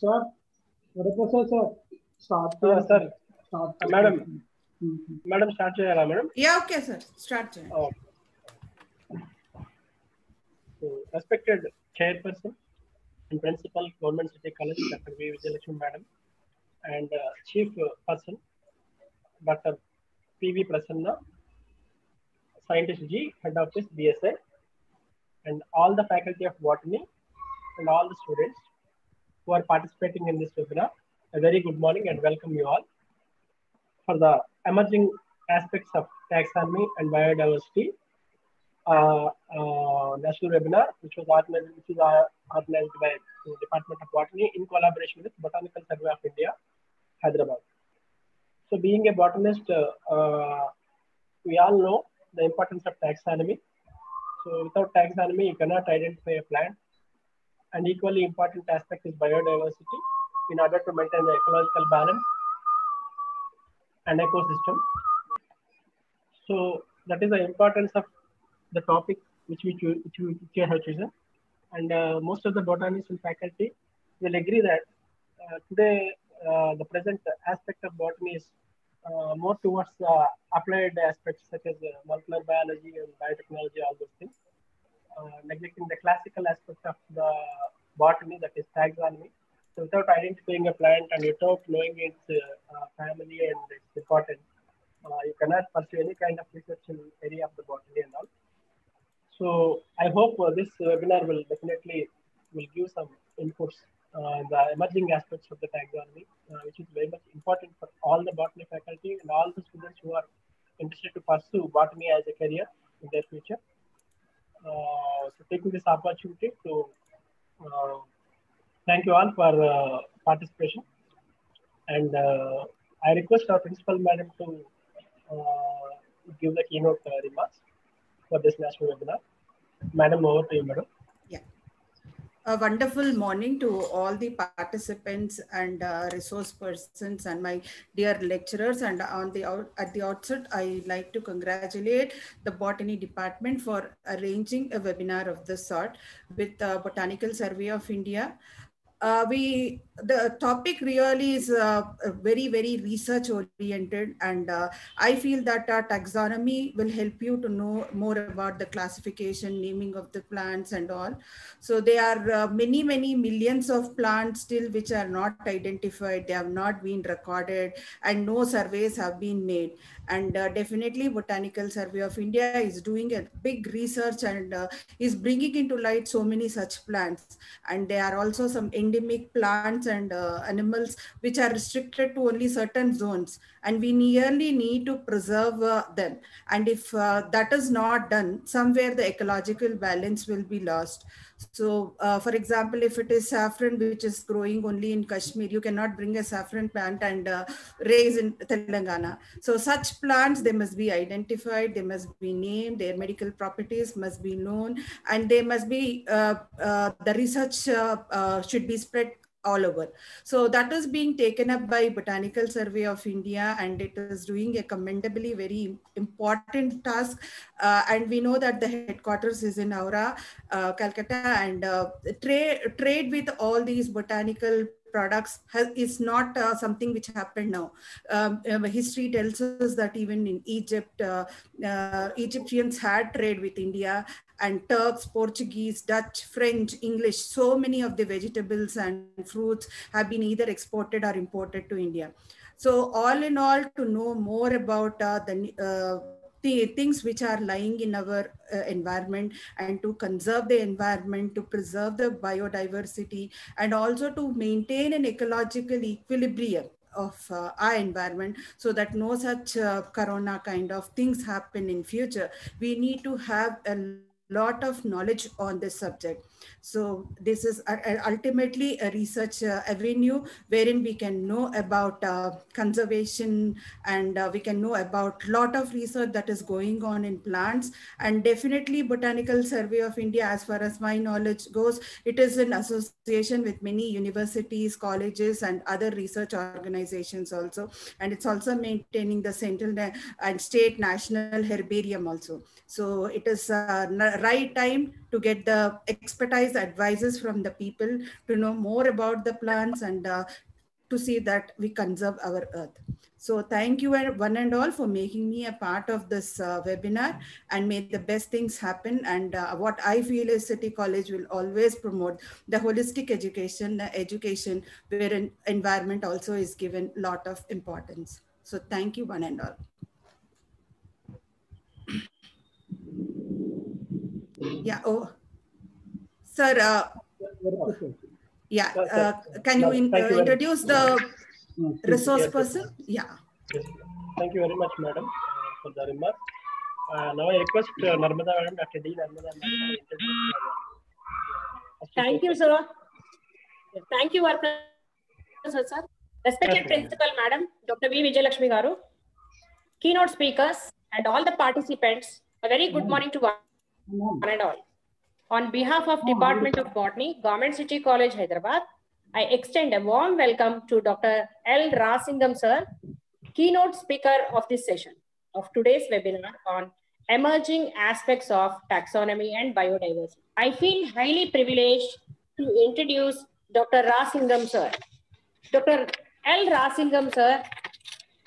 Sir Varaprasad sir start ఆ, sir start madam madam start చేయాలా madam yeah okay sir start చేయండి respected chairperson and principal government city college doctor V Vijayalakshmi madam and chief person doctor PV Prasanna scientist G, head office BSI, and all the faculty of botany and all the students who are participating in this webinar. A very good morning and welcome you all for the emerging aspects of taxonomy and biodiversity uh, uh, national webinar, which was organized, which is uh, organized by the Department of Botany in collaboration with Botanical Survey of India, Hyderabad. So, being a botanist, uh, uh, we all know the importance of taxonomy. So without taxonomy, you cannot identify a plant. And equally important aspect is biodiversity in order to maintain the ecological balance and ecosystem. So that is the importance of the topic which we, choo- which we, which have chosen. And uh, most of the botanists and faculty will agree that uh, today uh, the present aspect of botany is uh, more towards applied aspects such as uh, molecular biology and biotechnology, all those things, neglecting the classical aspect of the botany, that is taxonomy. So without identifying a plant and without knowing its uh, uh, family and its importance, uh, you cannot pursue any kind of research in area of the botany and all. So I hope uh, this webinar will definitely will give some inputs uh, the emerging aspects of the taxonomy, uh, which is very much important for all the botany faculty and all the students who are interested to pursue botany as a career in their future. So taking this opportunity to uh, thank you all for uh, participation. And uh, I request our principal madam to give the keynote remarks for this national webinar. Madam, over to you, madam. A wonderful morning to all the participants and uh, resource persons and my dear lecturers. And on the out, at the outset i like to congratulate the botany department for arranging a webinar of this sort with the botanical survey of india uh, we the topic really is uh, very very research oriented and uh, i feel that uh, taxonomy will help you to know more about the classification naming of the plants and all. So there are uh, many many millions of plants still which are not identified. They have not been recorded and no surveys have been made. And uh, definitely botanical survey of india is doing a big research and uh, is bringing into light so many such plants. And there are also some endemic plants and uh, animals which are restricted to only certain zones. And we nearly need to preserve uh, them. And if uh, that is not done somewhere the ecological balance will be lost so uh, for example if it is saffron which is growing only in kashmir you cannot bring a saffron plant and uh, raise in telangana. So such plants they must be identified they must be named their medical properties must be known and they must be uh, uh, the research uh, uh, should be spread all over. So that is being taken up by Botanical Survey of India and it is doing a commendably very important task. Uh, and we know that the headquarters is in Howrah, uh, Calcutta and uh, trade, trade with all these botanical products has, is not uh, something which happened now. Um, uh, history tells us that even in Egypt, uh, uh, Egyptians had trade with India and Turks, Portuguese, Dutch, French, English, so many of the vegetables and fruits have been either exported or imported to India. So all in all, to know more about uh, the uh, the things which are lying in our uh, environment and to conserve the environment, to preserve the biodiversity, and also to maintain an ecological equilibrium of uh, our environment so that no such uh, corona kind of things happen in future we need to have a lot of knowledge on this subject. So this is ultimately a research uh, avenue wherein we can know about uh, conservation and uh, we can know about a lot of research that is going on in plants. And definitely botanical survey of india as far as my knowledge goes it is in association with many universities colleges and other research organizations also. And it's also maintaining the central and state national herbarium also. So it is uh, right time to get the expertise advices from the people to know more about the plants and uh, to see that we conserve our earth. So thank you one and all for making me a part of this uh, webinar and may the best things happen. And uh, what I feel is City College will always promote the holistic education, the education where environment also is given lot of importance. So thank you one and all. Yeah, oh, sir, uh, yeah, uh, can you in, uh, introduce the resource Yes, person? Yeah. Yes. Thank you very much, madam, uh, for the remark. Uh, now I request uh, Narmada madam, Dr. D. Narmada madam, to introduce our, Thank you, sir. Thank you, our professor, sir. Respected Principal Madam, Dr. V. Vijayalakshmi Garu, keynote speakers, and all the participants, a very good morning to one and all. On behalf of Department of Botany, Government City College, Hyderabad, I extend a warm welcome to Dr. L. Rasingam, sir, keynote speaker of this session of today's webinar on emerging aspects of taxonomy and biodiversity. I feel highly privileged to introduce Dr. Rasingam, sir. Dr. L. Rasingam, sir,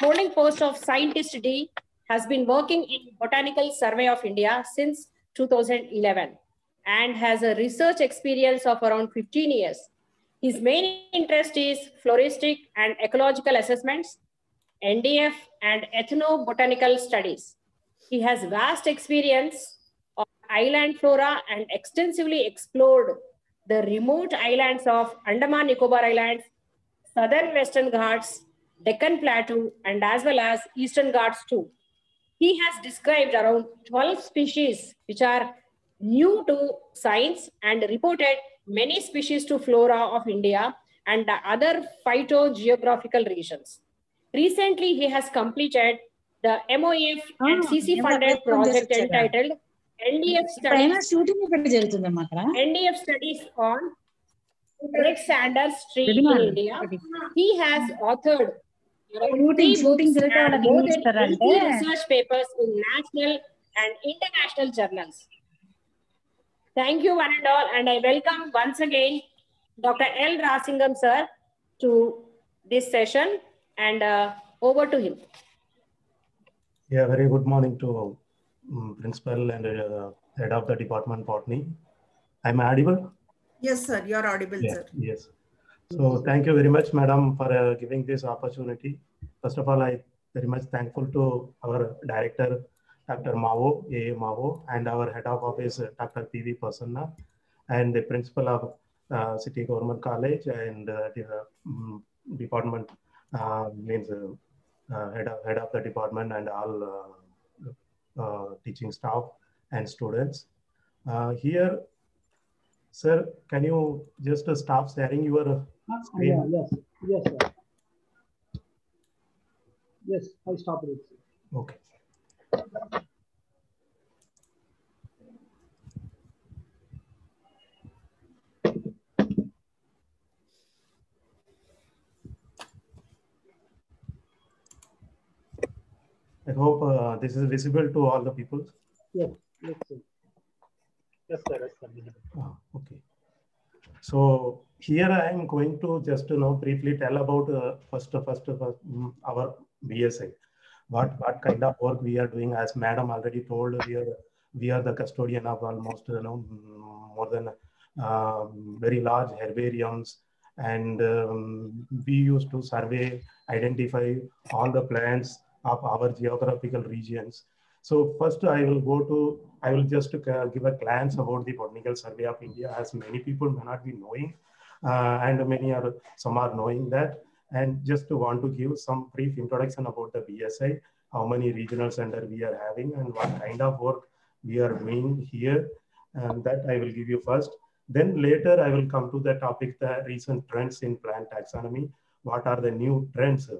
holding post of Scientist D, has been working in Botanical Survey of India since 2011 and has a research experience of around 15 years. His main interest is floristic and ecological assessments, NDF, and ethnobotanical studies. He has vast experience of island flora and extensively explored the remote islands of Andaman Nicobar Islands, Southern Western Ghats, Deccan Plateau, and as well as Eastern Ghats too. He has described around 12 species which are new to science and reported many species to flora of India and other phytogeographical regions. Recently, he has completed the MoF and CC funded project entitled NDF studies, NDF studies on Rick Tree in India. He has authored Polluting, research papers in national and international journals. Thank you one and all and I welcome once again Dr. L. Rasingam sir to this session and uh, over to him. Yeah, very good morning to um, principal and uh, head of the department, Botany. I'm audible? Yes, sir. You're audible, yeah, sir. Yes. So thank you very much, madam, for uh, giving this opportunity. First of all, I very much thankful to our director, Dr. Mao, A. Mao, and our head of office, Dr. P.V. Prasanna, and the principal of uh, City Government College and uh, the um, department uh, means uh, uh, head, of, head of the department and all teaching staff and students. Here, sir, can you just stop sharing your? Yeah, yes, yes, sir. Yes, I stopped it. Okay. I hope uh, this is visible to all the people. Yes, yes, sir. Yes, sir. Yes, sir. Ah, okay. So here I am going to just you know briefly tell about uh, first first mm, our BSI. What what kind of work we are doing? As Madam already told, we are we are the custodian of almost you know mm, more than um, very large herbariums, and um, we used to survey, identify all the plants of our geographical regions. So first I will go to, I will just uh, give a glance about the Botanical Survey of India as many people may not be knowing uh, and many are, some are knowing that. And just to want to give some brief introduction about the BSI, how many regional center we are having and what kind of work we are doing here. And that I will give you first. Then later I will come to the topic, the recent trends in plant taxonomy. What are the new trends?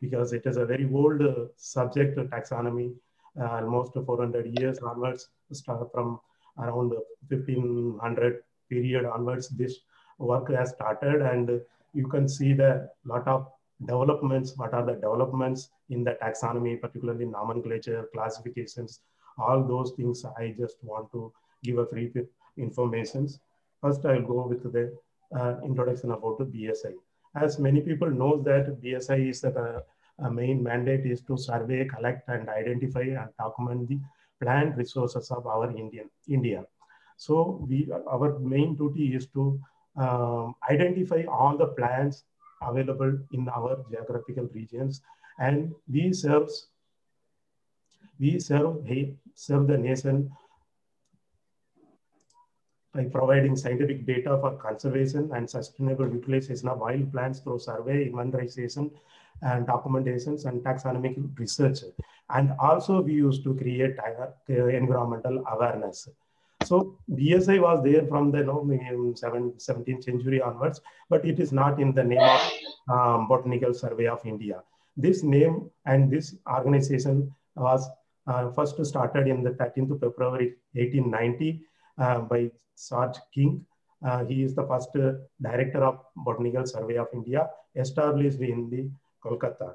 Because it is a very old uh, subject, taxonomy, uh, almost 400 years onwards, start from around 1500 period onwards, this work has started and you can see the lot of developments, what are the developments in the taxonomy, particularly nomenclature, classifications, all those things I just want to give a brief informations. First, I'll go with the uh, introduction about the BSI. As many people know that BSI is the uh, main mandate is to survey, collect, and identify and document the plant resources of our Indian India. So we our main duty is to um, identify all the plants available in our geographical regions, and we serve we serve serve the nation by providing scientific data for conservation and sustainable utilization of wild plants through survey, inventarization, and documentations and taxonomic research. And also we used to create uh, environmental awareness. So BSI was there from the you know, 17th century onwards, but it is not in the name of um, Botanical Survey of India. This name and this organization was uh, first started in the 13th of February 1890 uh, by George King. Uh, he is the first uh, director of Botanical Survey of India, established in the Kolkata.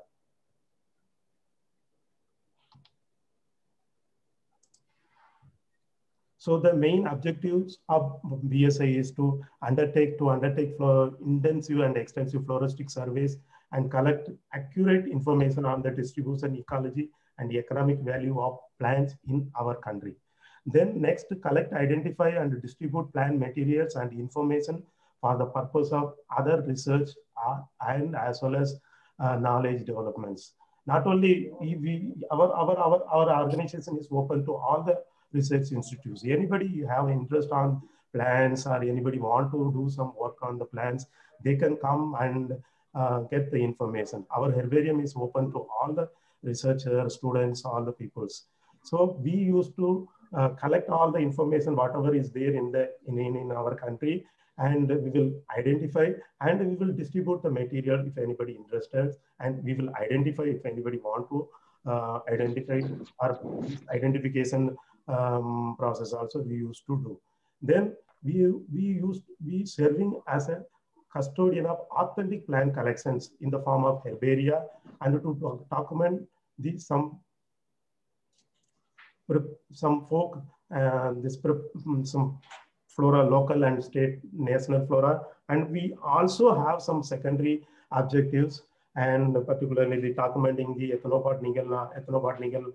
So the main objectives of BSI is to undertake to undertake intensive and extensive floristic surveys and collect accurate information on the distribution, ecology, and the economic value of plants in our country. Then next, collect, identify, and distribute plant materials and information for the purpose of other research uh, and as well as uh, knowledge developments. Not only we, our, our, our, our organization is open to all the research institutes. Anybody have interest on plants or anybody want to do some work on the plants, they can come and uh, get the information. Our herbarium is open to all the researchers, students, all the peoples. So we used to uh, collect all the information, whatever is there in the in, in, in our country, and we will identify and we will distribute the material if anybody interested, and we will identify if anybody want to uh, identify our identification um, process also we used to do. Then we, we used, we serving as a custodian of authentic plant collections in the form of herbaria and to document the some some folk uh, this some flora local and state national flora and we also have some secondary objectives and particularly documenting the ethnobotanical ethnobotanical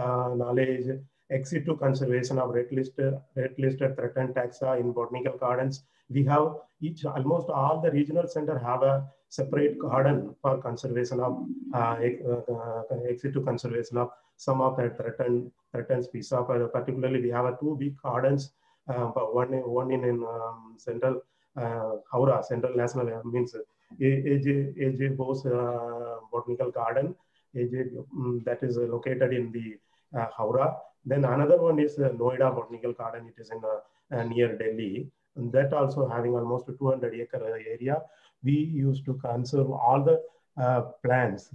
uh, knowledge ex to conservation of red listed, red listed threatened taxa in botanical gardens. We have each, almost all the regional center have a separate garden for conservation of uh, uh, ex situ conservation of some of the threatened, threatened species. Uh, particularly, we have two big gardens, uh, one, one in, in um, central uh, Howrah, Central National uh, means AJ, AJ Bose uh, Botanical Garden, AJ, um, that is located in the uh, Howrah. Then another one is the Noida Botanical Garden. It is in uh, uh, near Delhi. And that also having almost 200 acre uh, area. We used to conserve all the uh, plants.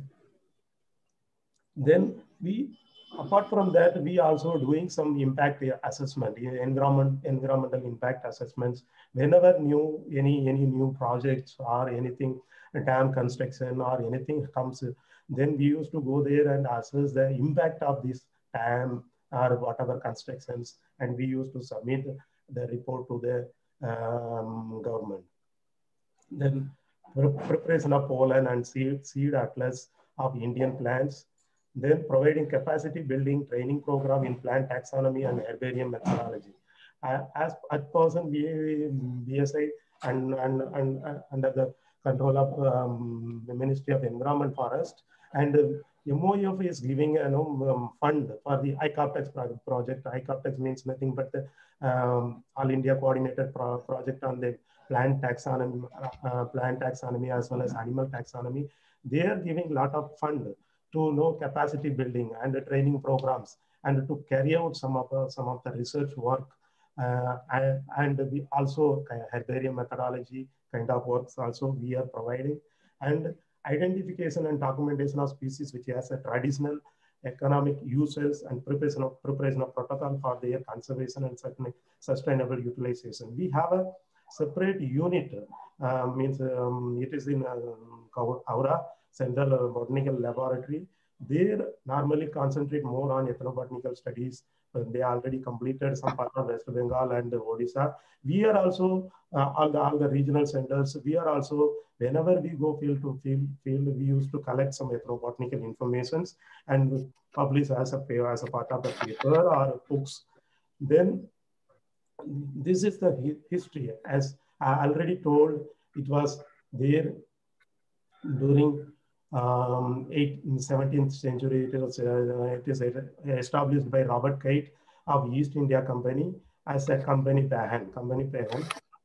Then we, apart from that, we also doing some impact assessment, environment, environmental impact assessments. Whenever new any any new projects or anything, dam construction or anything comes, then we used to go there and assess the impact of this dam or whatever constructions, and we used to submit the report to the um, government. Then preparation of pollen and seed, seed atlas of Indian plants, then providing capacity building training program in plant taxonomy and herbarium methodology. Uh, as at present, BSI and, and, and uh, under the control of um, the Ministry of Environment Forest and MOEF is giving a you know, um, fund for the AICOPTAX project. AICOPTAX means nothing but the um, All India Coordinated pro Project on the plant taxonomy, uh, plant taxonomy as well as animal taxonomy. They are giving a lot of fund to know capacity building and the training programs and to carry out some of the, some of the research work uh, and, and we also herbarium methodology kind of works also we are providing and identification and documentation of species which has a traditional economic uses and preparation of, preparation of protocol for their conservation and sustainable utilization. We have a separate unit, uh, means um, it is in uh, Howrah Central Botanical Laboratory. They normally concentrate more on ethnobotanical studies they already completed some part of West Bengal and Odisha. We are also uh, all the all the regional centers. We are also whenever we go field to field, field we used to collect some ethnobotanical informations and publish as a as a part of the paper or books. Then this is the history. As I already told, it was there during um, 17th century. It was, uh, is established by Robert Kyd of East India Company as a company Pahan, company Pahan.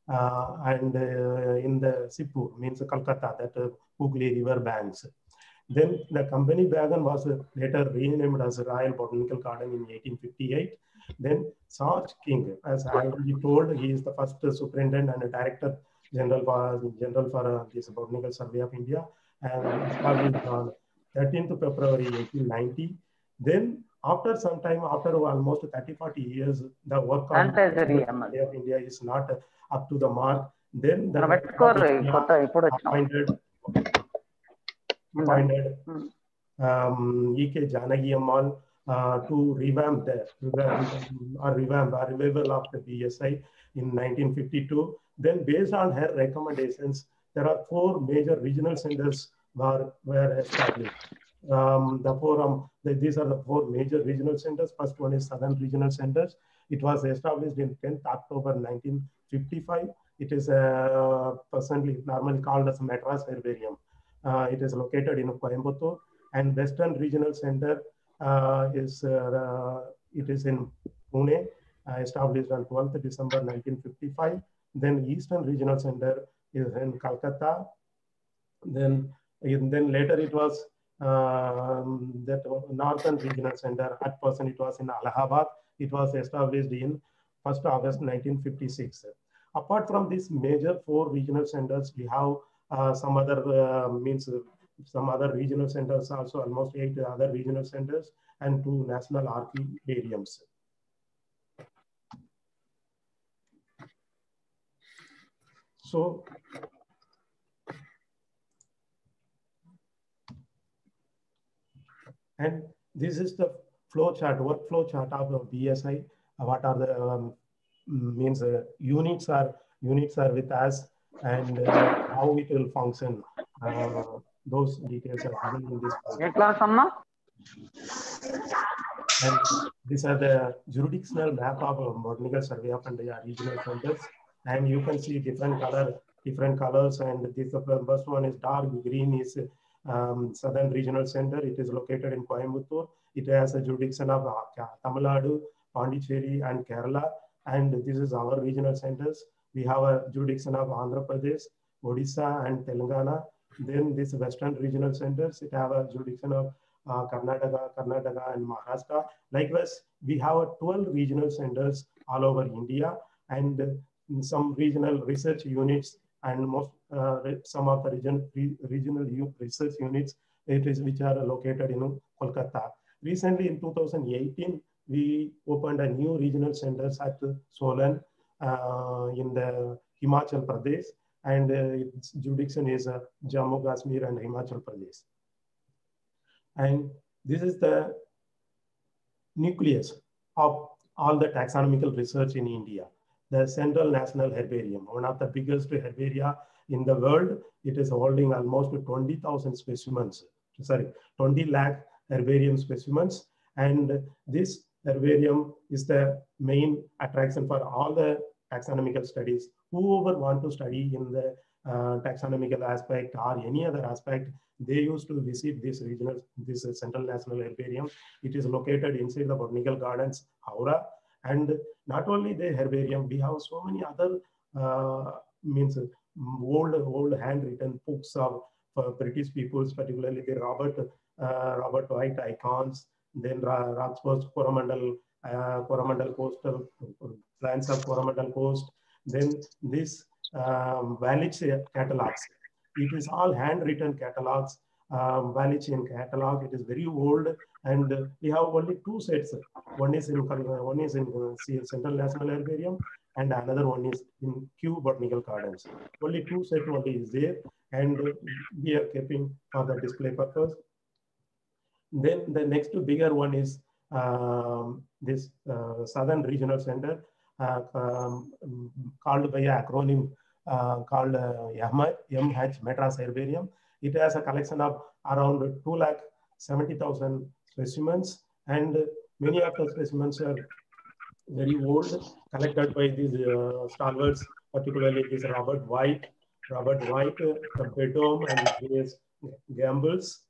Uh, and uh, in the Sibpur, means Calcutta, that uh, Hooghly River banks. Then the company wagon was later renamed as Royal Botanical Garden in 1858. Then George King, as I already told, he is the first superintendent and director general for, general for uh, this Botanical Survey of India and established on 13th February 1890. Then after some time, after almost 30, 40 years, the work on the of India is not up to the mark. Then the appointed, appointed um, E.K. Janaki Ammal uh, to revamp the revamp, or revamp or revival of the BSI in 1952. Then based on her recommendations, there are four major regional centers were, were established. Um, the four, um, the, these are the four major regional centers. First one is Southern Regional Centers. It was established in 10th October 1955. It is uh, presently normally called as Madras Herbarium. Uh, it is located in Coimbatore and Western Regional Center uh, is uh, it is in Pune, uh, established on 12th December 1955. Then Eastern Regional Center is in Calcutta. Then, then later it was um, that Northern Regional Center. At present, it was in Allahabad. It was established in 1st August 1956. Apart from these major four regional centers, we have uh, some other uh, means some other regional centers, also almost eight other regional centers and two national archivariums. So, and this is the flow chart, workflow chart of the BSI. What are the um, means uh, units are units are with us and uh, how it will function. Uh, those details are given in this. class, Amma? And these are the jurisdictional map of a botanical survey of India regional centers. And you can see different color, different colors. And this the first one is dark green is um, Southern Regional Center. It is located in Coimbatore. It has a jurisdiction of Tamil Nadu, Pondicherry, and Kerala. And this is our regional centers. We have a jurisdiction of Andhra Pradesh, Odisha, and Telangana. Then this Western regional centers, it have a jurisdiction of uh, Karnataka, Karnataka, and Maharashtra. Likewise, we have 12 regional centers all over India and some regional research units and most uh, some of the region, re, regional research units it is which are located in Kolkata. Recently, in 2018, we opened a new regional centers at Solan uh, in the Himachal Pradesh, and uh, its jurisdiction is uh, Jammu Kashmir and Himachal Pradesh. And this is the nucleus of all the taxonomical research in India. The Central National Herbarium, one of the biggest herbaria in the world, it is holding almost 20,000 specimens, sorry, 20 lakh herbarium specimens. And this herbarium is the main attraction for all the taxonomical studies. Whoever want to study in the uh, taxonomical aspect or any other aspect, they used to visit this regional, this Central National Herbarium. It is located inside the Botanical Gardens, Howrah. And not only the herbarium, we have so many other uh, means old, old handwritten books of for British peoples, particularly the Robert, uh, Robert Wight icons, then Roxburgh's Coromandel, uh, Coromandel coastal plans of Coromandel coast, then this um, Wallich catalogs. It is all handwritten catalogs, um, Wallich catalog. It is very old, and uh, we have only two sets. One is in one is in uh, Central National Herbarium, and another one is in Kew Botanical Gardens. Only two set only is there, and we are keeping for the display purpose. Then the next bigger one is um, this uh, Southern Regional Center uh, um, called by acronym uh, called uh, MH Madras Herbarium. It has a collection of around 2 lakh 70,000 specimens and many of the specimens are very old collected by these uh, stalwarts, particularly this Robert Wight, Robert Wight, uh, Beddome and his Gambles.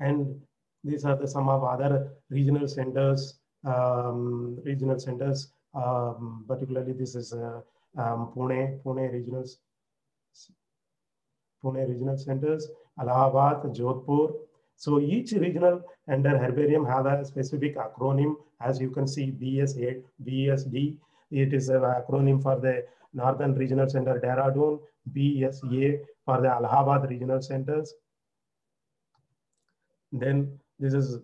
And these are the some of other regional centers, um, regional centers, um, particularly this is uh, um, Pune, Pune regional, Pune regional centers, Allahabad, Jodhpur. So each regional under herbarium have a specific acronym, as you can see, BS8, BSD. It is an acronym for the Northern Regional Center Dehradun, BSA for the Allahabad regional centers. Then this is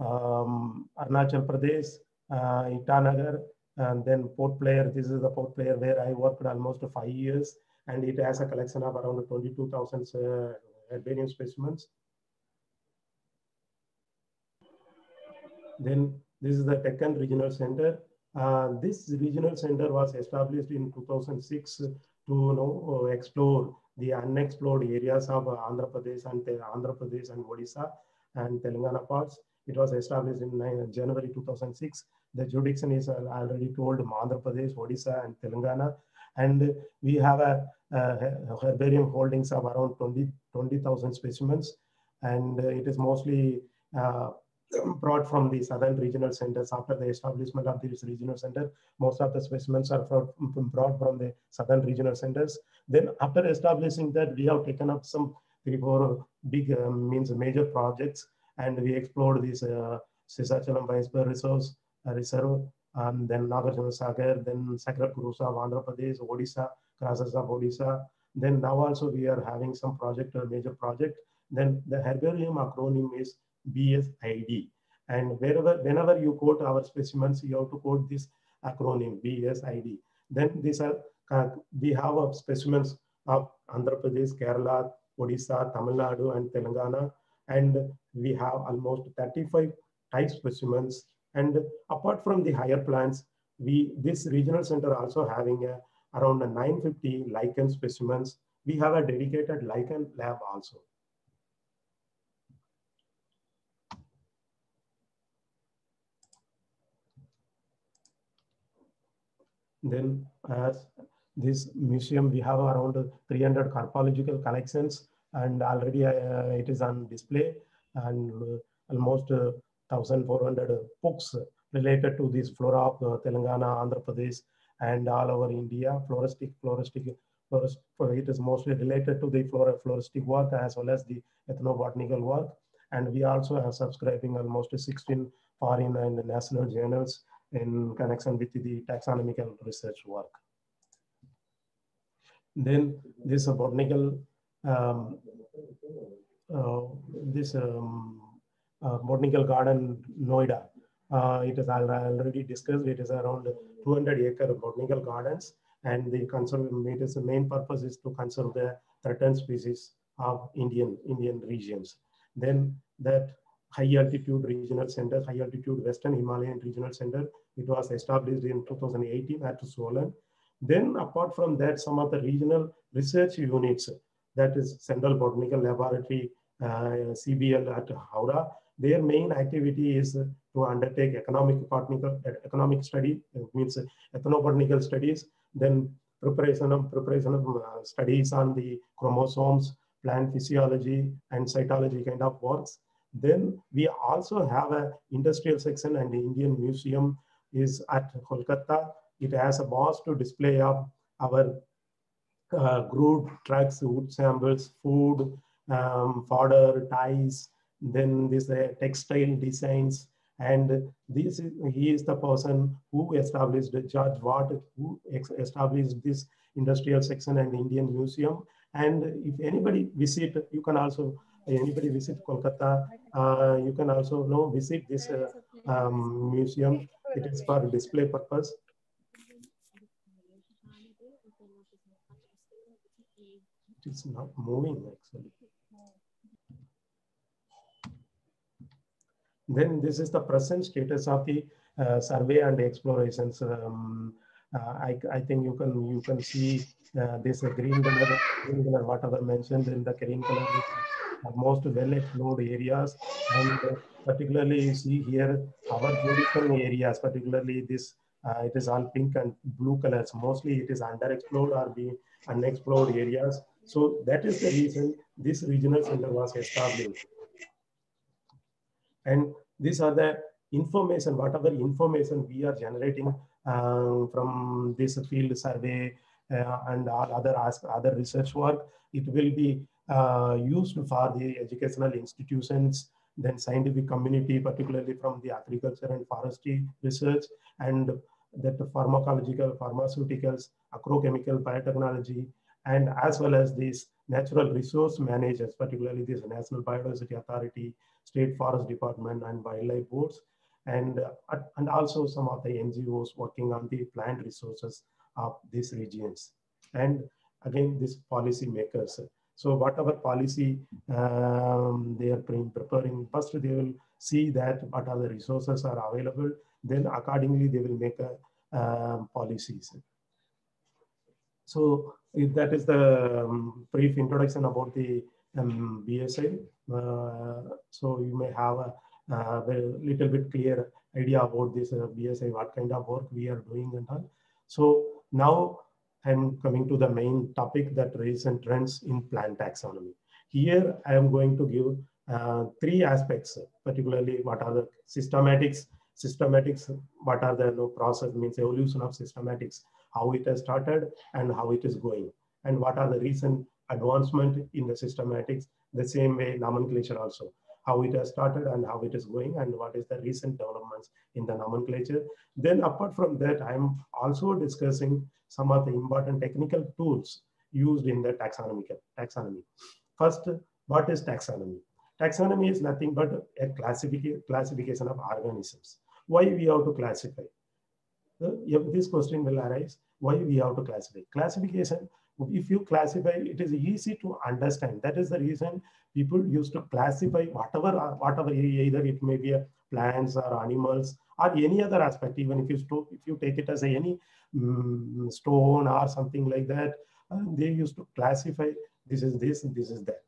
um, Arunachal Pradesh, uh, Itanagar, and then Port Blair This is the Port Blair where I worked almost five years, and it has a collection of around 22,000 uh, specimens. Then this is the Deccan Regional Center. Uh, this regional center was established in 2006 to you know, explore the unexplored areas of Andhra Pradesh and Andhra Pradesh and Odisha and Telangana parts. It was established in January 2006. The jurisdiction is already told Andhra Pradesh, Odisha, and Telangana. And we have a, a herbarium holdings of around 20,000 20, specimens. And it is mostly uh, brought from the southern regional centers after the establishment of this regional center. Most of the specimens are brought from the southern regional centers. Then after establishing that, we have taken up some three, four big um, means major projects and we explored this uh, Seshachalam Biosphere resource uh, reserve, and then Nagarjuna Sagar, then Sakra Kurusa Andhra Pradesh, Odisha, Krasas of Odisha. Then now also we are having some project, a major project. Then the herbarium acronym is BSID. And wherever, whenever you quote our specimens, you have to quote this acronym BSID. Then these are, uh, we have specimens of Andhra Pradesh, Kerala, Odisha, Tamil Nadu, and Telangana. And we have almost 35 type specimens. And apart from the higher plants, we this regional center also having a, around 950 lichen specimens. We have a dedicated lichen lab also. Then as this museum, we have around 300 carpological collections and already uh, it is on display and uh, almost uh, 1400 books related to this flora of Telangana, Andhra Pradesh and all over India, floristic, floristic, florist, it is mostly related to the flora, floristic work as well as the ethnobotanical work. And we also are subscribing almost 16 foreign and national journals in connection with the taxonomical research work. Then this botanical um, uh, this um, uh, botanical garden Noida. Uh, it is already discussed. It is around 200 acre botanical gardens, and the conserve it is main purpose is to conserve the threatened species of Indian Indian regions. Then that high altitude regional center, high altitude Western Himalayan regional center, it was established in 2018 at Solan. Then apart from that, some of the regional research units that is Central Botanical Laboratory, uh, CBL at Howrah. Their main activity is to undertake economic economic study, means ethnobotanical studies, then preparation of preparation of uh, studies on the chromosomes, plant physiology, and cytology kind of works. Then we also have a industrial section and the Indian Museum is at Kolkata. It has a vast display our uh, crude drugs, wood samples, food, um, fodder, ties, then this uh, textile designs. And this is, he is the person who established George Watt, who established this industrial section and Indian Museum. And if anybody visit, you can also, anybody visit Kolkata, uh, you can also you know, visit this uh, um, museum. It is for display purpose. it is not moving actually. Then this is the present status of the uh, survey and explorations. Um, uh, I, I think you can you can see uh, this green color, green color, whatever mentioned in the green color, most well explored areas, and particularly you see here our jurisdiction areas, particularly this uh, it is all pink and blue colors. Mostly it is underexplored or be unexplored areas. So that is the reason this regional center was established. And these are the information, whatever information we are generating um, from this field survey uh, and all other other research work, it will be uh, used for the educational institutions, then scientific community, particularly from the agriculture and forestry research, and that pharmacological, pharmaceuticals, agrochemical, biotechnology, and as well as these natural resource managers, particularly this National Biodiversity Authority, State Forest Department, and wildlife boards, and, uh, and also some of the NGOs working on the plant resources of these regions. And again, these policy makers. So whatever policy um, they are preparing, first they will see that what are the resources are available, then accordingly they will make a, um, policies. So that is the um, brief introduction about the um, BSI. Uh, so you may have a, a, little bit clear idea about this uh, BSI, what kind of work we are doing and all. So now I'm coming to the main topic that recent trends in plant taxonomy. Here I am going to give uh, three aspects, particularly what are the systematics, systematics, what are the you know, process means evolution of systematics, how it has started and how it is going, and what are the recent advancement in the systematics, the same way nomenclature also, how it has started and how it is going and what is the recent developments in the nomenclature. Then apart from that, I'm also discussing some of the important technical tools used in the taxonomy. taxonomy. First, what is taxonomy? Taxonomy is nothing but a classific classification of organisms. Why we have to classify? Uh, if this question will arise, why we have to classify? Classification if you classify, it is easy to understand. That is the reason people used to classify whatever, whatever either it may be plants or animals or any other aspect. Even if you if you take it as any um, stone or something like that, uh, they used to classify. This is this, this is that.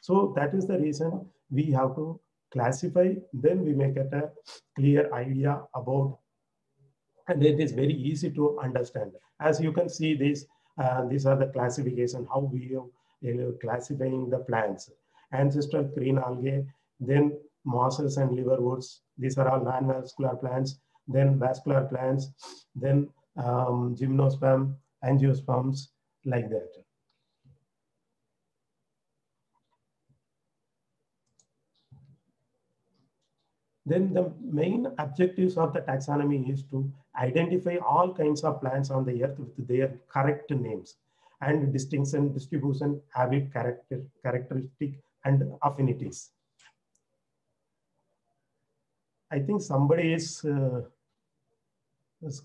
So that is the reason we have to classify. Then we make a clear idea about, and it is very easy to understand. As you can see, this uh, these are the classification, how we are classifying the plants. Ancestral green algae, then mosses and liverworts. These are all non-vascular plants. Then vascular plants, then um, gymnosperm, angiosperms, like that. Then the main objectives of the taxonomy is to identify all kinds of plants on the earth with their correct names and distinction, distribution, habit, character, characteristic, and affinities. I think somebody is, uh, is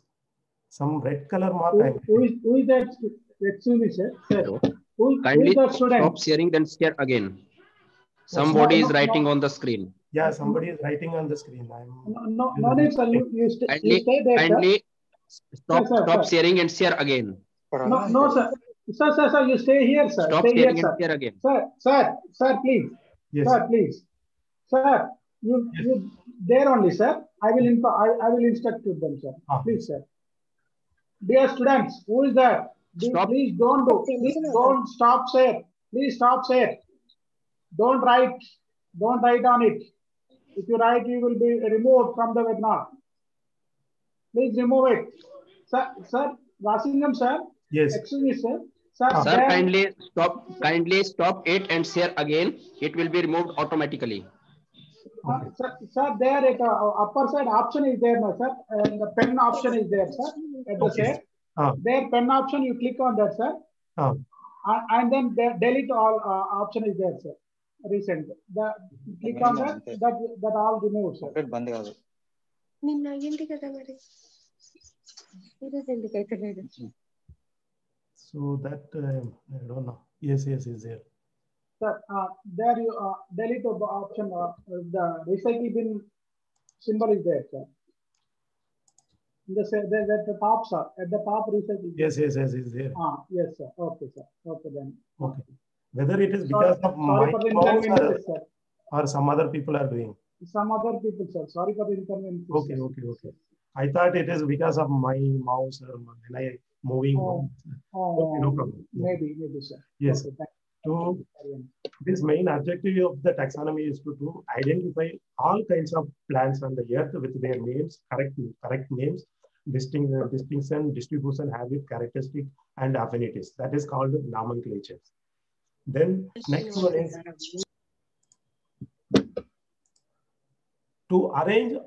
some red color mark. Who, who, is, who is that? Excuse me, sir. sir. Who, Kindly who is that stop sharing, then share again. Somebody no, is writing no. on the screen. Yeah, somebody is writing on the screen. I'm No, no, no need, sir. You, you, st you stay there, sir. kindly stop, Yes, sir, stop sir. sharing and share again. No, no, sir. Sir, sir, sir, you stay here, sir. Stop stay here, sharing sir. and share again. Sir, sir, sir, please. yes. Sir, please. Sir, you, you there only, sir. I will info, I, I will instruct to them, sir. Ah. Please, sir. Dear students, who is that? Stop. please don't do. Please don't stop share. Please stop share. Don't write. Don't write on it. If you write, you will be removed from the webinar. Please remove it. Sir, sir, Rasingam, sir. Yes. Excuse me, sir. Sir. Sir, there- kindly stop, kindly stop it and share again. It will be removed automatically. Uh, sir, sir, there at uh, upper side option is there, no, sir, and the pen option is there, sir. At the Okay. side, Ah. there pen option, you click on that, sir, Ah. and, and then the delete all uh, option is there, sir Recent, the click on that, that that all removed, sir. Complete బంద్ కాదు నిన్న అయ్యింది కదా మరి ఈరోజు ఎందుకు అయితే లేదు So that, uh, I don't know. Yes, yes, is there. Sir, uh, there you uh, delete the option. Uh, the recycle bin symbol is there, sir. In the, the, the, the top, sir. At the top, recycle. Yes, yes, yes, is there. Ah, yes, sir. Okay, sir. Okay, then. Okay. Whether it is Sorry, because of sorry my for the mouse or, sir. or some other people are doing. Some other people, sir. Sorry for the inconvenience. Okay, okay, okay. I thought it is because of my mouse or when I moving. Oh, oh Okay, Oh, no problem. maybe, maybe, sir. Yes. Okay, thank To you. Carry on. this main objective of the taxonomy is to, to identify all kinds of plants on the earth with their names, correct, correct names, distinct, distinction, distribution, habit, characteristic, and affinities. That is called nomenclature. Then next one is to arrange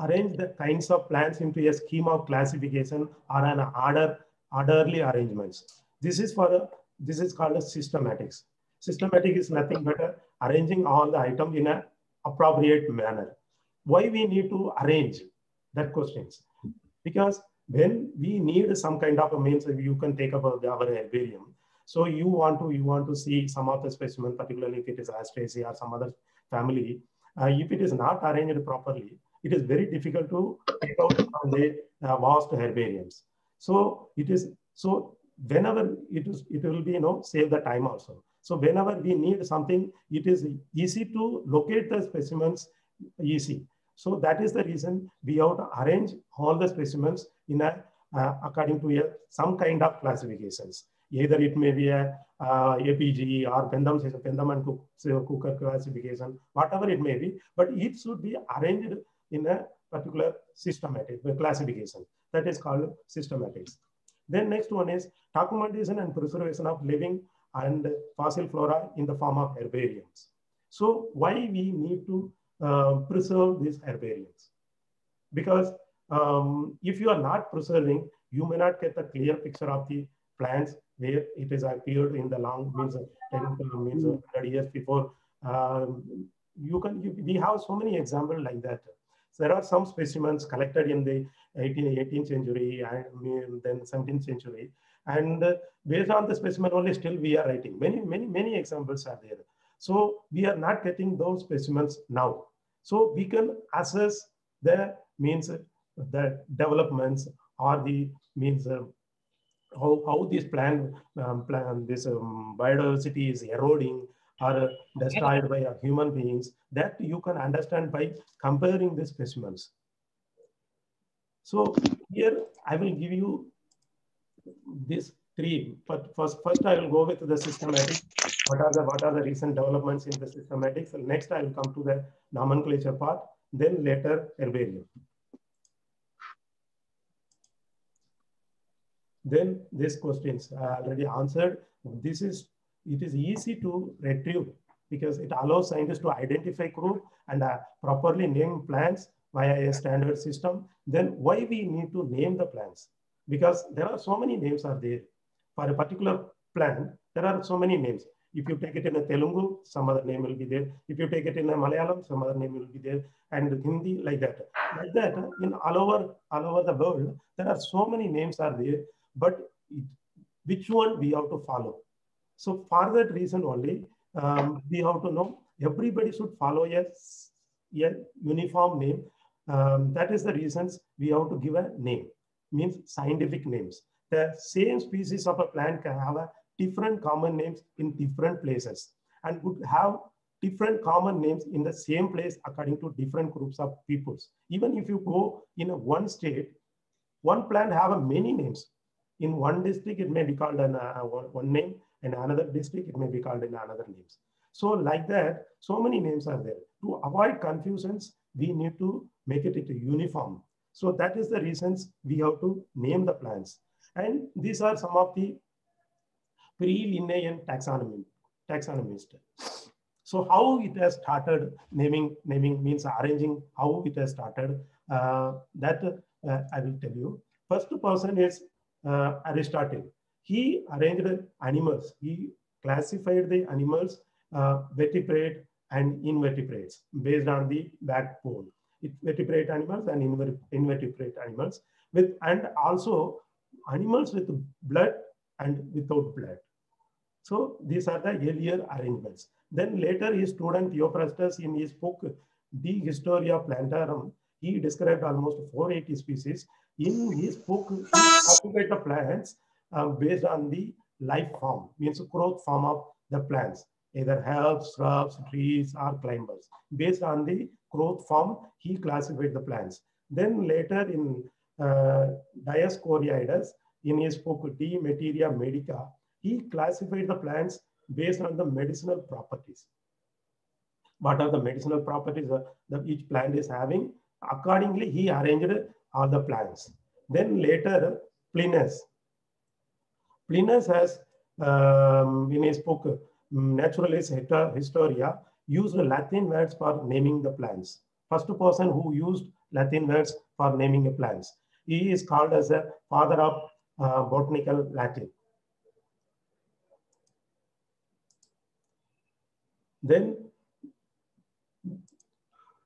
arrange the kinds of plants into a scheme of classification or an order orderly arrangements. This is for a, this is called a systematics. Systematic is nothing but arranging all the items in an appropriate manner. Why we need to arrange that questions? Because when we need some kind of a means, you can take up our herbarium. So you want to you want to see some of the specimen, particularly if it is Asteraceae or some other family. Uh, if it is not arranged properly, it is very difficult to take out from the uh, vast herbariums. So it is so whenever it is it will be you know save the time also. So whenever we need something, it is easy to locate the specimens easy. So that is the reason we have to arrange all the specimens in a uh, according to a, some kind of classifications. Either it may be a uh, APG or Bentham, Bentham and Cook, Hooker classification, whatever it may be, but it should be arranged in a particular systematic classification. That is called systematics. Then next one is documentation and preservation of living and fossil flora in the form of herbariums. So why we need to uh, preserve these herbariums? Because um, if you are not preserving, you may not get a clear picture of the plants where it has appeared in the long means 10 means 100 years before. Um, you can you, we have so many examples like that. So there are some specimens collected in the 18th, 18th century and then 17th century. And uh, based on the specimen only still we are writing. Many, many, many examples are there. So we are not getting those specimens now. So we can assess the means the developments or the means how, how this plant, um, plant this um, biodiversity is eroding or destroyed by human beings that you can understand by comparing the specimens. So here I will give you these three, but first, first I will go with the systematic. What are the, what are the recent developments in the systematics? So next I will come to the nomenclature part, then later herbarium. Then these questions I already answered. This is, it is easy to retrieve because it allows scientists to identify group and uh, properly name plants via a standard system. Then why we need to name the plants? Because there are so many names are there. For a particular plant, there are so many names. If you take it in a Telugu, some other name will be there. If you take it in a Malayalam, some other name will be there. And Hindi, like that. Like that, in all over, all over the world, there are so many names are there, but it, which one we have to follow? So for that reason only, um, we have to know everybody should follow a, a uniform name. Um, that is the reasons we have to give a name, means scientific names. The same species of a plant can have a different common names in different places and would have different common names in the same place according to different groups of peoples. Even if you go in a one state, one plant have a many names. In one district, it may be called an, uh, one, name. In another district, it may be called in another names. So like that, so many names are there. To avoid confusions, we need to make it into uniform. So that is the reasons we have to name the plants. And these are some of the pre-Linnaean taxonomy, taxonomist. So how it has started naming, naming means arranging how it has started, uh, that uh, I will tell you. First person is uh, Aristotle. He arranged animals. He classified the animals uh, vertebrate and invertebrates based on the backbone. It, vertebrate animals and inver invertebrate animals with and also animals with blood and without blood. So these are the earlier arrangements. Then later his student Theophrastus in his book De Historia Plantarum, he described almost 480 species. In his book, he classified the plants uh, based on the life form, means the growth form of the plants, either herbs, shrubs, trees, or climbers. Based on the growth form, he classified the plants. Then later in uh, Dioscorides, in his book De Materia Medica, he classified the plants based on the medicinal properties. What are the medicinal properties that each plant is having? Accordingly, he arranged all the plants. Then later, Plinus. Plinus has, um, in his book Naturalis Historia, used Latin words for naming the plants. First person who used Latin words for naming the plants. He is called as a father of uh, botanical Latin. Then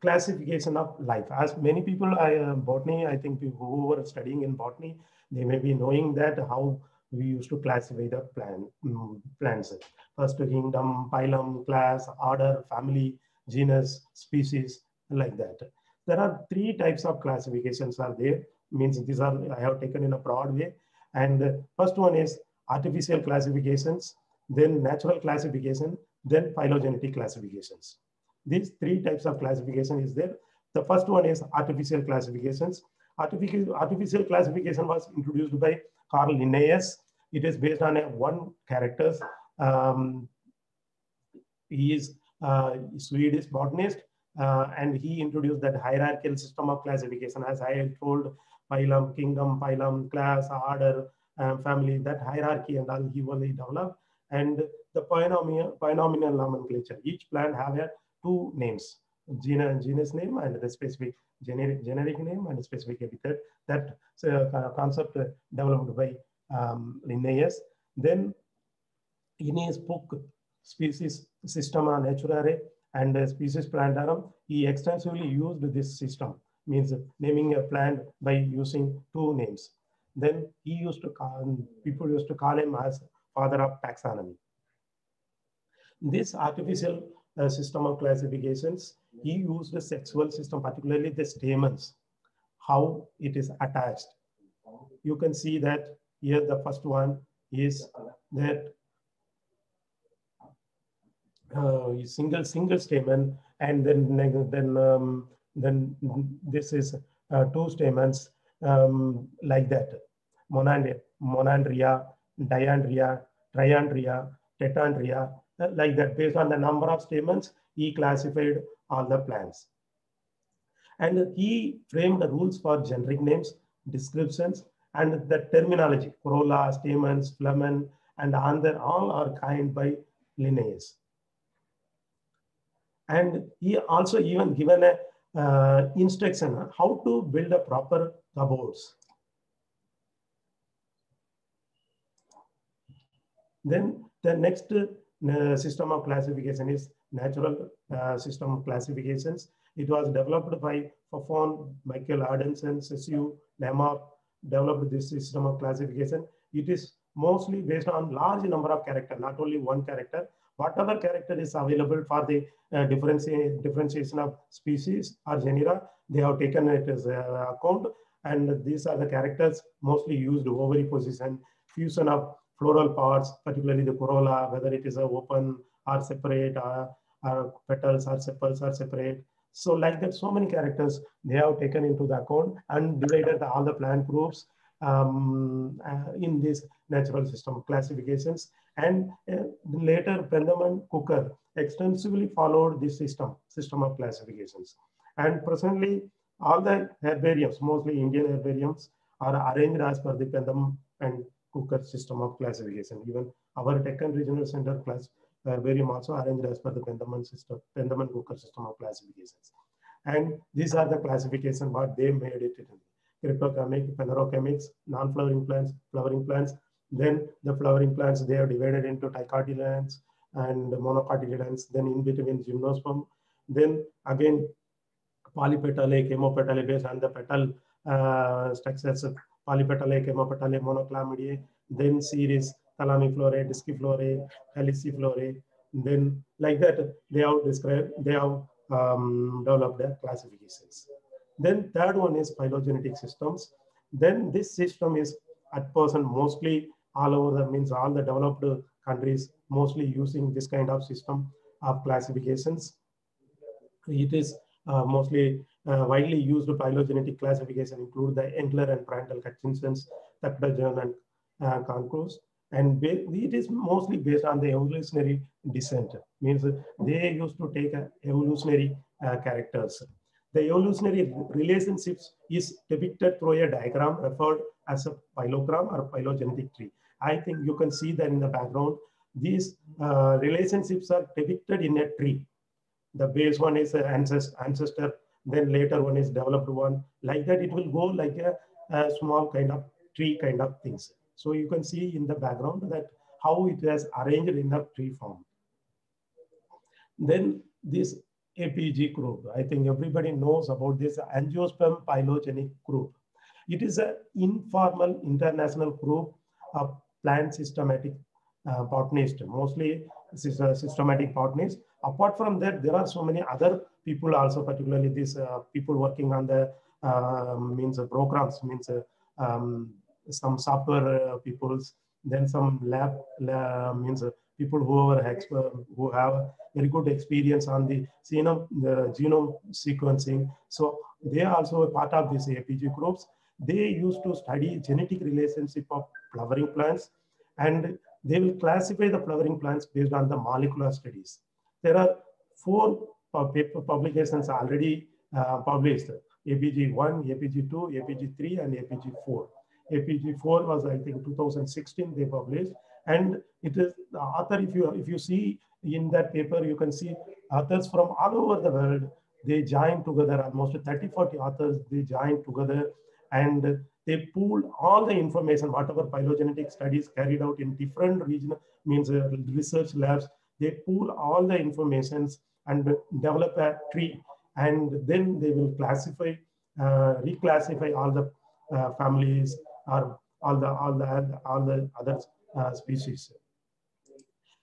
classification of life. As many people, I, uh, botany, I think people who were studying in botany, they may be knowing that how we used to classify the plant, um, plants. First kingdom, phylum, class, order, family, genus, species, like that. There are three types of classifications are there. Means these are I have taken in a broad way. And first one is artificial classifications, then natural classification, then phylogenetic classifications. These three types of classification is there. The first one is artificial classifications. Artificial, artificial classification was introduced by Carl Linnaeus. It is based on a one characters. Um, he is a Swedish botanist uh, and he introduced that hierarchical system of classification as I told phylum, kingdom, phylum, class, order, um, family, that hierarchy and all he only developed. And the polynomial, polynomial nomenclature. Each plant have a two names, genus, name and the specific generic, generic name and specific epithet. That uh, concept developed by um, Linnaeus. Then in his book, Species Systema Naturae and Species Plantarum, he extensively used this system, means naming a plant by using two names. Then he used to call, people used to call him as father of taxonomy. This artificial uh, system of classifications, he used the sexual system, particularly the stamens, how it is attached. You can see that here the first one is that uh, single single stamen, and then then um, then this is uh, two stamens um, like that. monandria, monandria, diandria, triandria, tetrandria, like that. Based on the number of stamens, he classified all the plants. And he framed the rules for generic names, descriptions, and the terminology, corolla, stamens, flamen, and anther, all are coined by Linnaeus. And he also even given a uh, instruction how to build a proper cupboards. Then the next uh, system of classification is natural uh, system of classifications. It was developed by Buffon, Michel Adanson, Jussieu, Lamarck, developed this system of classification. It is mostly based on large number of character, not only one character. Whatever character is available for the uh, differenti differentiation of species or genera, they have taken it as uh, account. And these are the characters mostly used ovary position, fusion of floral parts, particularly the corolla, whether it is open or separate, or, or petals or sepals are separate. So like that, so many characters they have taken into the account and divided all the plant groups um, uh, in this natural system classifications. And uh, later, Pendeman Hooker extensively followed this system, system of classifications. And presently, all the herbariums, mostly Indian herbariums, are arranged as per the Pendeman and Hooker system of classification. Even our Deccan Regional Center class herbarium also arranged as per the Pendeman system, Pendeman Hooker system of classifications. And these are the classification what they made it in cryptogamic, phanerogamics, non-flowering plants, flowering plants. Then the flowering plants, they are divided into dicotyledons and monocotyledons, then in between gymnosperm. Then again, polypetalic, hemopetalic based on the petal uh, structures, polypetalic, hemopetalic, Monochlamydeae, then series Thalamiflorae, Disciflorae, Calyciflorae. Then like that, they have described, they have um, developed their classifications. Then third one is phylogenetic systems. Then this system is at present mostly all over the means all the developed countries mostly using this kind of system of classifications. It is uh, mostly uh, widely used phylogenetic classification include the Engler and Prandtl Hutchinson's, Takhtajan and uh. And it is mostly based on the evolutionary descent, means they used to take evolutionary uh, characters. The evolutionary relationships is depicted through a diagram referred as a phylogram or phylogenetic tree. I think you can see that in the background. These uh, relationships are depicted in a tree. The base one is an ancestor, then later one is developed one. Like that, it will go like a, a small kind of tree kind of things. So you can see in the background that how it has arranged in the tree form. Then this APG group, I think everybody knows about this angiosperm phylogenic group. It is an informal international group of plant systematic uh, botanist, mostly systematic botanist. Apart from that, there are so many other people also, particularly these uh, people working on the uh, means of programs, means uh, um, some software uh, peoples, then some lab, lab means uh, people who are expert, who have very good experience on the genome, the genome sequencing. So they are also a part of these APG groups. They used to study genetic relationship of flowering plants and they will classify the flowering plants based on the molecular studies. There are four paper publications already uh, published, APG 1, APG 2, APG 3, and APG 4. APG 4 was, I think, 2016 they published. And it is the author, if you, if you see in that paper, you can see authors from all over the world, they joined together, almost 30, 40 authors, they joined together and they pooled all the information, whatever phylogenetic studies carried out in different regional means uh, research labs, they pool all the informations and develop a tree. And then they will classify, uh, reclassify all the uh, families or all the, all the, all the other uh, species.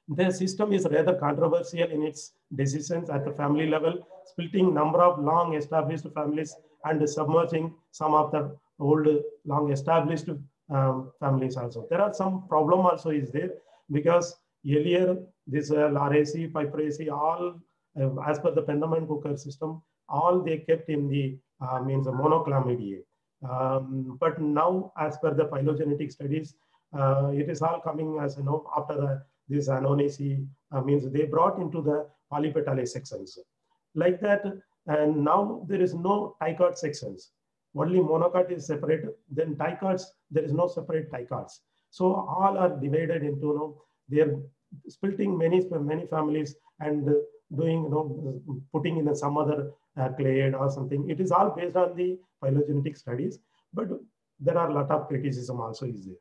The system is rather controversial in its decisions at the family level, splitting number of long established families and submerging some of the old long established um, families also. There are some problem also is there because earlier this uh, Piperaceae, all uh, as per the Penniman Hooker system, all they kept in the uh, means Monochlamydeae. Um, but now as per the phylogenetic studies, uh, it is all coming as you know after the, this Annonaceae uh, means they brought into the polypetale sections. Like that, and now there is no dicot sections only monocot is separate. Then dicots, there is no separate dicots. So all are divided into, you know, they're splitting many, many families and doing, you know, putting in some other uh, clade or something. It is all based on the phylogenetic studies, but there are a lot of criticism also is there.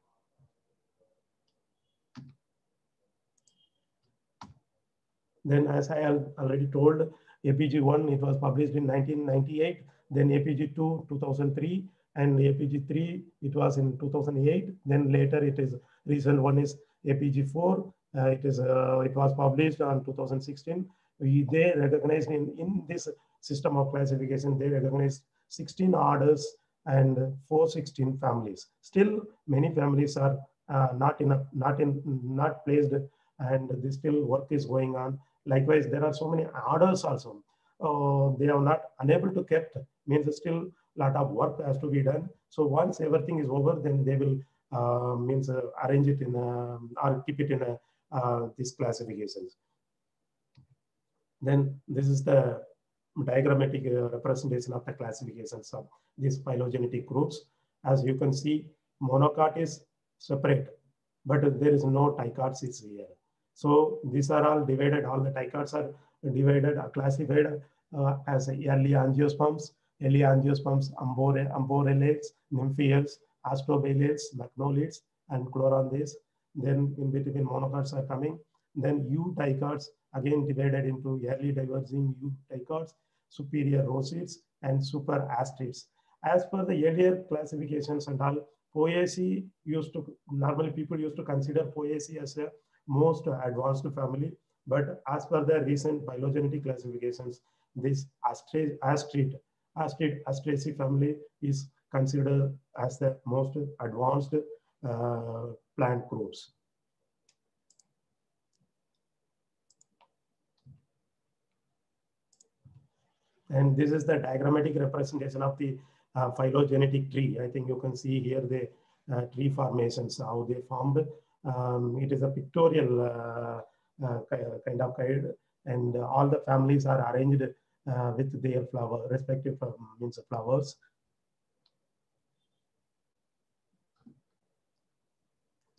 Then as I already told, APG1, it was published in 1998 then APG2 2003 and APG3 it was in 2008 then later it is recent one is APG4 uh, it is uh, it was published on 2016 we, they recognized in, in this system of classification they recognized 16 orders and 416 families. Still many families are uh, not in a, not in not placed and this still work is going on. Likewise there are so many orders also. Uh, they are not unable to kept means still a lot of work has to be done. So once everything is over, then they will means uh, arrange it in a, or keep it in a, uh, these classifications. Then this is the diagrammatic uh, representation of the classifications of these phylogenetic groups. As you can see, monocot is separate, but there is no dicots is here. So these are all divided, all the dicots are divided, are classified uh, as early angiosperms, early angiosperms, ambore, Amborellales, Nymphaeales, Austrobaileyales, and Chloranthales. Then in between monocots are coming. Then eudicots again divided into early diverging eudicots, superior rosids, and super astrids. As per the earlier classifications and all, Poaceae used to, normally people used to consider Poaceae as a most advanced family, but as per the recent phylogenetic classifications, this Astra- Astrid, Astrid, Asteraceae family is considered as the most advanced uh, plant groups. And this is the diagrammatic representation of the uh, phylogenetic tree. I think you can see here the uh, tree formations, how they formed. Um, it is a pictorial uh, uh kind of guide, and all the families are arranged uh, with their flower, respective um, means flowers.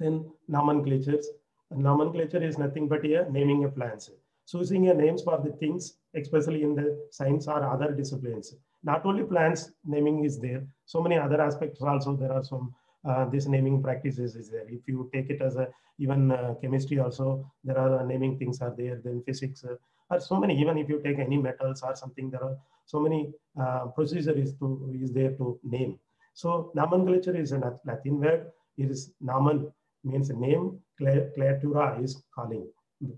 Then nomenclatures. A Nomenclature is nothing but a naming a plants. Choosing a names for the things, especially in the science or other disciplines. Not only plants, naming is there. So many other aspects also. There are some uh, this naming practices is there. If you take it as a even uh, chemistry also, there are uh, naming things are there. Then physics uh, are so many. Even if you take any metals or something, there are so many uh, procedure is to is there to name. So nomenclature is a Latin word. It is nomen means name. Clatura is calling,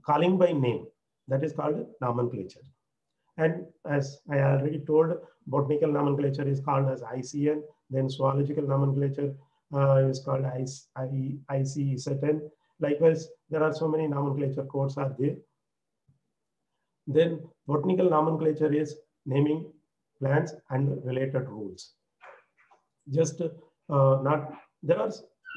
calling by name. That is called nomenclature. And as I already told, botanical nomenclature is called as ICN. Then zoological nomenclature uh, is called ICZN. Likewise, there are so many nomenclature codes are there. Then botanical nomenclature is naming plants and related rules. Just uh, not, there are,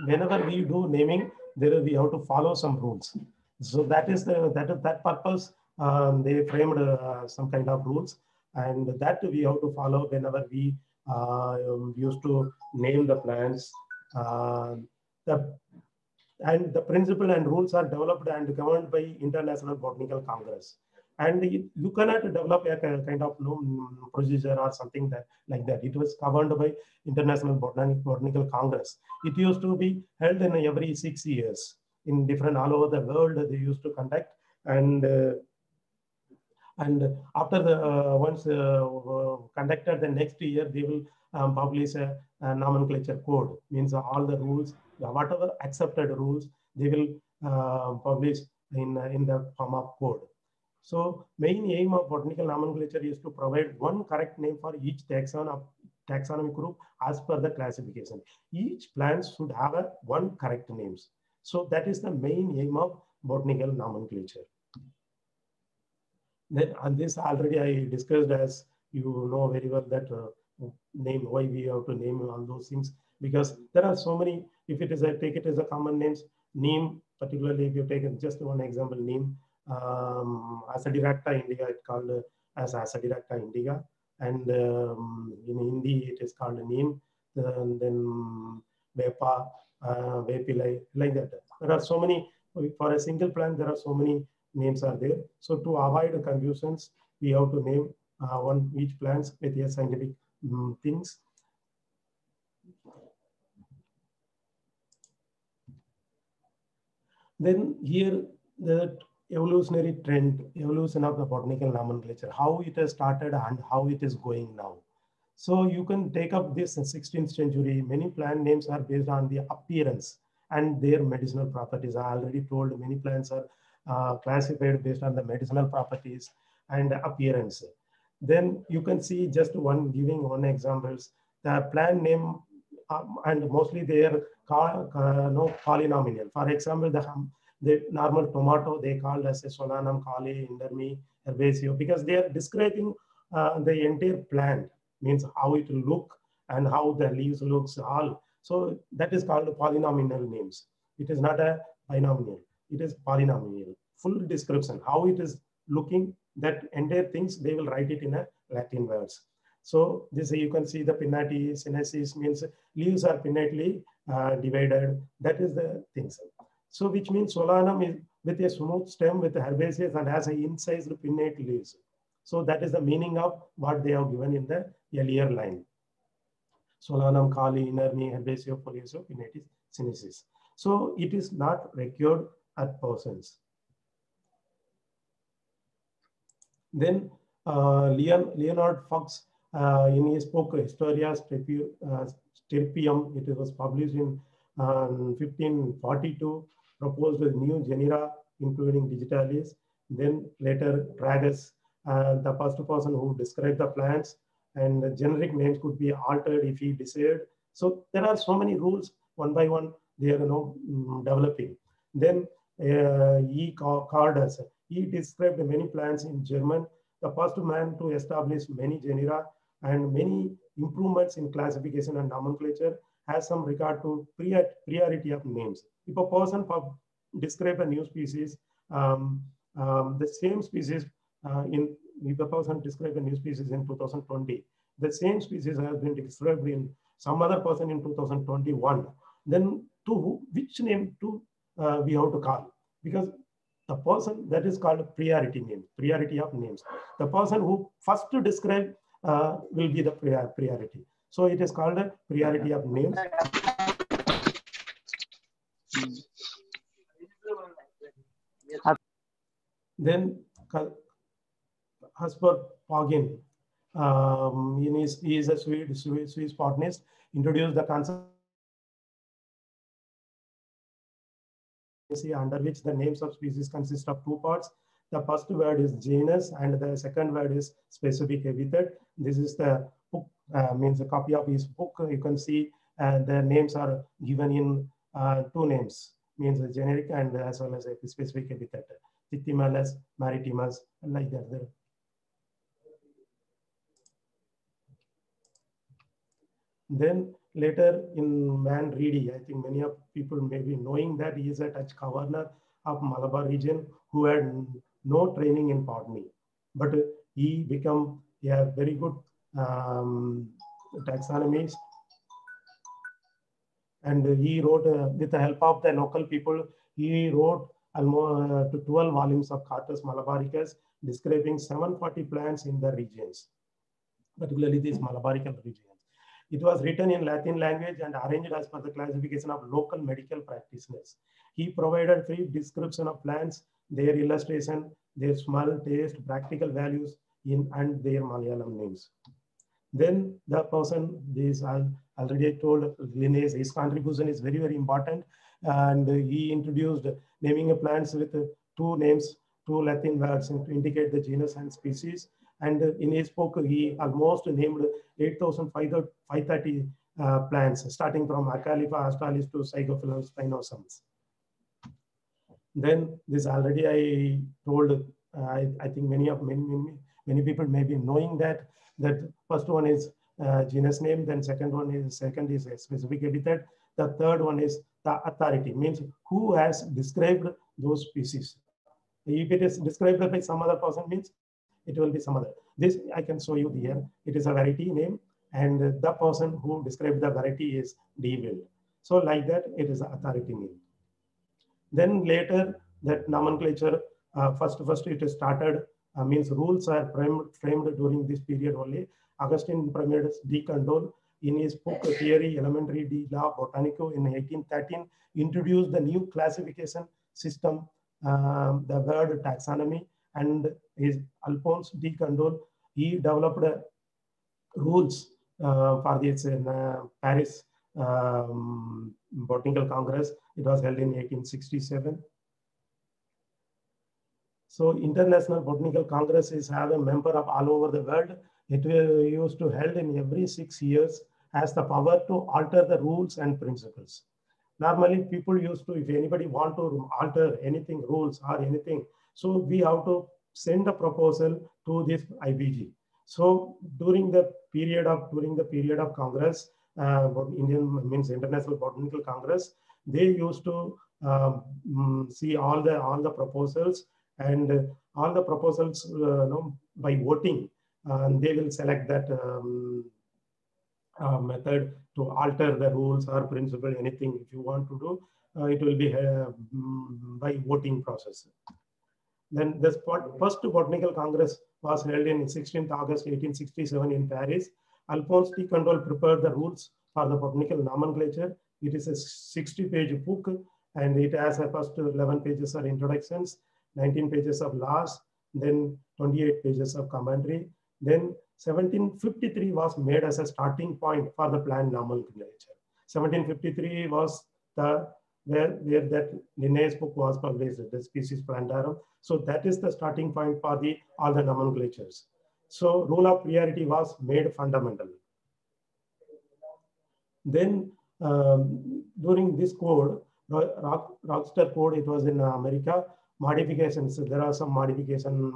whenever we do naming, there we have to follow some rules. So that is the, that that purpose um, they framed uh, some kind of rules and that we have to follow whenever we uh, um, used to name the plants. Uh, the, and the principle and rules are developed and governed by International Botanical Congress. And you cannot develop a kind of no procedure or something that like that. It was governed by International Botanical Congress. It used to be held in every six years in different all over the world. They used to conduct and uh, and after the uh, once uh, conducted the next year, they will um, publish a, a, nomenclature code. Means all the rules, whatever accepted rules, they will uh, publish in in the form of code. So main aim of botanical nomenclature is to provide one correct name for each taxon of taxonomy group as per the classification. Each plant should have a one correct names. So that is the main aim of botanical nomenclature. Then on this already I discussed as you know very well that uh, name, why we have to name all those things because there are so many, if it is I take it as a common names, name, particularly if you take just one example, name, um, Azadirachta indica, it's called as Azadirachta indica. And um, in Hindi, it is called neem. And then Vepa, uh, Vepilai, like that. There are so many, for a single plant, there are so many names are there. So to avoid confusions, we have to name uh, one each plants with a scientific um, things. Then here the evolutionary trend, evolution of the botanical nomenclature, how it has started and how it is going now. So you can take up this 16th century, many plant names are based on the appearance and their medicinal properties. I already told many plants are uh, classified based on the medicinal properties and appearance. Then you can see just one giving one examples, the plant name um, and mostly they are uh, no polynomial. For example, the, the normal tomato they called as a Solanum, Kali, Indermi, Herbaceae because they are describing uh, the entire plant means how it will look and how the leaves looks all. So that is called polynomial names. It is not a binomial it is polynomial. Full description, how it is looking, that entire things, they will write it in a Latin words. So this you can see the pinnati, senescence means leaves are pinnately uh, divided. That is the things. So which means solanum is with a smooth stem with herbaceous and has an incised pinnate leaves. So that is the meaning of what they have given in the earlier line. Solanum, Kali, Inermi, Herbaceae, Foliaceo, Pinnatis, Sinensis. So it is not required at persons. Then uh, Leon, Leonard Fuchs uh, in his book Historia Stirpi- uh, Stirpium, it was published in um, 1542, proposed new genera, including digitalis. Then later, Tragus, uh, the first person who described the plants, and the generic names could be altered if he desired. So there are so many rules, one by one, they are you know, mm, developing. Then uh, called us. He described many plants in German, the first man to establish many genera and many improvements in classification and nomenclature has some regard to priority of names. If a person describe a new species, um, um, the same species uh, in if a person describe a new species in 2020, the same species has been described in some other person in 2021. Then to who, which name to uh, we have to call because the person that is called a priority name, priority of names. The person who first to describe uh, will be the priority. So it is called a priority of names. Then Caspar Bauhin, um, in his, he is a Swedish, Swiss, botanist, introduced the concept under which the names of species consist of two parts. The first word is genus and the second word is specific epithet. This is the book, uh, means a copy of his book. You can see uh, the names are given in uh, two names, means generic and as well as a specific epithet. Tithymalus, maritimus, like that. There. Then later in Van Rheede, I think many of people may be knowing that he is a Dutch governor of Malabar region who had no training in botany, but he became a very good um, taxonomist. And he wrote, uh, with the help of the local people, he wrote almost uh, 12 volumes of Hortus Malabaricus, describing 740 plants in the regions, particularly these Malabarical regions. It was written in Latin language and arranged as per the classification of local medical practitioners. He provided three description of plants, their illustration, their smell, taste, practical values, in and their Malayalam names. Then the person, this I already told Linnaeus, his contribution is very, very important. And he introduced naming plants with two names, two Latin words to indicate the genus and species. And in his book, he almost named 8,530 uh, plants, starting from Acalypha australis to Zygophyllum spinosums. Then this already I told, I, I, think many of many, many, many people may be knowing that, that first one is uh, genus name, then second one is, second is a specific epithet. The third one is authority, means who has described those species. If it is described by some other person means it will be some other. This I can show you here. It is a variety name and the person who described the variety is Dewald. So like that, it is authority name. Then later that nomenclature, uh, first, first it is started, uh, means rules are framed, framed during this period only. Augustine Pyramus de Candolle in his book Theory Elementary de La Botanico in 1813 introduced the new classification system, um, the word taxonomy and his Alphonse de Candolle, he developed uh, rules uh, for this in uh, Paris um, Botanical Congress. It was held in 1867. So International Botanical Congress is have a member of all over the world. It used to held in every six years, has the power to alter the rules and principles. Normally people used to, if anybody want to alter anything, rules or anything, so we have to send a proposal to this IBC. So during the period of during the period of Congress, uh, Indian means International Botanical Congress, they used to um, see all the all the proposals and all the proposals uh, you know, by voting, and they will select that um, uh, method to alter the rules or principle, anything if you want to do, uh, it will be uh, by voting process. Then the first Botanical Congress was held in 16th August 1867 in Paris. Alphonse de Candolle prepared the rules for the botanical nomenclature. It is a 60-page book and it has a first 11 pages of introductions, 19 pages of laws, then 28 pages of commentary. Then 1753 was made as a starting point for the plant nomenclature. 1753 was the where, where that Linnaeus book was published, the species plantarum. So that is the starting point for the all the nomenclatures. So rule of priority was made fundamental. Then um, during this code, Rock, Rochester code, it was in America, modifications, there are some modification,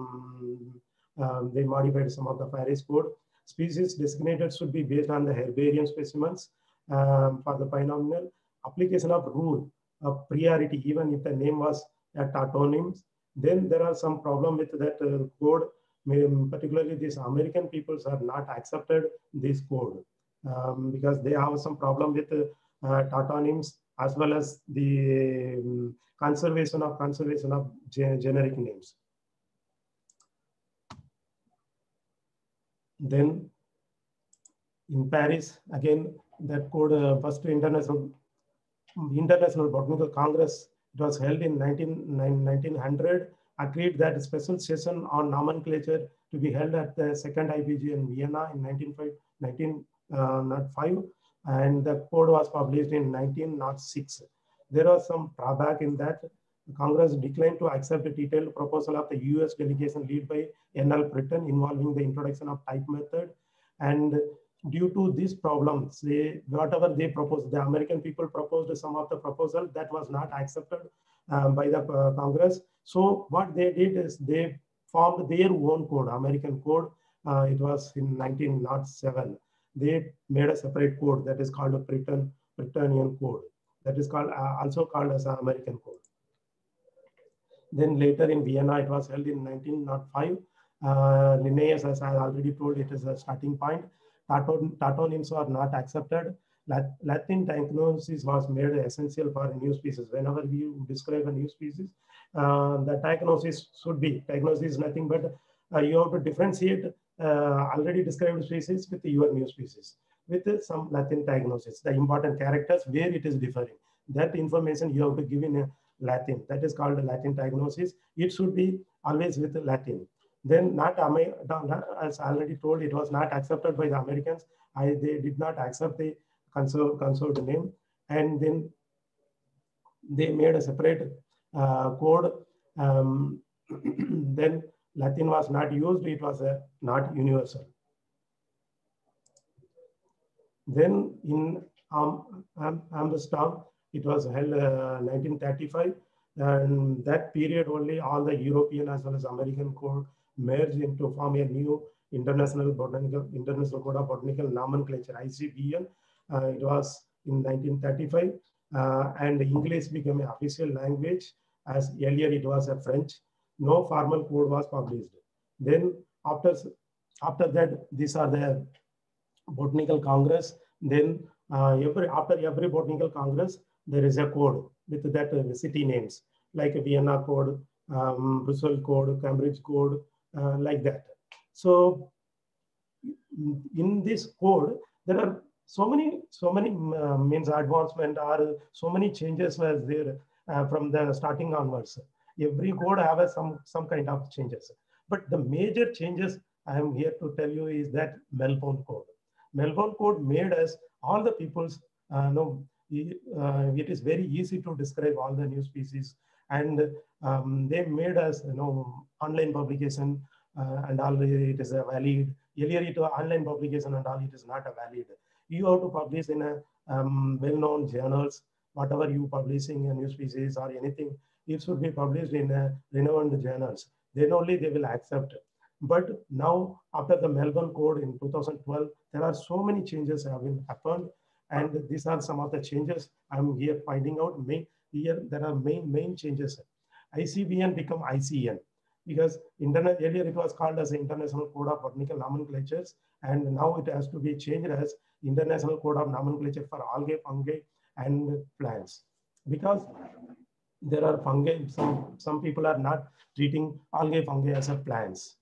um, they modified some of the Paris code. Species designated should be based on the herbarium specimens um, for the binomial. Application of rule of priority, even if the name was a tautonyms, then there are some problem with that uh, code. Particularly these American peoples are not accepted this code um, because they have some problem with uh, tautonyms as well as the um, conservation of conservation of ge generic names. Then in Paris, again, that code, uh, first international, international Botanical Congress, it was held in 19, 1900, agreed that a special session on nomenclature to be held at the second IBC in Vienna in 1905, uh, and the code was published in 1906. There was some drawback in that Congress declined to accept a detailed proposal of the US delegation led by N.L. Britton involving the introduction of type method. And due to these problems, they, whatever they proposed, the American people proposed some of the proposal that was not accepted um, by the uh, Congress. So what they did is they formed their own code, American code. Uh, it was in 1907. They made a separate code that is called a Britain, Brittonian code. That is called uh, also called as an American code. Then later in Vienna, it was held in 1905. Uh, Linnaeus, as I already told, it is a starting point. Tautonyms are not accepted. Latin diagnosis was made essential for a new species. Whenever we describe a new species, uh, the diagnosis should be, diagnosis is nothing but uh, you have to differentiate uh, already described species with your new species with some Latin diagnosis, the important characters where it is differing. That information you have to give in Latin. That is called Latin diagnosis. It should be always with Latin. Then not, as already told, it was not accepted by the Americans. I, they did not accept the conserved, conserved name. And then they made a separate uh, code. Um, then Latin was not used. It was uh, not universal. Then in um, Amsterdam, it was held uh, 1935. And that period only all the European as well as American code merged into form a new international botanical international code of botanical nomenclature ICBN. Uh, it was in 1935, uh, and English became an official language. As earlier it was a French. No formal code was published. Then after after that, these are the botanical congress. Then uh, every after every botanical congress, there is a code with that uh, city names like Vienna code, um, Brussels code, Cambridge code, uh, like that. So in this code, there are so many, so many uh, means advancement or so many changes was there uh, from the starting onwards. Every code have some, some kind of changes. But the major changes I am here to tell you is that Melbourne code. Melbourne code made us all the people's uh, know it is very easy to describe all the new species. And um, they made us you know online publication uh, and all it is a valid earlier it was online publication and all it is not a valid. You have to publish in a um, well-known journals whatever you publishing a new species or anything it should be published in a renowned journals. Then only they will accept. But now after the melbourne code in 2012 there are so many changes have been happened and these are some of the changes I'm here finding out. Main, here there are main main changes. ICBN become ICN because internet earlier it was called as International Code of Botanical Nomenclatures, and now it has to be changed as International Code of Nomenclature for algae, fungi, and plants. Because there are fungi, some, some people are not treating algae, fungi as a plants.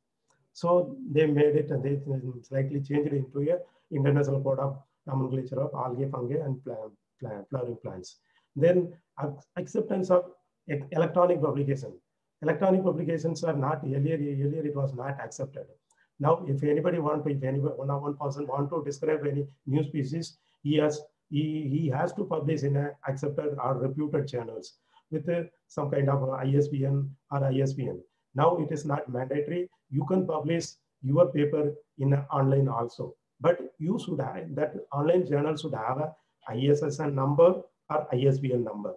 So they made it and they slightly changed it into a International Code of nomenclature of algae, fungi, and plant, plant, flowering plants. Then acceptance of electronic publication. Electronic publications are not earlier, earlier it was not accepted. Now, if anybody want to, if anyone, one, one person want to describe any new species, he has he, he has to publish in a accepted or reputed channels with uh, some kind of ISBN or ISBN. Now it is not mandatory. You can publish your paper in online also, but you should have that online journal should have a ISSN number or ISBN number.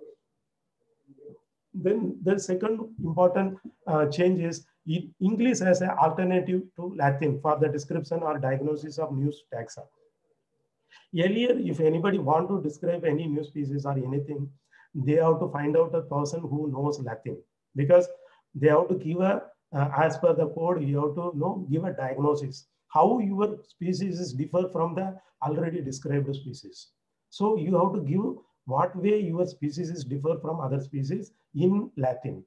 Then the second important uh, change is English as an alternative to Latin for the description or diagnosis of new taxa. Earlier, if anybody want to describe any new species or anything, they have to find out a person who knows Latin because they have to give a, uh, as per the code, you have to know, give a diagnosis. How your species is differ from the already described species. So you have to give what way your species is differ from other species in Latin.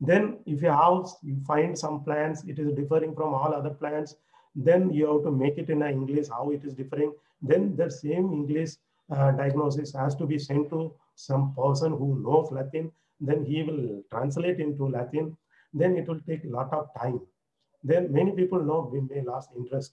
Then if you have, you find some plants, it is differing from all other plants, then you have to make it in English, how it is differing. Then the same English uh, diagnosis has to be sent to some person who knows Latin, then he will translate into Latin, then it will take a lot of time. Then many people know we may lost interest.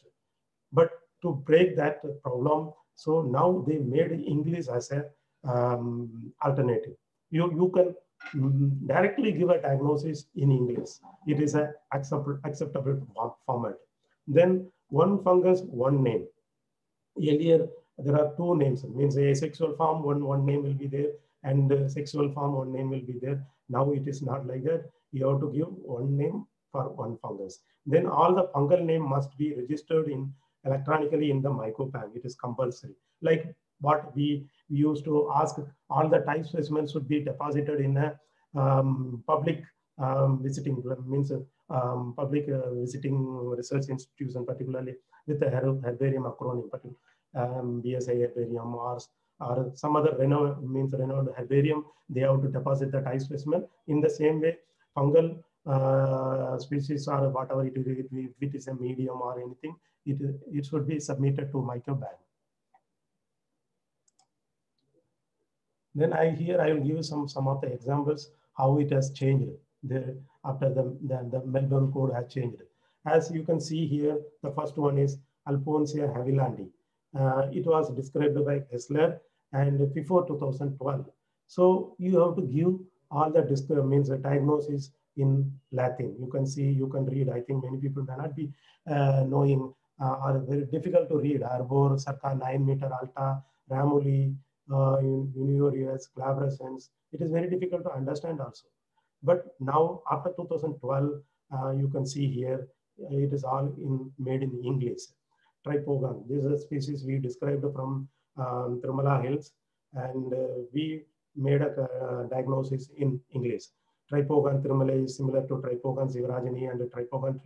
But to break that problem, so now they made English as a um, alternative. You, you can mm, directly give a diagnosis in English. It is an acceptable, acceptable format. Then one fungus, one name. Earlier, there are two names. It means a sexual form, one, one name will be there, and sexual form, one name will be there. Now it is not like that. You have to give one name for one fungus. Then all the fungal name must be registered in electronically in the MycoBank. It is compulsory. Like what we, we used to ask, all the type specimens should be deposited in a um, public um, visiting means um, public uh, visiting research institution, particularly with the herbarium acronym, um, BSI herbarium or, or some other renowned means renowned herbarium, they have to deposit the type specimen. In the same way, fungal uh, species or whatever it is, if it is a medium or anything, it, it should be submitted to MycoBank. Then I here I will give you some, some of the examples how it has changed the, after the, the, the Melbourne code has changed. As you can see here, the first one is Alphonsia havillandii. Uh, it was described by Hessler and before 2012. So you have to give all the means the diagnosis in Latin. You can see, you can read. I think many people may not be uh, knowing uh, are very difficult to read. Arbor, circa 9 meter alta, Ramuli, uh, Uniorius, glabrescens. It is very difficult to understand also. But now after 2012, uh, you can see here, it is all in made in English. Tripogon, this is a species we described from um, Hills and uh, we made a uh, diagnosis in English. Tripogon tirumalae is similar to Tripogon sivarajini and Tripogon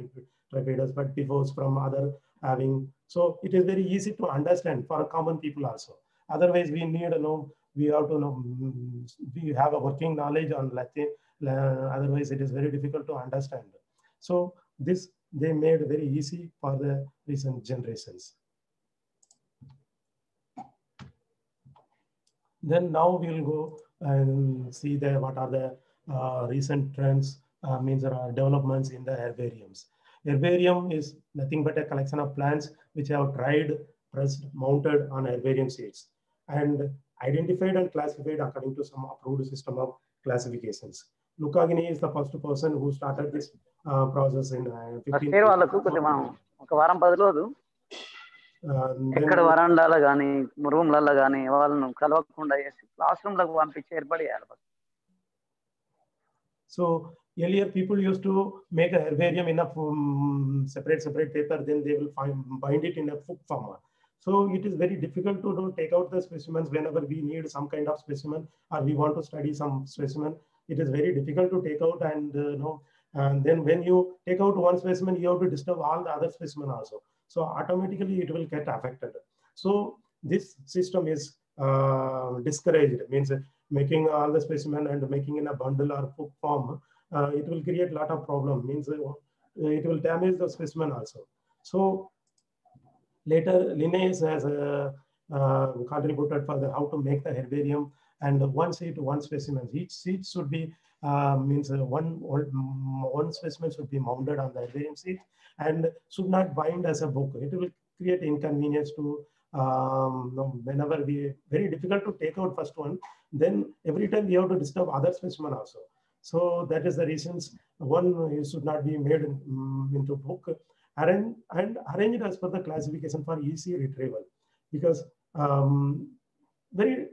tripedus, but differs from other having. So it is very easy to understand for common people also. Otherwise, we need to know, we have to know, we have a working knowledge on Latin. Otherwise, it is very difficult to understand. So this they made very easy for the recent generations. Then now we'll go and see the, what are the recent trends, uh, means there are developments in the herbariums. Herbarium is nothing but a collection of plants which have dried, pressed, mounted on herbarium seeds and identified and classified according to some approved system of classifications. The first person who started this uh, process in uh, 15. వాళ్ళకు కొంచెం ఒక వారం పది రోజు ఎక్కడ వరండాలో కానీ రూమ్లలో కానీ వాళ్ళను కలవకుండా చేసి క్లాస్ రూమ్లకు పంపించి ఏర్పడి చేయాలి So earlier people used to make a herbarium in a um, separate separate paper, then they will find, bind it in a format. So it is very difficult to do, take out the specimens whenever we need some kind of specimen or we want to study some specimen. It is very difficult to take out and uh, you know, and then when you take out one specimen, you have to disturb all the other specimen also. So automatically it will get affected. So this system is uh, discouraged, means making all the specimen and making in a bundle or book form, uh, it will create a lot of problem, means uh, it will damage the specimen also. So later Linnaeus has uh, contributed for the, how to make the herbarium and one seed, to one specimen. Each seed should be uh, means uh, one, one specimen should be mounted on the herbarium seed and should not bind as a book. It will create inconvenience to um, whenever we, very difficult to take out first one, then every time we have to disturb other specimen also. So that is the reasons one should not be made in, um, into book arrange, and arranged as per the classification for easy retrieval because um, very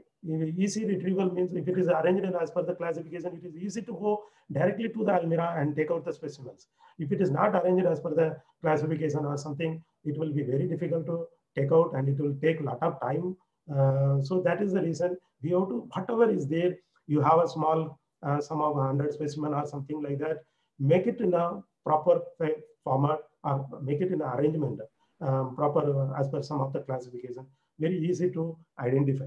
easy retrieval means if it is arranged as per the classification, it is easy to go directly to the Almirah and take out the specimens. If it is not arranged as per the classification or something, it will be very difficult to take out and it will take a lot of time. Uh, so that is the reason we have to, whatever is there, you have a small, uh, some of 100 specimen or something like that, make it in a proper format or make it in an arrangement um, proper uh, as per some of the classification. Very easy to identify.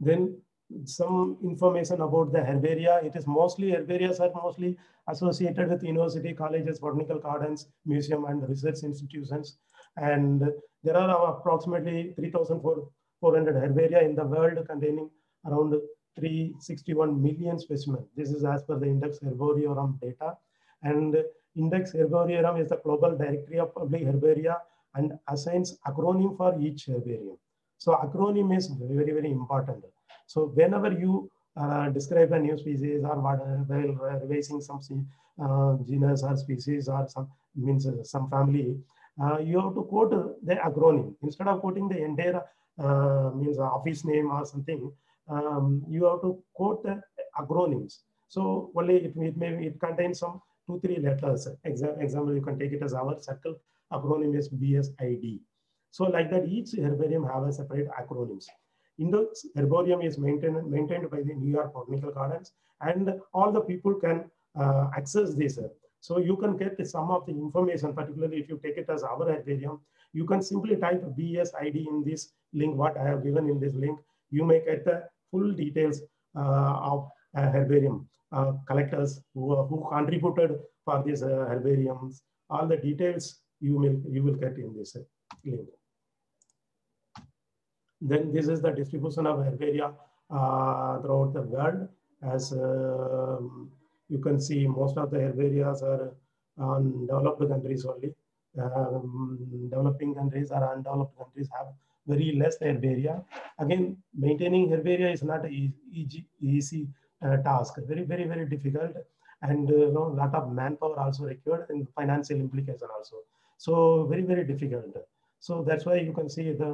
Then some information about the herbaria. It is mostly herbarias are mostly associated with university, colleges, botanical gardens, museum, and research institutions. And there are approximately 3,400 herbaria in the world containing around 361 million specimens. This is as per the Index Herbariorum data. And Index Herbariorum is the global directory of public herbaria and assigns acronym for each herbarium. So acronym is very, very important. So whenever you uh, describe a new species or what, uh, while revising some uh, genus or species or some means uh, some family, uh, you have to quote the acronym instead of quoting the entire uh, means office name or something. Um, you have to quote the acronyms. So only it, it may it contains some two three letters. Exa example, you can take it as our circle acronym is BSID. So like that, each herbarium have a separate acronyms. Index herbarium is maintained, maintained by the New York Botanical Gardens and all the people can uh, access this. So you can get some of the information, particularly if you take it as our herbarium, you can simply type BSID in this link, what I have given in this link. You may get the full details uh, of uh, herbarium uh, collectors who, who contributed for these uh, herbariums. All the details you will, you will get in this link. Then this is the distribution of herbaria uh, throughout the world. As uh, you can see, most of the herbarias are on developed countries only. Um, developing countries or undeveloped countries have very less herbaria. Again, maintaining herbaria is not an easy, easy uh, task. Very, very, very difficult. And uh, you know, a lot of manpower also required and financial implication also. So very, very difficult. So that's why you can see the,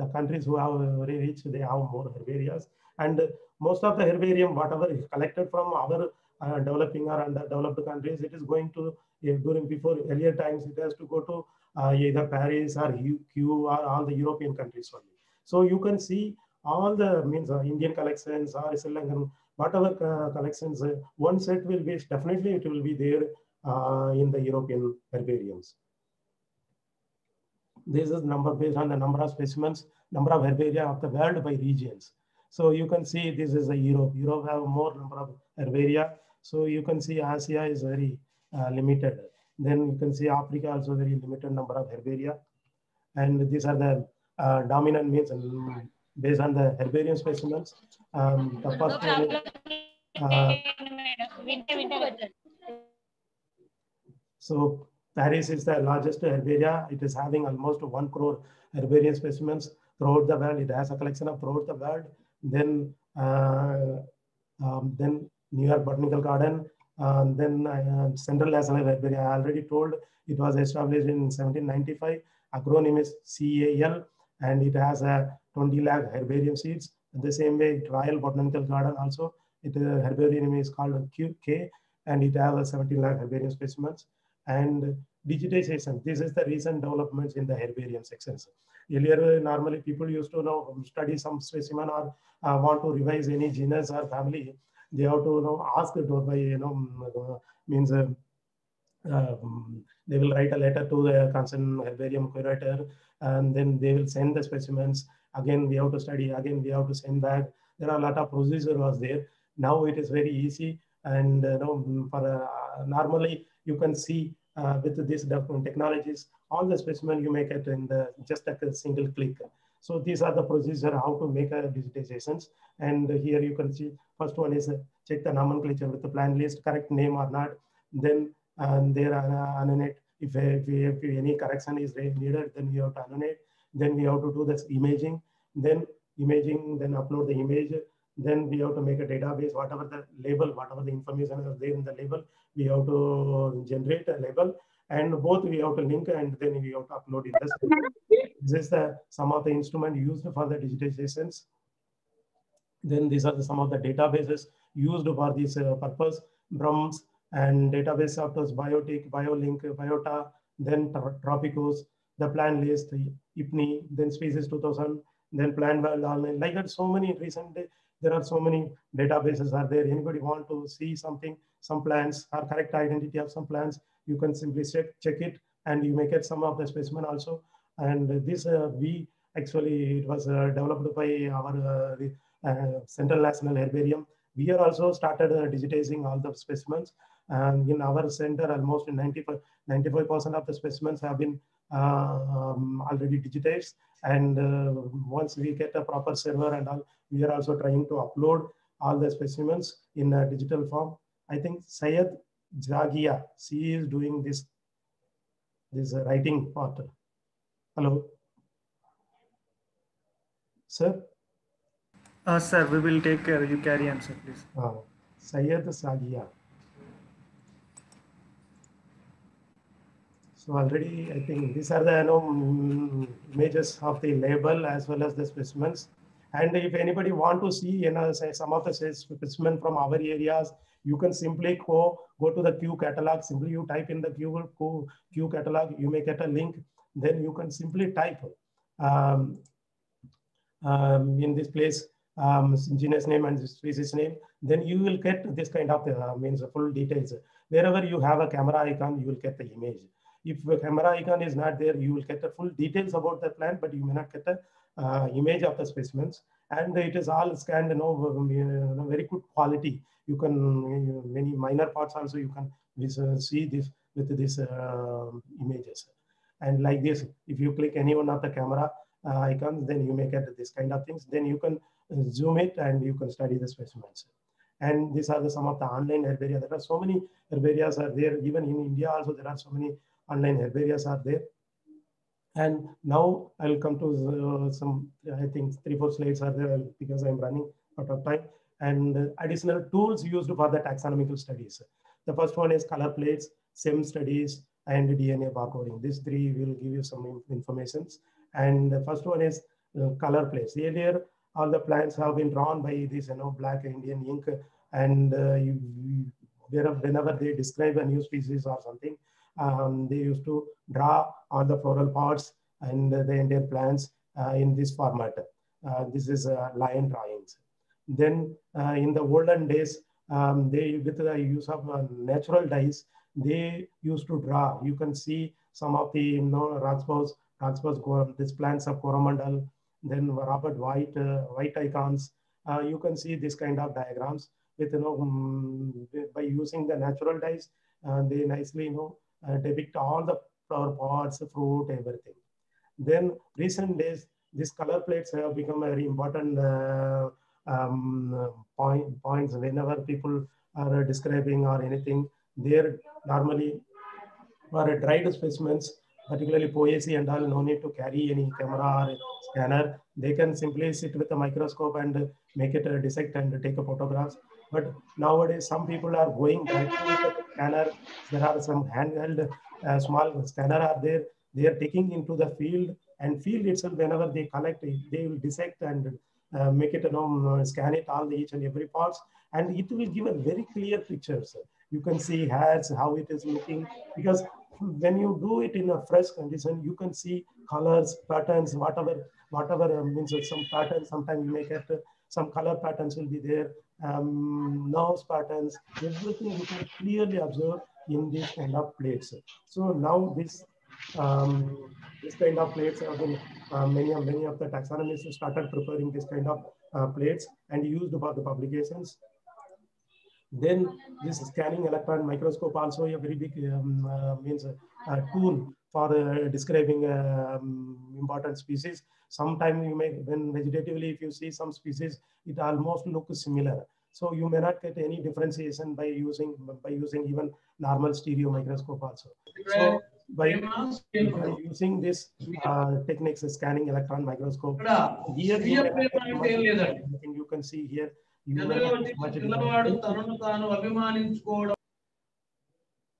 the countries who have very rich, they have more herbarias. And most of the herbarium, whatever is collected from other uh, developing or underdeveloped countries, it is going to, during before earlier times, it has to go to uh, either Paris or Kew or all the European countries only. So you can see all the means uh, Indian collections or Sri Lankan, whatever uh, collections, uh, one set will be, definitely it will be there uh, in the European herbariums. This is number based on the number of specimens, number of herbaria of the world by regions. So you can see this is a Europe. Europe have more number of herbaria. So you can see Asia is very uh, limited. Then you can see Africa also very limited number of herbaria. And these are the uh, dominant means um, based on the herbarium specimens. Um, the first one uh, so Paris is the largest herbaria. It is having almost one crore herbarium specimens throughout the world. It has a collection of throughout the world. Then, uh, um, then New York Botanical Garden. Uh, then uh, Central National Herbaria. I already told it was established in 1795. Acronym is CAL, and it has a 20 lakh herbarium seeds. the same way, Royal Botanical Garden also, it uh, herbarium is called QK, and it has a 17 lakh herbarium specimens and digitization. This is the recent developments in the herbarium sections. Earlier, normally people used to know study some specimen or uh, want to revise any genus or family. They have to you know, ask it by you know uh, means uh, um, they will write a letter to the concerned herbarium curator, and then they will send the specimens. Again, we have to study. Again, we have to send back. There are a lot of procedure was there. Now it is very easy, and you know, for uh, normally you can see uh, with these technologies, all the specimen you make it in the just at a single click. So these are the procedure how to make a digitizations. And here you can see first one is uh, check the nomenclature with the Plant List, correct name or not. Then um, there are annotate. If, if, if any correction is needed, then we have to annotate. Then we have to do this imaging. Then imaging, then upload the image. Then we have to make a database, whatever the label, whatever the information is there in the label, we have to generate a label and both we have to link and then we have to upload in the This is the some of the instrument used for the digitizations. Then these are the, some of the databases used for this uh, purpose, BRAHMS and database software, Biotic, BioLink, Biota, then Tropicos, the Plant List, IPNI, then Species 2000, then Plan Online. Like that, so many recent, there are so many databases are there. Anybody want to see something, some plans or correct identity of some plans, you can simply check, check it and you may get some of the specimen also. And this uh, we actually, it was uh, developed by our uh, uh Central National Herbarium. We are also started uh, digitizing all the specimens. And in our center, almost 95, 95% of the specimens have been uh, um, already digitized. And once we get a proper server and all, we are also trying to upload all the specimens in a digital form. I think Sayed Jagia, she is doing this, this writing part. Hello. Sir? Uh, sir, we will take care. You carry on, sir, please. Uh, Sayed Sagia. So already, I think these are the you know, images of the label as well as the specimens. And if anybody want to see, you know, say some of the specimen from our areas, you can simply go, go to the Kew catalog. Simply you type in the Kew, Kew catalog, you may get a link. Then you can simply type um, um, in this place um, genus name and species name. Then you will get this kind of uh, means full details. Wherever you have a camera icon, you will get the image. If the camera icon is not there, you will get the full details about the plant, but you may not get the uh, image of the specimens. And it is all scanned, you know, very good quality. You can, you know, many minor parts also you can uh, see this with these uh, images. And like this, if you click any one of the camera uh, icons, then you may get this kind of things. Then you can uh, zoom it and you can study the specimens. And these are the, some of the online herbaria. There are so many herbarias are there. Even in India also, there are so many online herbarias are there. And now I'll come to uh, some, I think three, four slides are there because I'm running out of time. And additional tools used for the taxonomical studies. The first one is color plates, SEM studies, and DNA barcoding. These three will give you some information. And the first one is uh, color plates. Earlier, all the plants have been drawn by this, you know, black Indian ink. And uh, you, whenever they describe a new species or something, um, they used to draw all the floral parts and the entire plants uh, in this format. Uh, this is uh, line drawings. Then uh, in the olden days, um, they with the use of uh, natural dyes, they used to draw. You can see some of the you know, Roxburgh's, Roxburgh's these plants of Coromandel, then Robert Wight, uh, Wight icons. you can see this kind of diagrams with, you know, um, by using the natural dyes, they nicely, you know, depict all the flower pots, fruit, everything. Then recent days, these color plates have become very important uh, um, point, points whenever people are describing or anything. They're normally for dried specimens, particularly poaceae and all, no need to carry any camera or scanner. They can simply sit with a microscope and make it a dissect and take a photographs. But nowadays, some people are going back to the scanner. There are some handheld uh, small scanner are there. They are taking into the field and field itself, whenever they collect, they will dissect and uh, make it, you know, scan it all the each and every parts. And it will give a very clear pictures. You can see hairs, how it is looking, because when you do it in a fresh condition, you can see colors, patterns, whatever, whatever uh, means some patterns. Sometimes you may get uh, some color patterns will be there um, nerves patterns, everything you can clearly observe in this kind of plates. So now this um, this kind of plates have been uh, many of many of the taxonomists started preparing this kind of uh, plates and used for the publications. Then this scanning electron microscope also a very big um, uh, means uh, tool for uh, describing um, important species. Sometimes you may, when vegetatively, if you see some species, it almost looks similar. So you may not get any differentiation by using by using even normal stereo microscope also. So by using this uh, techniques, scanning electron microscope, here you, you can see here you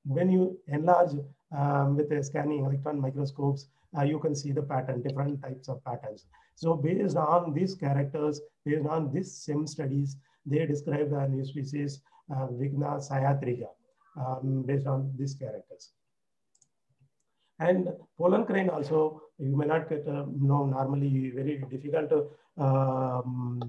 when you enlarge um, with a scanning electron microscopes, uh, you can see the pattern, different types of patterns. So based on these characters, based on these SEM studies, they describe the new species uh, Vigna sciatrica um, based on these characters. And pollen grain also, you may not get, uh, no, normally very difficult to, um,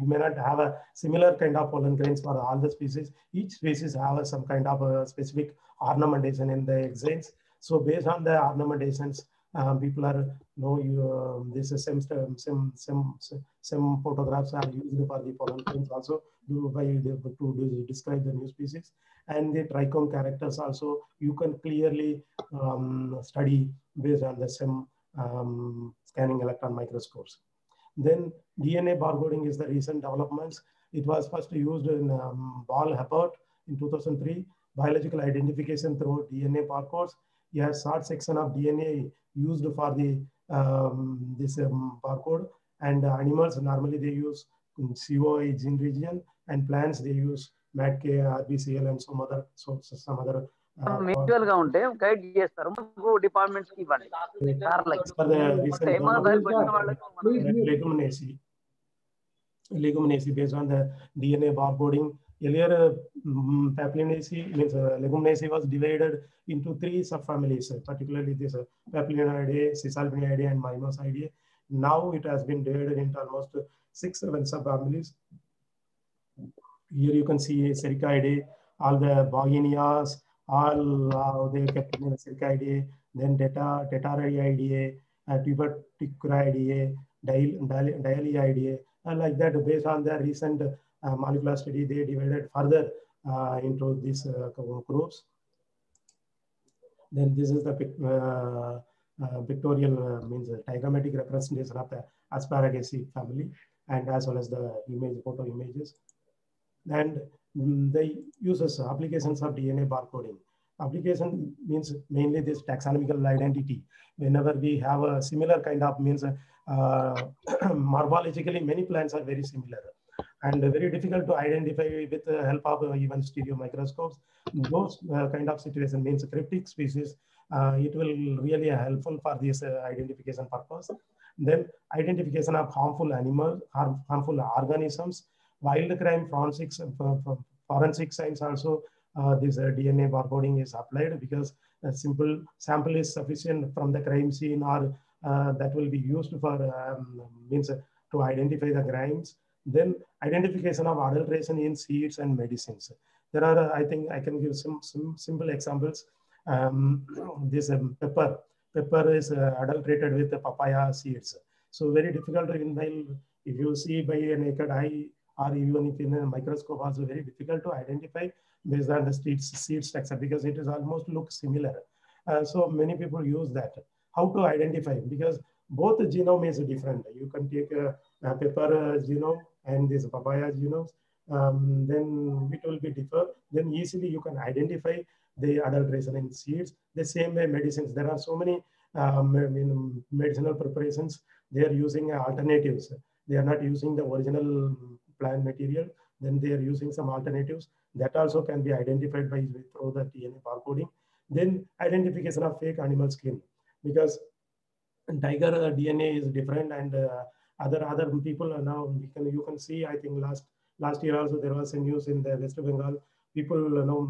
you may not have a similar kind of pollen grains for all the species. Each species have some kind of a specific ornamentation in the exits. So based on the ornamentations, um, people are know you um, this is same, same same some photographs are used for the pollen grains also do by the, to describe the new species and the trichome characters also you can clearly um, study based on the same um, scanning electron microscopes. Then DNA barcoding is the recent developments. It was first used in um, Paul Hebert in 2003, biological identification through DNA barcodes. You have short section of DNA used for the um, this um, barcode and uh, animals normally they use COI gene region and plants they use MATK, RBCL and some other so some other mutual గా ఉంటే guide చేస్తారు మాకు departments కి ఇవ్వండి for the recent leguminaceae leguminaceae based on the DNA barcoding earlier um, papillinaceae means uh, leguminaceae was divided into three subfamilies uh, particularly this uh, papillinoideae cisalpinidae and mimosidae now it has been divided into almost six seven subfamilies here you can see Sericaceae, all the Boginias, all uh, they kept in Sericaceae, then data, data Tetraideae, uh, Tubercularideae, Dialiideae, and like that based on the recent uh, molecular study, they divided further uh, into these uh, groups. Then this is the uh, uh, pictorial uh, means diagrammatic representation of the Asparagaceae family and as well as the image photo images and mm, the uses applications of DNA barcoding. Application means mainly this taxonomical identity. Whenever we have a similar kind of means uh, morphologically, many plants are very similar and very difficult to identify with the help of uh, even stereo microscopes. Those uh, kind of situation means cryptic species, uh, it will really helpful for this uh, identification purpose. Then identification of harmful animals, harm, harmful organisms, wild crime forensics, forensic science also uh, this uh, DNA barcoding is applied because a simple sample is sufficient from the crime scene or uh, that will be used for um, means to identify the crimes. Then identification of adulteration in seeds and medicines. There are, I think I can give some, some simple examples. Um, this um, pepper, pepper is adulterated with papaya seeds. So very difficult to inhale. If you see by a naked eye, or even if in a microscope also very difficult to identify based on the seed, seed structure because it is almost look similar. Uh, so many people use that. How to identify? Because both genome is different. You can take a, a pepper genome and this papaya genome, um, then it will be differ. Then easily you can identify the adulteration in seeds. The same way medicines. There are so many um, I mean, medicinal preparations. They are using alternatives. They are not using the original plant material, then they are using some alternatives that also can be identified by through the DNA barcoding. Then identification of fake animal skin, because tiger DNA is different and uh, other other people are now we can you can see I think last last year also there was a news in the West of Bengal people you know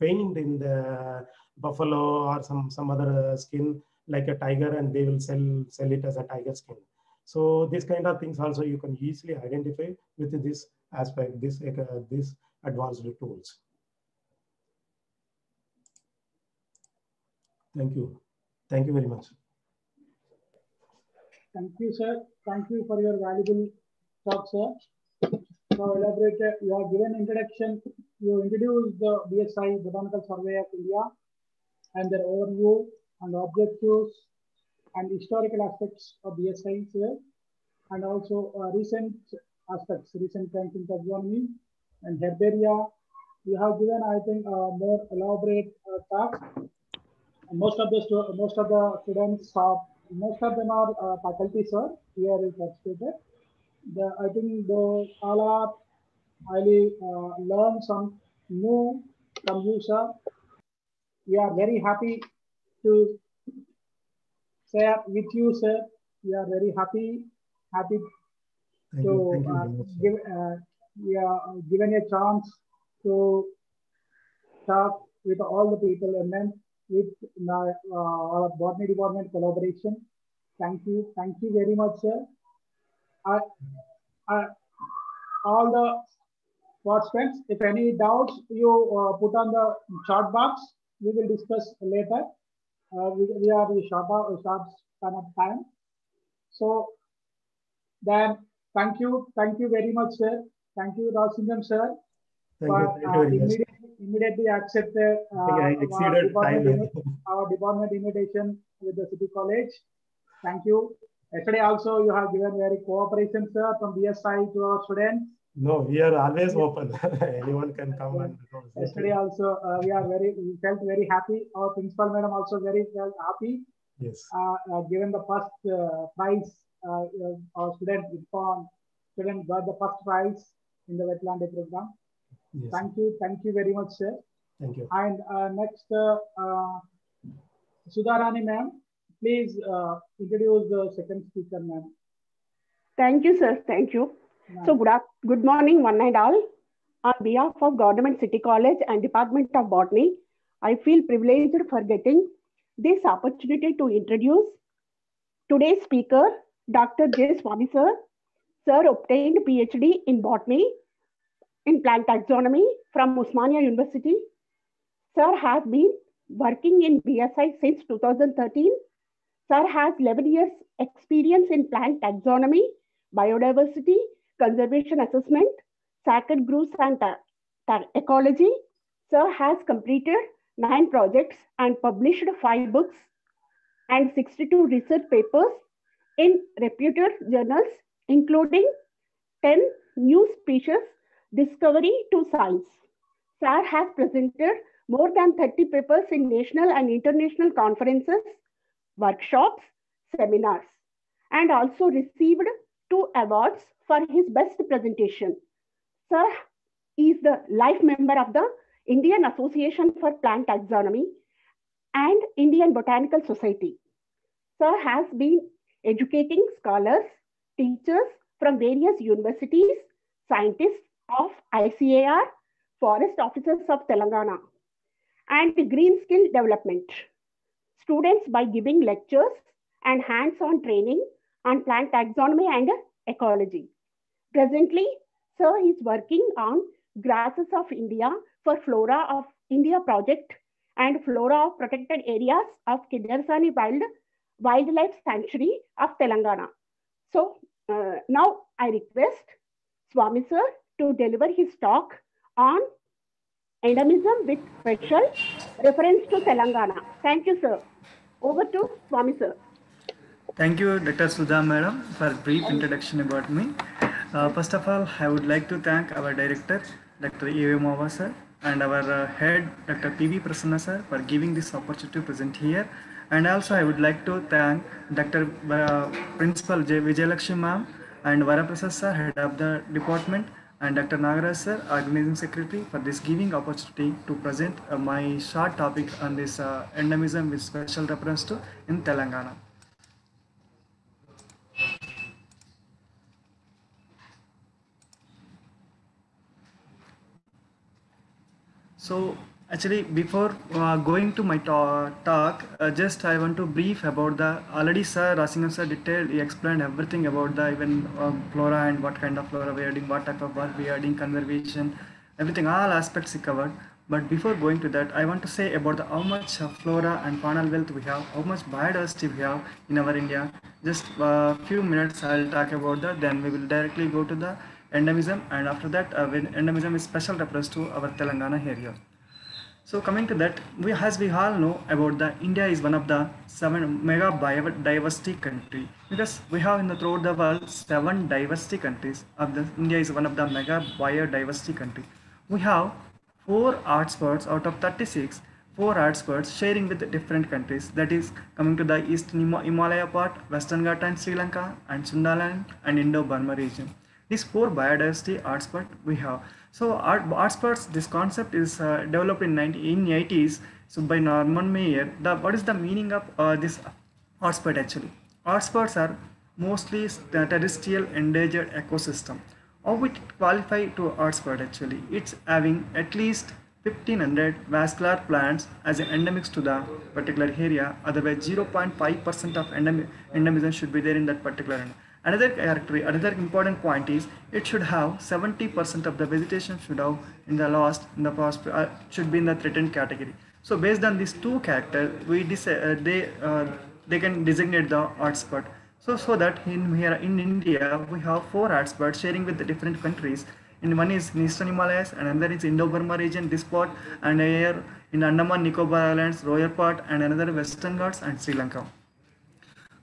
paint in the buffalo or some some other skin like a tiger and they will sell sell it as a tiger skin. So these kind of things also you can easily identify with this aspect, this, uh, this advanced tools. Thank you. Thank you very much. Thank you, sir. Thank you for your valuable talk, sir. Now elaborate, you have given introduction you introduced the BSI Botanical Survey of India and their overview and objectives and historical aspects of BSI here, and also uh, recent aspects, recent trends in taxonomy and herbaria. We have given, I think, a more elaborate uh. And most of the most of the students most of them are uh, faculty, sir. Here is stated. The I think the all are highly uh, learn some new from you, sir. We are very happy to share with you, sir. We are very happy, happy Thank to you. You uh, sir. give, uh, we are given a chance to talk with all the people and then with my, uh, our botany department collaboration. Thank you. Thank you very much, sir. I, I, all the participants, if any doubts, you uh, put on the chat box. We will discuss later. Uh, we, we are the short, short span of time. So then, thank you, thank you very much, sir. Thank you, Rasingam, sir. Thank you. for, you uh, immediately, immediately accepted uh, I our, department, time. our department invitation with the city college. Thank you. Yesterday also you have given very cooperation, sir, from BSI to our students. No, we are always open. Anyone can come and go. Yesterday also uh, we are very, we felt very happy. Our principal madam also very felt happy. Yes. Uh, uh, given the first uh, prize, uh, uh, our student, Irfan, student got the first prize in the wetland program. Yes. Thank you, thank you very much, sir. Thank you. And uh, next, uh, uh, Sudharani ma'am, please uh, introduce the second speaker, ma'am. Thank you, sir. Thank you. So good, good morning, one and all. On behalf of Government City College and Department of Botany, I feel privileged for getting this opportunity to introduce today's speaker, Dr. J. Swamy sir. Sir obtained PhD in botany in plant taxonomy from Osmania University. Sir has been working in BSI since 2013. Sir has 11 years experience in plant taxonomy, biodiversity, conservation assessment, sacred groves and ecology. Sir has completed nine projects and published five books and 62 research papers in reputed journals, including 10 new species discovery to science. Sir has presented more than 30 papers in national and international conferences, workshops, seminars, and also received two awards for his best presentation. Sir is the life member of the Indian Association for Plant Taxonomy and Indian Botanical Society. Sir has been educating scholars, teachers from various universities, scientists of ICAR, forest officers of Telangana, and green skill development. Students by giving lectures and hands-on training on plant taxonomy and ecology. Presently, Sir is working on Grasses of India for Flora of India project and Flora of Protected Areas of Kinnerasani Wild Wildlife Sanctuary of Telangana. So uh, now I request Swamy Sir to deliver his talk on endemism with special reference to Telangana. Thank you, sir. Over to Swamy Sir. Thank you, Dr. Sudha Madam, for a brief introduction about me. Uh, first of all, I would like to thank our director, Dr. E.V. Mova sir, and our uh, head, Dr. P.V. Prasanna sir, for giving this opportunity to present here. And also, I would like to thank Dr. Uh, Principal J. Vijayalakshmi ma'am and Varaprasad sir, head of the department, and Dr. Nagaraj sir, organizing secretary, for this giving opportunity to present uh, my short topic on this uh, endemism with special reference to in Telangana. So actually before uh, going to my ta- talk, uh, just I want to brief about the already sir Rasingam sir detailed he explained everything about the even um, flora and what kind of flora we are doing, what type of work we are doing, conservation, everything, all aspects he covered. But before going to that, I want to say about the, how much uh, flora and faunal wealth we have, how much biodiversity we have in our India. Just a few minutes I'll talk about that. Then we will directly go to the endemism and after that uh, when endemism is special reference to our Telangana area. So coming to that, we as we all know about the India is one of the seven mega biodiversity country because we have in the throughout the world seven diversity countries. Of the India is one of the mega biodiversity country. We have four hotspots out of 36 four hotspots sharing with different countries that is coming to the east Himalaya part, Western Ghat and Sri Lanka and Sundaland and Indo-Burma region. These four biodiversity hotspots we have. So art, hotspots, this concept is uh, developed in 1980s so by Norman Myers. The, what is the meaning of uh, this hotspot actually? Hotspots are mostly terrestrial endangered ecosystem. How it qualify to hotspot actually? It's having at least 1500 vascular plants as endemics to the particular area otherwise 0.5% of endem endemism should be there in that particular area. Another character, another important point is it should have 70% of the vegetation should have in the lost in the past uh, should be in the threatened category. So based on these two characters, we uh, they uh, they can designate the hotspot. So so that in here in India we have four hotspots sharing with the different countries in one is in eastern Himalayas and another is Indo-Burma region, this part, and here in Andaman Nicobar Islands, Royal part, and another Western Ghats and Sri Lanka.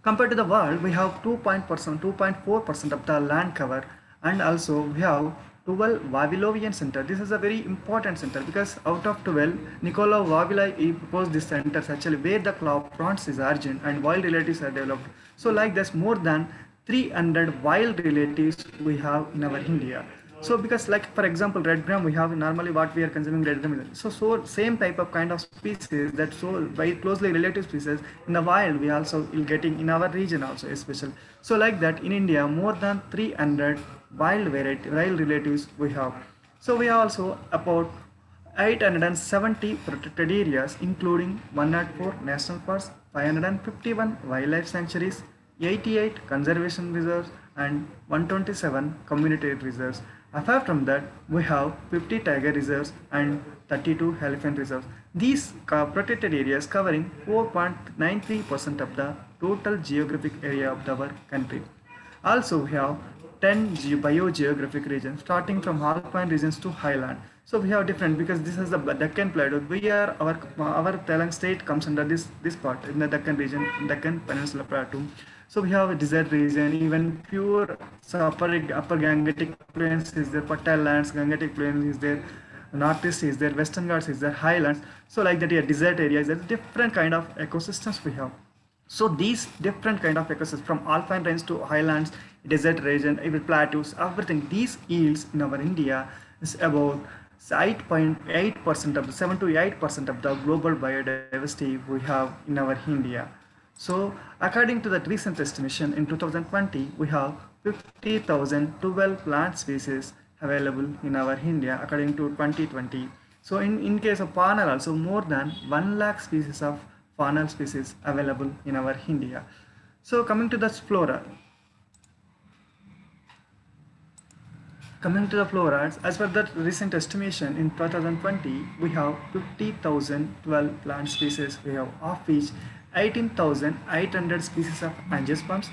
Compared to the world, we have 2.4% of the land cover, and also we have 12 Vavilovian Center. This is a very important center because out of 12, Nikolai Vavilov proposed this center actually where the prawns is origin and wild relatives are developed. So like this, more than 300 wild relatives we have in our India. So because like for example red gram we have normally what we are consuming red gram. So so same type of kind of species that so very closely related species in the wild we also will getting in our region also especially. So like that in India more than 300 wild variety wild relatives we have. So we have also about 870 protected areas including 104 national parks 551 wildlife sanctuaries 88 conservation reserves and 127 community reserves Apart from that, we have 50 tiger reserves and 32 elephant reserves. These are protected areas covering 4.93% of the total geographic area of our country. Also, we have 10 biogeographic regions starting from alpine regions to highland. So we have different because this is the Deccan Plateau. We are our our Telang state comes under this this part in the Deccan region, Deccan Peninsula Plateau. So we have a desert region, even pure upper, upper Gangetic plains is there, fertile lands, Gangetic plains is there, northeast is there, western Ghats is there, highlands. So like that, yeah, desert areas, there's different kind of ecosystems we have. So these different kind of ecosystems from alpine range to highlands, desert region, even plateaus, everything, these yields in our India is about 8.8% of the 7 to 8% of the global biodiversity we have in our India. So according to that recent estimation in 2020, we have 50,012 plant species available in our India according to 2020. So in, in case of faunal also more than 1 lakh species of faunal species available in our India. So coming to the flora. Coming to the flora, as per that recent estimation in 2020, we have 50,012 plant species we have of which 18,800 species of angiosperms,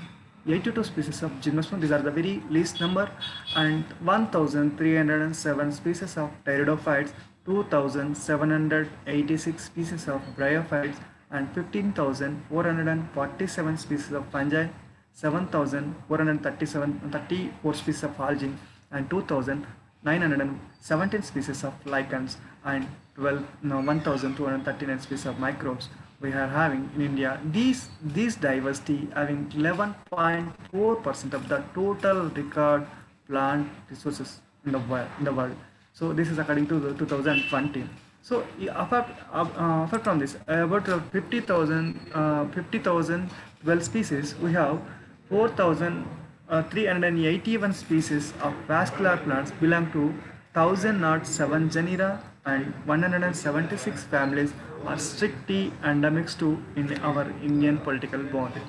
82 species of gymnosperms, these are the very least number, and 1,307 species of pteridophytes, 2,786 species of bryophytes, and 15,447 species of fungi, 7,437 34 species of algae, and 2,917 species of lichens, and 12, no, 1,239 species of microbes we are having in India. These this diversity having 11.4 percent of the total record plant resources in the world. In the world. So this is according to the 2020. So apart, uh, apart from this, about 50,000 uh, 50,000 well species, we have 4,381 uh, species of vascular plants belong to 1007 genera and 176 families are strictly endemics to in our Indian political boundary.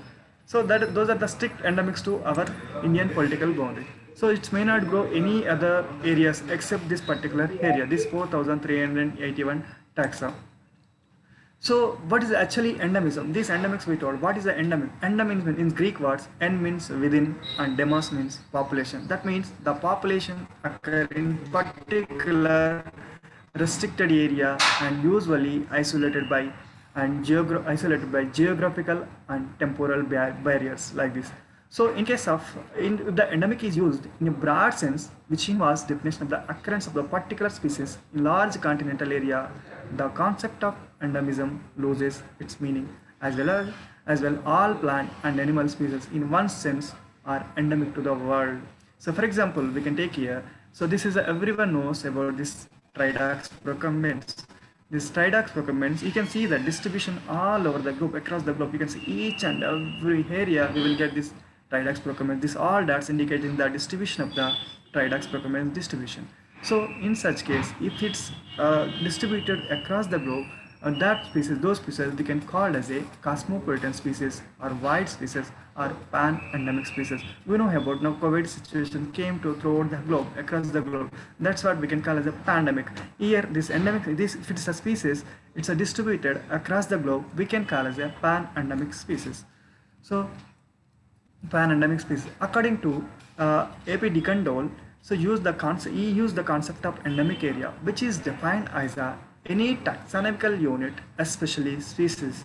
So that those are the strict endemics to our Indian political boundary. So it may not grow any other areas except this particular area, this 4,381 taxa. So what is actually endemism? These endemics we told. What is the endemic? Endemic means in Greek words, en means within and demos means population. That means the population occur in particular restricted area and usually isolated by and geogra- isolated by geographical and temporal bar- barriers like this. So in case of in the endemic is used in a broad sense, which involves definition of the occurrence of the particular species in large continental area, the concept of endemism loses its meaning as well as as well all plant and animal species in one sense are endemic to the world. So for example, we can take here. So this is a, everyone knows about this Tridax procumbens. This Tridax procumbens, you can see the distribution all over the globe, across the globe. You can see each and every area we will get this Tridax procumbens. This all dots indicating the distribution of the Tridax procumbens distribution. So in such case, if it's uh, distributed across the globe, uh, that species, those species, they can called as a cosmopolitan species or wide species or pan-endemic species. We know about now COVID situation came to throughout the globe, across the globe. That's what we can call as a pandemic. Here, this endemic, this if it's a species, it's a distributed across the globe. We can call as a pan-endemic species. So pan-endemic species. According to uh, A.P. de so use the concept, he used the concept of endemic area, which is defined as a any taxonomical unit, especially species,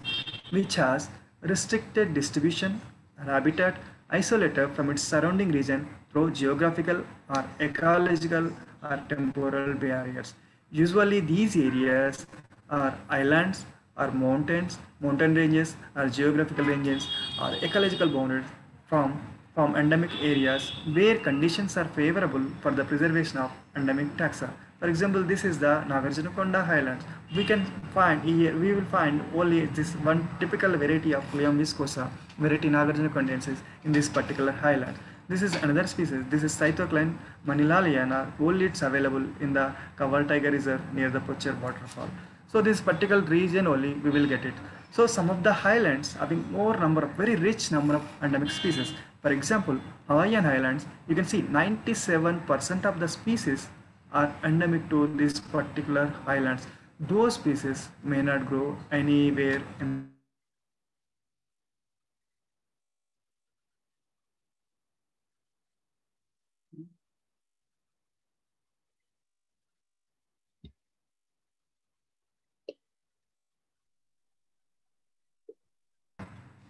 which has restricted distribution habitat isolated from its surrounding region through geographical or ecological or temporal barriers. Usually these areas are islands or mountains, mountain ranges or geographical ranges or ecological boundaries from, from endemic areas where conditions are favorable for the preservation of endemic taxa. For example, this is the Nagarjunakonda Highlands. We can find here, we will find only this one typical variety of Cleome viscosa, variety Nagarjunakondensis in this particular highland. This is another species. This is Cytocline manilaliana. Only it's available in the Kaval Tiger Reserve near the Pocher waterfall. So this particular region only we will get it. So some of the highlands having more number of very rich number of endemic species. For example, Hawaiian Highlands, you can see 97% of the species are endemic to these particular highlands. Those species may not grow anywhere in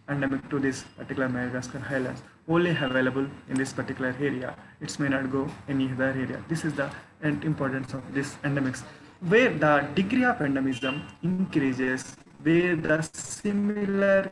endemic to this particular Madagascar highlands only available in this particular area. It may not go any other area. This is the importance of this endemics where the degree of endemism increases where the similar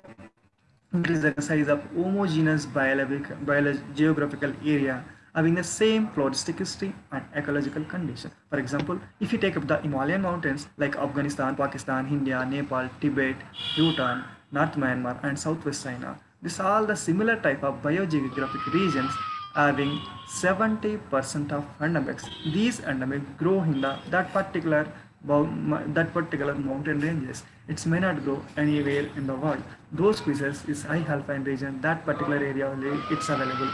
increase the size of homogeneous biological, biological geographical area having the same floristic history and ecological condition. For example, if you take up the Himalayan mountains like Afghanistan, Pakistan, India, Nepal, Tibet, Bhutan, North Myanmar and Southwest China. These are all the similar type of biogeographic regions having 70% of endemics. These endemics grow in the that particular that particular mountain ranges. It may not grow anywhere in the world. Those species is high alpine region. That particular area only it's available.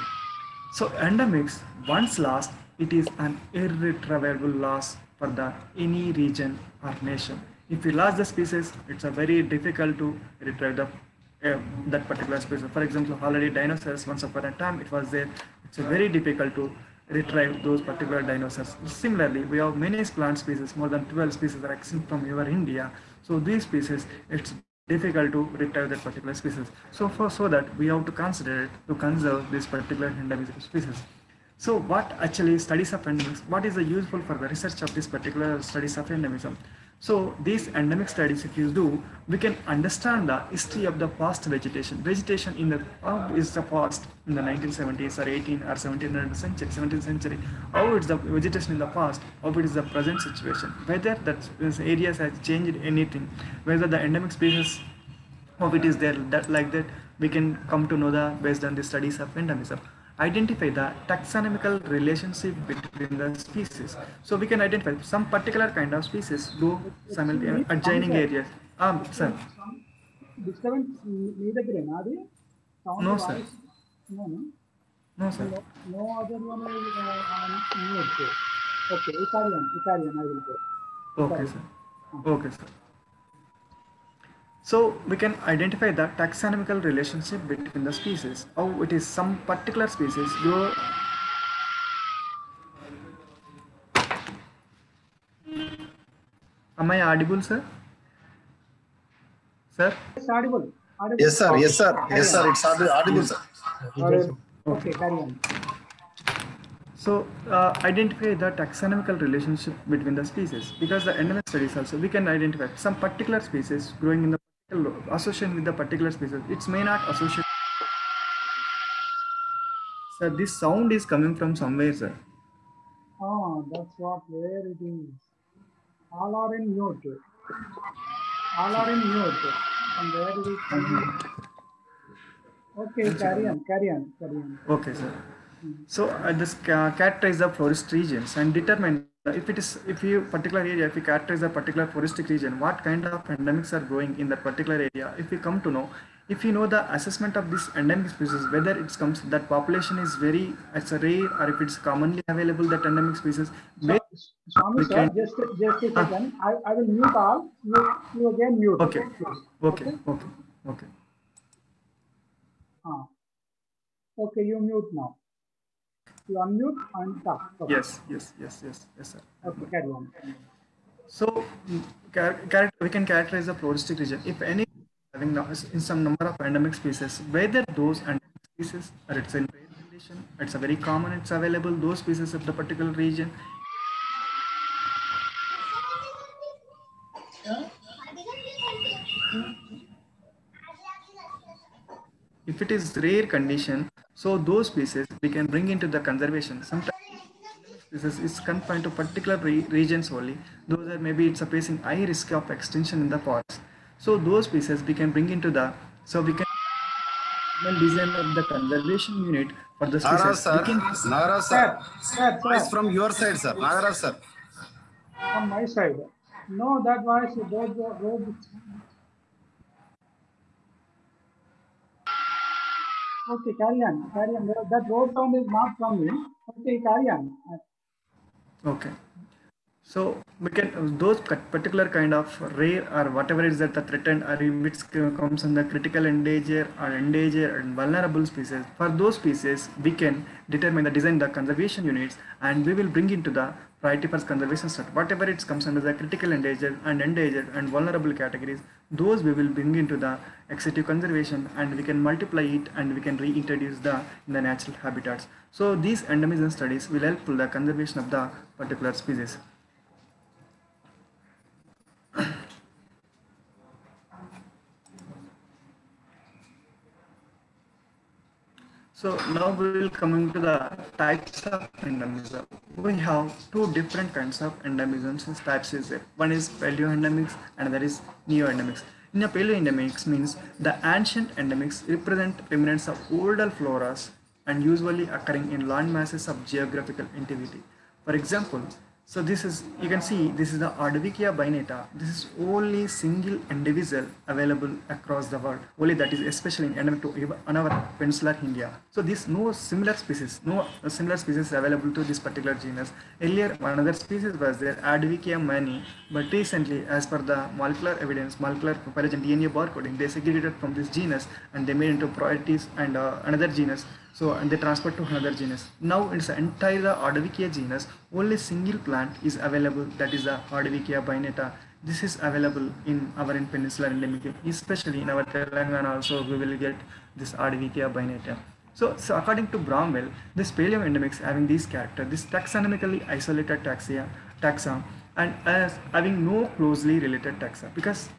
So endemics once lost, it is an irretrievable loss for the any region or nation if you lost the species, it's a very difficult to retrieve the uh, that particular species. For example, already dinosaurs once upon a time it was there. It's very difficult to retrieve those particular dinosaurs. Similarly, we have many plant species, more than 12 species are extinct from our India. So these species, it's difficult to retrieve that particular species. So for so that we have to consider it to conserve this particular endemic species. So what actually studies of endemics, what is the useful for the research of this particular studies of endemism? So these endemic studies, if you do, we can understand the history of the past vegetation. Vegetation in the how is the past in the 1970s or 18 or 17th century, 17th century. How is the vegetation in the past? How it is the present situation? Whether that areas has changed anything? Whether the endemic species, how it is there that like that, we can come to know the based on the studies of endemism identify the taxonomical relationship between the species. So we can identify some particular kind of species go simultaneously adjoining areas. Um, sir. Disturbance మీ దగ్గరేనా అది No, sir. No, no. No, sir. No, no other one is uh, on mute. so we can identify the taxonomical relationship between the species. How it is some particular species grow. Am I audible, sir? Sir? It's audible. audible. Yes, sir. Yes, sir. Yes, sir. It's audi- audible, sir. Okay, carry on. So uh, identify the taxonomical relationship between the species because the endemic studies also we can identify some particular species growing in the particular association with the particular species. It may not associate. Sir, this sound is coming from somewhere, sir. Oh, that's what, where it is. All are in mute. All are in mute. And where it is coming. Okay, carry on, carry on, carry on. Okay, sir. So uh, this ca- characterize the forest regions and determine if it is if you particular area if you characterize a particular forestic region what kind of endemics are growing in that particular area if we come to know if you know the assessment of this endemic species whether it comes that population is very it's a rare or if it's commonly available that endemic species where Swami sir, can just, just a second. I, I will mute all. You, you again mute. Okay. please. okay okay okay Ah. Okay, you mute now. You unmute and talk. Okay. yes yes yes yes yes sir Okay, carry on. So, we can characterize the floristic region. If any having in some number of endemic species, whether those endemic species are it's in rare condition, it's a very common, it's available, those species of the particular region. If it is rare condition, so those species we can bring into the conservation. Sometimes species is confined to particular re- regions only. Those are maybe it's a facing high risk of extinction in the forest. So those species we can bring into the so we can design of the conservation unit for the Nagaraj, species. sir. Can Nagaraj, sir. Sir, Voice sir, from your side, sir. Nagaraj, sir. from my side. No, that voice, those, those. Okay, carry on, carry on. That road sound is not from me. Okay, carry on. Okay. So we can those particular kind of rare or whatever is that the threatened or it uh, comes in the critical endangered or endangered and vulnerable species. For those species, we can determine the design the conservation units and we will bring into the priority first conservation set. Whatever it comes under the critical endangered and endangered and vulnerable categories, those we will bring into the executive conservation and we can multiply it and we can reintroduce the in the natural habitats. So these endemism studies will help the conservation of the particular species. So now we will coming to the types of endemism. We have two different kinds of endemisms as types is there. One is paleoendemics and that is neoendemics. In a paleoendemics means the ancient endemics represent remnants of older floras and usually occurring in land masses of geographical activity. For example, so this is, you can see this is the Ardwikia binata. This is only single individual available across the world. Only that is especially in endemic to on peninsular India. So this no similar species, no similar species available to this particular genus. Earlier another species was there, Ardwikia mani, but recently as per the molecular evidence, molecular phylogen DNA barcoding, they segregated from this genus and they made into priorities and uh, another genus so and they transfer to another genus. Now it's entire the Ardwikia genus only single plant is available. That is the Ardwikia binata this is available in our in peninsular endemic especially in our Telangana also we will get this Ardwikia binata so, so according to Bromwell, this paleo endemics having these character, this taxonomically isolated taxia, taxa, and as having no closely related taxa, because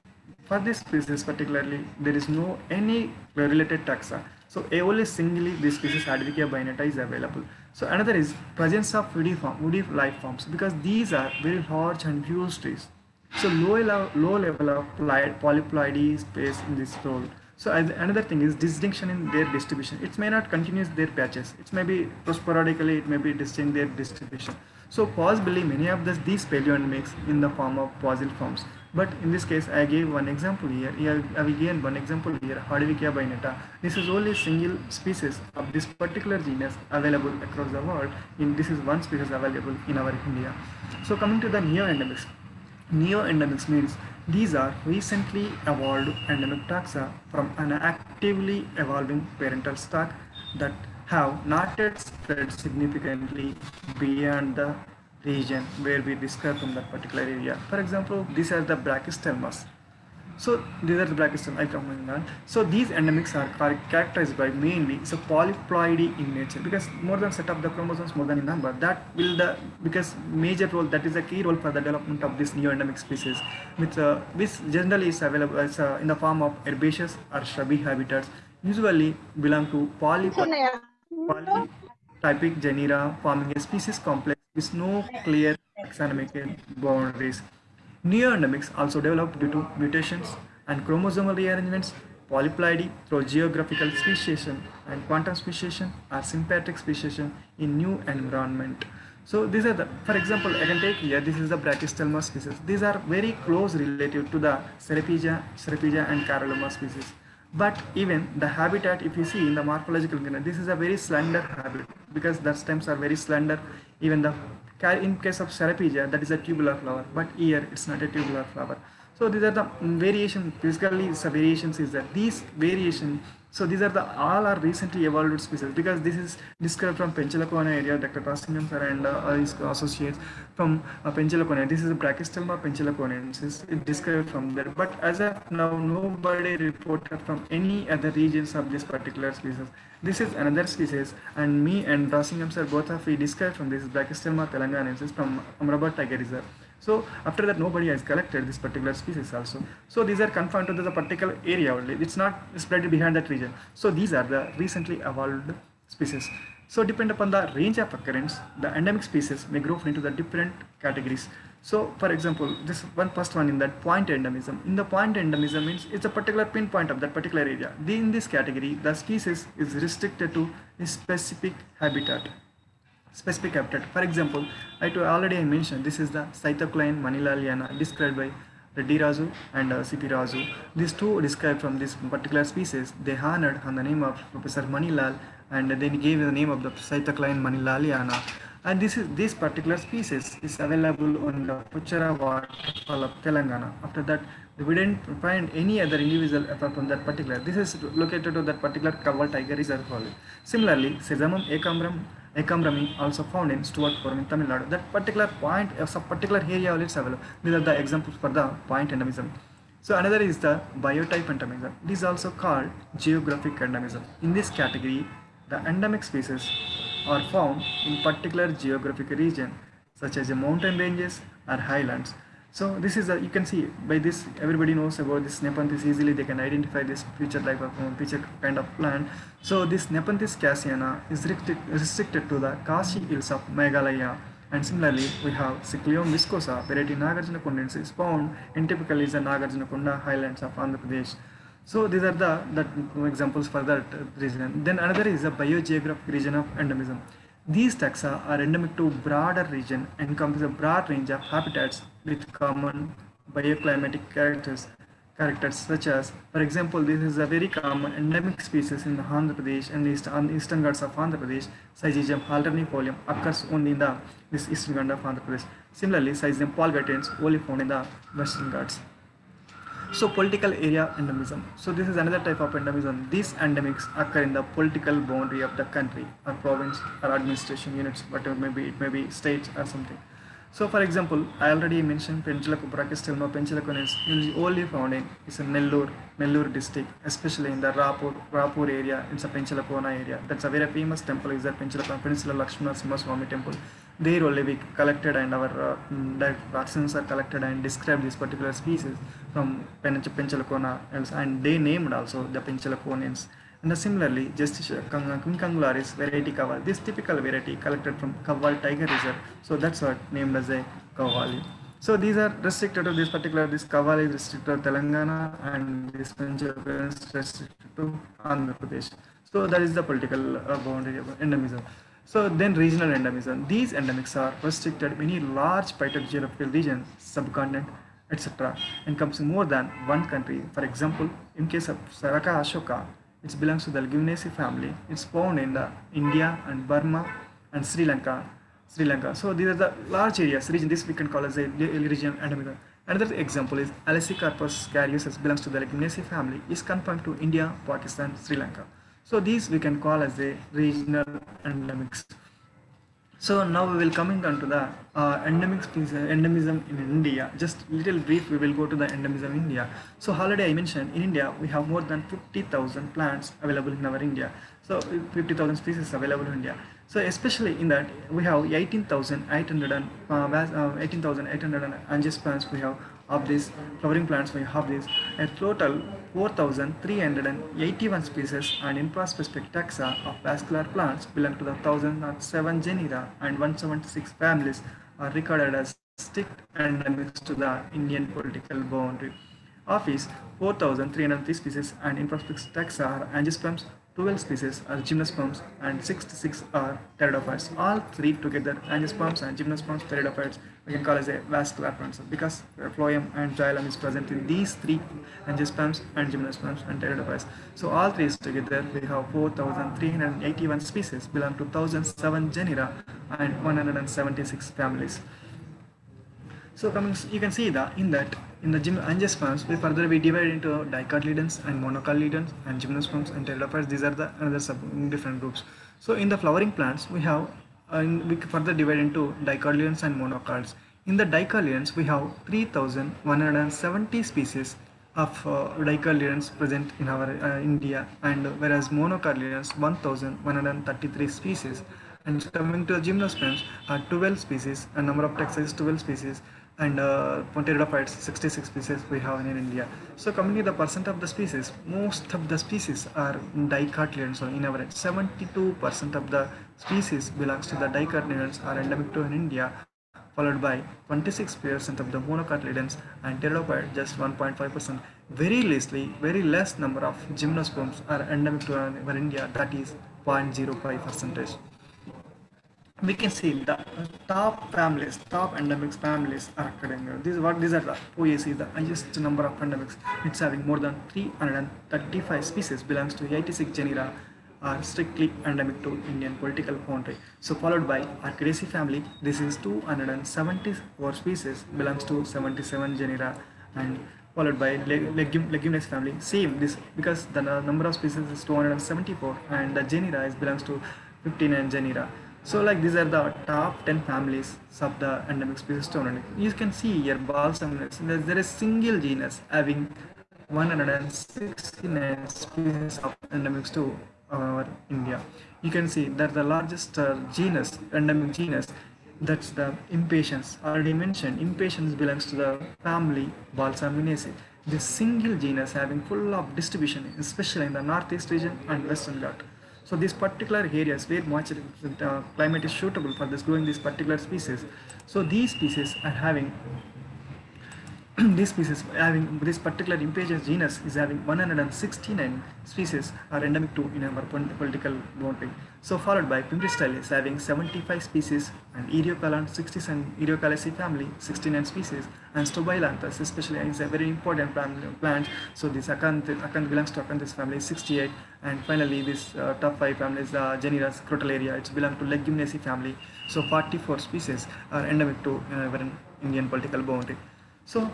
for this species particularly, there is no any related taxa. So only singly this species Ardwikia binata is available. So another is presence of woody, form, woody life forms because these are very large and huge trees. So low, level, low level of polyploidy space in this role. So another thing is distinction in their distribution. It may not continue their patches. It may be sporadically, it may be distinct their distribution. So possibly many of this, these paleoendemics in the form of fossil forms. But in this case, I gave one example here. Here I will give one example here, Hardwickia binata. This is only single species of this particular genus available across the world. In this is one species available in our India. So coming to the neoendemics. Neo-endemics means these are recently evolved endemic taxa uh, from an actively evolving parental stock that have not yet spread significantly beyond the region where we describe from that particular area. For example, these are the brachystelmas. So these are the brachystelma. I come on. So these endemics are characterized by mainly so polyploidy in nature because more than set up the chromosomes more than in number that will the because major role that is a key role for the development of this new endemic species which uh, which generally is available as, uh, in the form of herbaceous or shrubby habitats usually belong to poly polytypic genera forming a species complex with no clear taxonomic boundaries. Neoendemics also develop due to mutations and chromosomal rearrangements, polyploidy through geographical speciation and quantum speciation or sympatric speciation in new environment. So these are the, for example, I can take here, this is the Brachystelma species. These are very close relative to the Ceropegia, Ceropegia and Caralluma species. But even the habitat, if you see in the morphological unit, this is a very slender habit because the stems are very slender. Even the in case of Ceropegia, that is a tubular flower, but here it's not a tubular flower. So these are the variation. Basically, the variations is that these variation. So these are the all are recently evolved species because this is described from Penchalakona area. Dr. Rasingam sir and uh, his associates from uh, Penchalakona. This is Brachystelma penchilaconensis. It described from there. But as of now, nobody reported from any other regions of this particular species. This is another species, and me and Rasingam sir both have we described from this Brachystelma telanganensis from Amrabad Tiger Reserve. So after that, nobody has collected this particular species also. So these are confined to the particular area only. It's not spread behind that region. So these are the recently evolved species. So depend upon the range of occurrence, the endemic species may group into the different categories. So for example, this one first one in that point endemism. In the point endemism means it's a particular pinpoint of that particular area. In this category, the species is restricted to a specific habitat specific habitat. For example, I already I mentioned this is the Cytocline manilaliana described by Reddy Razu and uh, CP Razu. These two described from this particular species. They honored on the name of Professor Manilal and then gave the name of the Cytocline manilaliana. And this is this particular species is available on the Puchara waterfall of Telangana. After that, we didn't find any other individual apart from that particular. This is located to that particular Kaval Tiger Reserve. Similarly, Sesamum ecambrum Ecambrami also found in Stuartpuram in Tamil Nadu. That particular point, uh, a particular area is available. These are the examples for the point endemism. So another is the biotype endemism. This is also called geographic endemism. In this category, the endemic species are found in particular geographic region such as mountain ranges or highlands. So this is a, you can see by this everybody knows about this Nepenthes easily they can identify this future type of future kind of plant. So this Nepenthes khasiana is restricted, to the Khasi hills of Meghalaya and similarly we have Cyclium viscosa variety Nagarjuna kundensis found in typically the Nagarjuna Kunda highlands of Andhra Pradesh. So these are the, the examples for that region. Then another is the biogeographic region of endemism. These taxa are endemic to broader region and encompass a broad range of habitats with common bioclimatic characters characters such as for example this is a very common endemic species in the Andhra Pradesh and east, on eastern Ghats of Andhra Pradesh Syzygium alternifolium occurs only in the this eastern Ghats of Andhra Pradesh. Similarly Syzygium palgatans only found in the western Ghats so political area endemism. So this is another type of endemism. These endemics occur in the political boundary of the country or province or administration units, whatever it may be, it may be states or something. So for example, I already mentioned Penchilacum brachystelma penchilaconens is only found in is in Nellore, Nellore district, especially in the Rapur, Rapur area, it's a Penchalakona area. That's a very famous temple is the Penchalakona Peninsula Lakshmana Swami temple. There only we collected and our uh, vaccines are collected and described this particular species from Penchalakona and they named also the Penchilaconens. And similarly, Justicia quinqueangularis variety kaval. This typical variety collected from Kaval Tiger Reserve. So that's what named as a Kavali. So these are restricted to this particular, this Kaval is restricted to Telangana and this Penchilaconens restricted to Andhra Pradesh. So that is the political uh, boundary of endemism. So then regional endemism. These endemics are restricted any large phytogeographical region, subcontinent, etc. and encompassing more than one country. For example, in case of Saraca asoca, it belongs to the Leguminaceae family. It's found in the India and Burma and Sri Lanka. Sri Lanka. So these are the large areas, region. This we can call as a regional endemism. Another example is Alysicarpus caryuses belongs to the Leguminaceae family is confined to India, Pakistan, Sri Lanka. So these we can call as a regional endemics. So now we will coming down to the uh, endemic species, endemism in India. Just little brief, we will go to the endemism in India. So already I mentioned in India we have more than 50,000 plants available in our India. So 50,000 species available in India. So especially in that we have 18,800 and uh, vas- uh, 18,800 angiosperms we have of these flowering plants we have this a total 4,381 species and intraspecific taxa of vascular plants belong to the 1007 genera and 176 families are recorded as strict endemics to the Indian political boundary. Of these, 4,303 species and intraspecific taxa are angiosperms, 12 species are gymnosperms and 66 are pteridophytes. All three together, angiosperms and gymnosperms, pteridophytes, we can call as a vascular plants because phloem and xylem is present in these three angiosperms and gymnosperms and pteridophytes. So all three together, we have 4,381 species belong to 1,007 genera and 176 families. So coming, you can see that in that in the angiosperms, we further we divide into dicotyledons and monocotyledons and gymnosperms and pteridophytes. These are the another sub different groups. So in the flowering plants, we have uh, we further divide into dicotyledons and monocotyledons. In the dicotyledons, we have 3,170 species of uh, dicotyledons present in our uh, India, and whereas monocotyledons 1,133 species. And coming to the gymnosperms, are 12 species, a number of taxa is 12 species, and uh, pteridophytes 66 species we have in India. So coming to the percent of the species, most of the species are dicotyledons. So in average, 72% of the species belongs to the dicotyledons are endemic to in India, followed by 26% of the monocotyledons and pteridophyte just 1.5%. Very lastly, very less number of gymnosperms are endemic to our India, that is 0.05 percentage we can see the top families, top endemics families are academia. These what these are the OAC, the highest number of endemics. It's having more than 335 species belongs to 86 genera are strictly endemic to Indian political boundary. So followed by Orchidaceae family, this is 274 species belongs to 77 genera and followed by leg- legum- leguminous family same this because the number of species is 274 and the genera is belongs to 59 genera so like these are the top 10 families of the endemic species only. You can see here balsaminus. There, is single genus having 169 species of endemics to our India. You can see that the largest uh, genus, endemic genus, that's the impatiens. Already mentioned, impatiens belongs to the family Balsaminaceae. This single genus having full of distribution, especially in the northeast region and western Ghat. So these particular areas where moisture uh, climate is suitable for this growing these particular species. So these species are having these species having this particular impatiens genus is having 169 species are endemic to in our political boundary. So followed by Fimbristylis having 75 species and Eriocaulon 67 Eriocaulaceae family 69 species and Strobilanthes especially is a very important plant. So this Acanth, Acanth belongs to Acanthus family 68 and finally this uh, top 5 family families uh, genera Crotalaria it belongs to Leguminaceae family. So 44 species are endemic to uh, Indian political boundary. So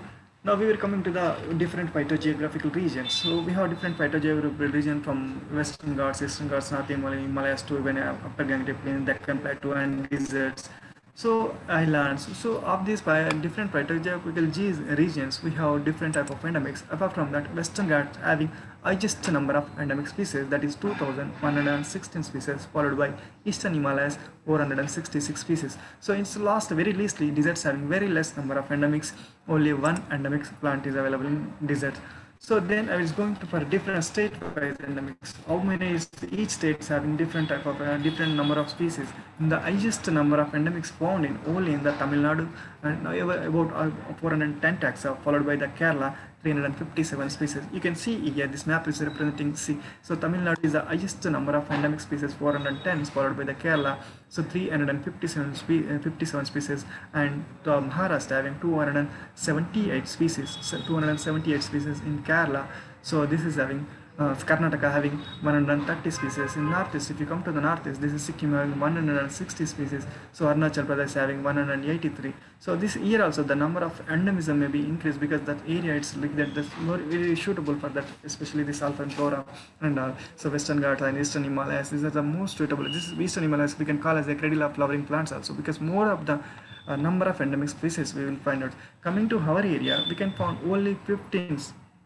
now we were coming to the different phytogeographical regions. So we have different phytogeographical region from Western Ghats, Eastern Ghats, North Himalaya, Himalayas to even Upper Gangetic Plain, Deccan Plateau and deserts. So islands. So of these different phytogeographical ge- regions, we have different type of endemics. Apart from that, Western Ghats having highest number of endemic species, that is 2,116 species, followed by Eastern Himalayas 466 species. So it's last very leastly deserts having very less number of endemics. Only one endemic plant is available in deserts. So then I was going to for different state wise endemics. How many is each state is having different type of uh, different number of species. In the highest number of endemics found in only in the Tamil Nadu and now about uh, 410 taxa, followed by the Kerala 357 species. You can see here this map is representing C. So Tamil Nadu is the highest number of endemic species 410 followed by the Kerala so 357 spe- uh, 57 species and uh, Maharashtra having 278 species so 278 species in Kerala so this is having uh, Karnataka having 130 species. In Northeast, if you come to the Northeast, this is Sikkim having 160 species. So Arunachal Pradesh having 183. So this year also the number of endemism may be increased because that area it's like that that's more very suitable for that, especially this and flora and uh, so Western Ghats and Eastern Himalayas. These are the most suitable. This is Eastern Himalayas we can call as a cradle of flowering plants also because more of the uh, number of endemic species we will find out. Coming to our area, we can find only 15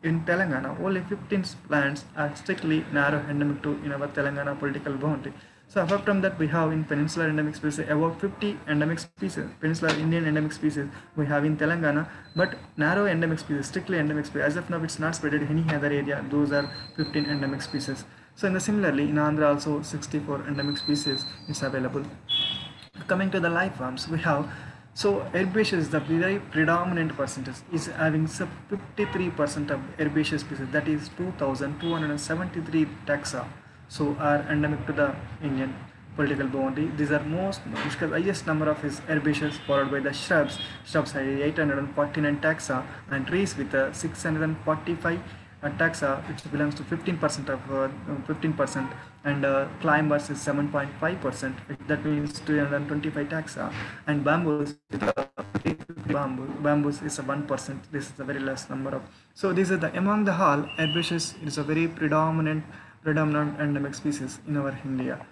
in Telangana, only 15 plants are strictly narrow endemic to in our Telangana political boundary. So apart from that, we have in peninsular endemic species about 50 endemic species, peninsular Indian endemic species we have in Telangana, but narrow endemic species, strictly endemic species. As of now, it's not spread in any other area. Those are 15 endemic species. So in the similarly, in Andhra also 64 endemic species is available. Coming to the life forms, we have so herbaceous the predominant percentage is having 53% of herbaceous species that is 2273 taxa so are endemic to the Indian political boundary. These are most because highest number of is herbaceous followed by the shrubs. Shrubs have 849 taxa and trees with uh, 645 uh, taxa which belongs to 15% of uh, 15% and uh, climbers is 7.5% that means 225 taxa and bamboos bamboo bamboos is a 1% this is a very less number of. So these are the among the all herbaceous is a very predominant predominant endemic species in our India.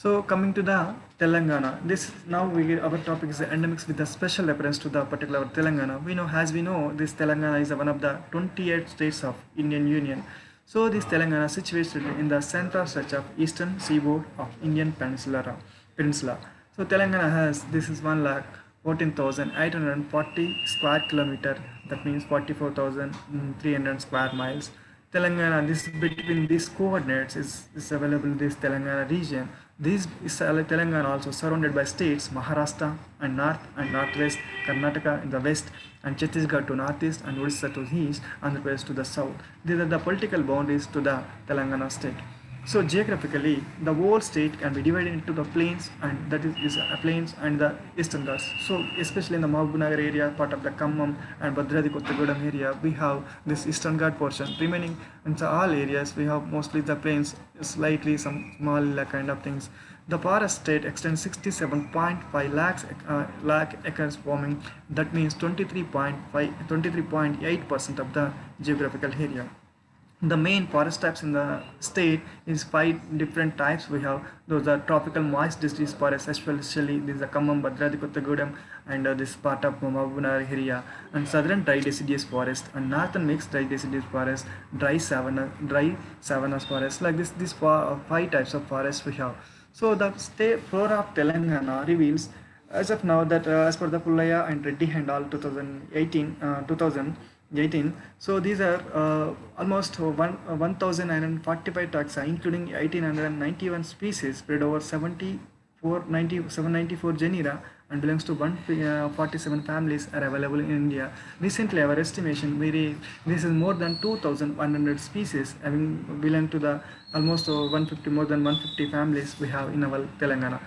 So coming to the Telangana, this now we our topic is the endemics with a special reference to the particular Telangana. We know as we know this Telangana is one of the 28 states of Indian Union. So this Telangana situated in the central stretch of eastern seaboard of Indian Peninsula. Peninsula. So Telangana has this is one lakh 14,840 square kilometer. That means 44,300 square miles. Telangana, this between these coordinates is, is available in this Telangana region. This is Telangana also surrounded by states Maharashtra and north and northwest, Karnataka in the west, and Chhattisgarh to northeast and Odisha to the east, Andhra Pradesh to the south. These are the political boundaries to the Telangana state. So geographically, the whole state can be divided into the plains and that is, is uh, plains and the eastern Ghats. So especially in the Mahabubnagar area, part of the Khammam and Bhadradri Kothagudem area, we have this eastern Ghat portion. Remaining in the all areas, we have mostly the plains, slightly some small kind of things. The forest state extends 67.5 lakhs uh, lakh acres forming. That means 23.5 23.8 percent of the geographical area the main forest types in the state is five different types. We have those are tropical moist deciduous forest especially this is Bhadradri, Kothagudem and uh, this part of Mahabubnagar area and southern dry deciduous forest and northern mixed dry deciduous forest dry savanna dry savannas forest like this these five types of forests we have. So the state flora of Telangana reveals as of now that uh, as per the Pullaiah and Reddy and all 2018 uh, 2000 18 so these are uh, almost one, uh, 1945 taxa including 1891 species spread over 74 90, 794 genera and belongs to 147 families are available in India. Recently our estimation this is more than 2100 species having belong to the almost 150 more than 150 families we have in our Telangana.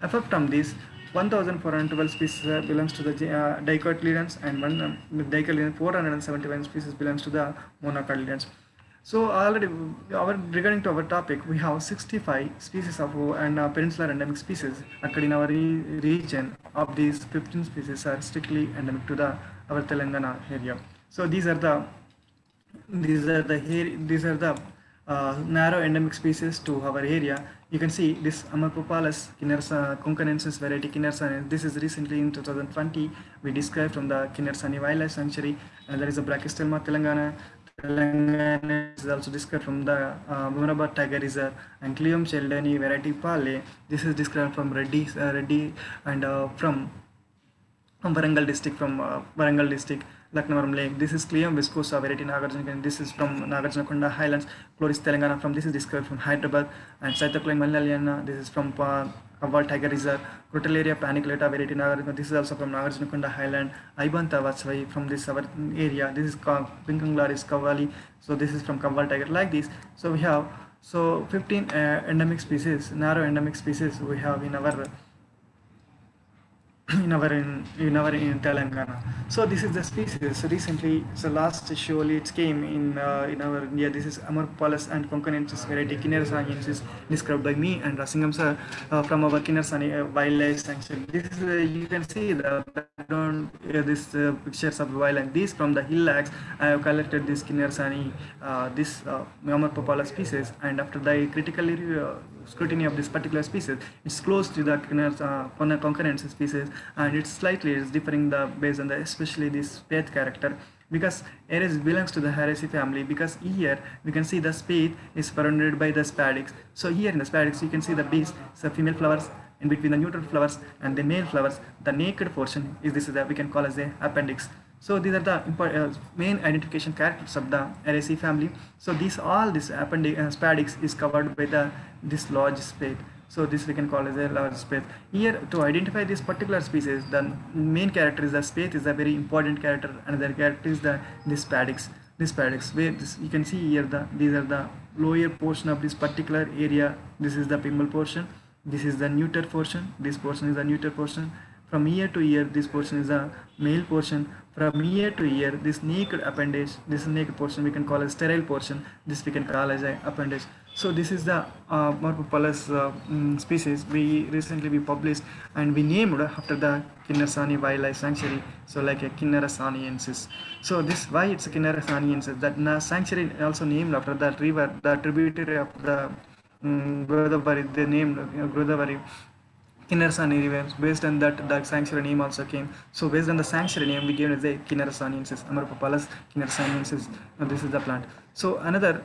Apart from this 1412 species uh, belongs to the uh, dicotyledons and one um, 471 species belongs to the monocotyledons. So already our regarding to our topic, we have 65 species of and uh, peninsular endemic species occurred in our re region. Of these, 15 species are strictly endemic to the our Telangana area. So these are the these are the these are the uh, narrow endemic species to our area. You can see this Amorphophallus Kinnersa, Konkanensis variety Kinnersani. This is recently in 2020 we described from the Kinnersani wildlife sanctuary. And there is a Brachystelma Telangana. Telangana is also described from the uh, Tiger Reserve and Sheldoni variety Pale. This is described from Reddy, uh, Reddy and uh, from Warangal district from uh, Warangal district. Laknavaram Lake. This is Cleome viscosa variety Nagarjuna. This is from Nagarjunakonda Highlands. Chloris Telangana. From this is discovered from Hyderabad. And Cytocline malaliana. This is from uh, Kavval Tiger Reserve. Crotalaria paniculata variety Nagarjuna. This is also from Nagarjunakonda Highland. Ibantha Vatsvai from this area. This is Pinkanglaris Kavali. So this is from Kavval Tiger. Like this. So we have so 15 uh, endemic species, narrow endemic species we have in our in our in, in our in Telangana. So this is the species. So recently, so last surely it came in uh, in our India. This is Amorphalus and conconensis variety Kinnerasaniensis described by me and Rasingam sir uh, from our Kinnerasani uh, wildlife sanctuary. This is, uh, you can see the background uh, this uh, pictures of wildlife. These from the hill lags. I have collected this Kinnerasani uh, this uh, Amorphalus species and after the critically uh, scrutiny of this particular species. It's close to the uh, concurrent species and it's slightly it's differing the based on the especially this faith character because Aries belongs to the Heraceae family because here we can see the spathe is surrounded by the spadix. So here in the spadix you can see the bees the female flowers in between the neutral flowers and the male flowers the naked portion is this is that we can call as the appendix so these are the uh, main identification characters of the Araceae family. So these all this appendix uh, spadix is covered by the this large spathe. So this we can call as a large spathe. Here to identify this particular species, the main character is the spathe is a very important character. Another character is the this spadix. This spadix where this you can see here the these are the lower portion of this particular area. This is the pimal portion. This is the neuter portion. This portion is the neuter portion. From ear to ear, this portion is the male portion from ear to ear this naked appendage this naked portion we can call as sterile portion this we can call as an appendage. So this is the uh, Morphopalus uh, um, species. We recently we published and we named after the Kinnerasani wildlife sanctuary so like a Kinnerasaniensis so this why it's a Kinnerasaniensis that sanctuary also named after that river the tributary of the um, Godavari they named uh, Kinnerasani rivers. Based on that, the sanctuary name also came. So based on the sanctuary name, we gave it the Kinnerasaniensis, Amorphalus Kinnerasaniensis. And this is the plant. So another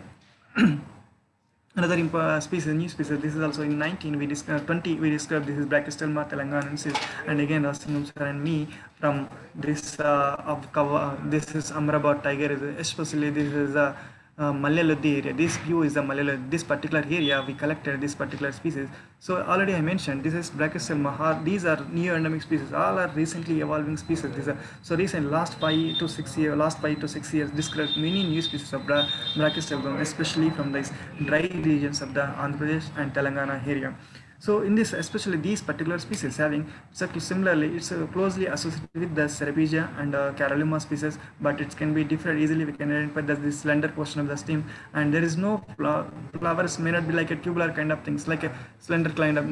another species, new species. This is also in 19. We described 20. We described this is Brachystelma telanganensis, and again Rasingam sir and me from this uh, of cover. This is Amrabad tiger. Especially this is a uh, uh, area. This view is the Malayaloddi. This particular area we collected this particular species. So already I mentioned this is Brachystelma. These are new endemic species. All are recently evolving species. These are so recent last five to six years. Last five to six years described many new species of Bra especially from these dry regions of the Andhra Pradesh and Telangana area. So in this, especially these particular species having similarly, it's uh, closely associated with the Ceropegia and uh, Caralluma species, but it can be different easily. We can identify that this slender portion of the stem, and there is no flowers may not be like a tubular kind of things, like a slender kind of,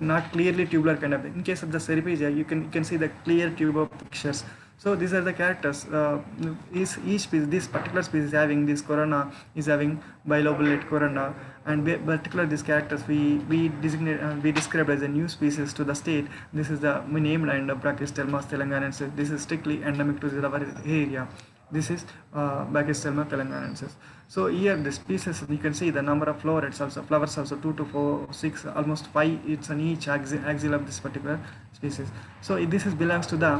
not clearly tubular kind of. Thing. In case of the Ceropegia, you can you can see the clear tuber pictures. So these are the characters. Uh, each, each species, this particular species having this corona is having bilobulate corona, and particular these characters we we designate uh, we describe as a new species to the state. This is the we named and Brachystelma telanganensis. This is strictly endemic to our area. This is uh, Brachystelma telanganensis. So here the species you can see the number of flowers also flowers also two to four six almost five it's on each axil, of this particular species. So this is belongs to the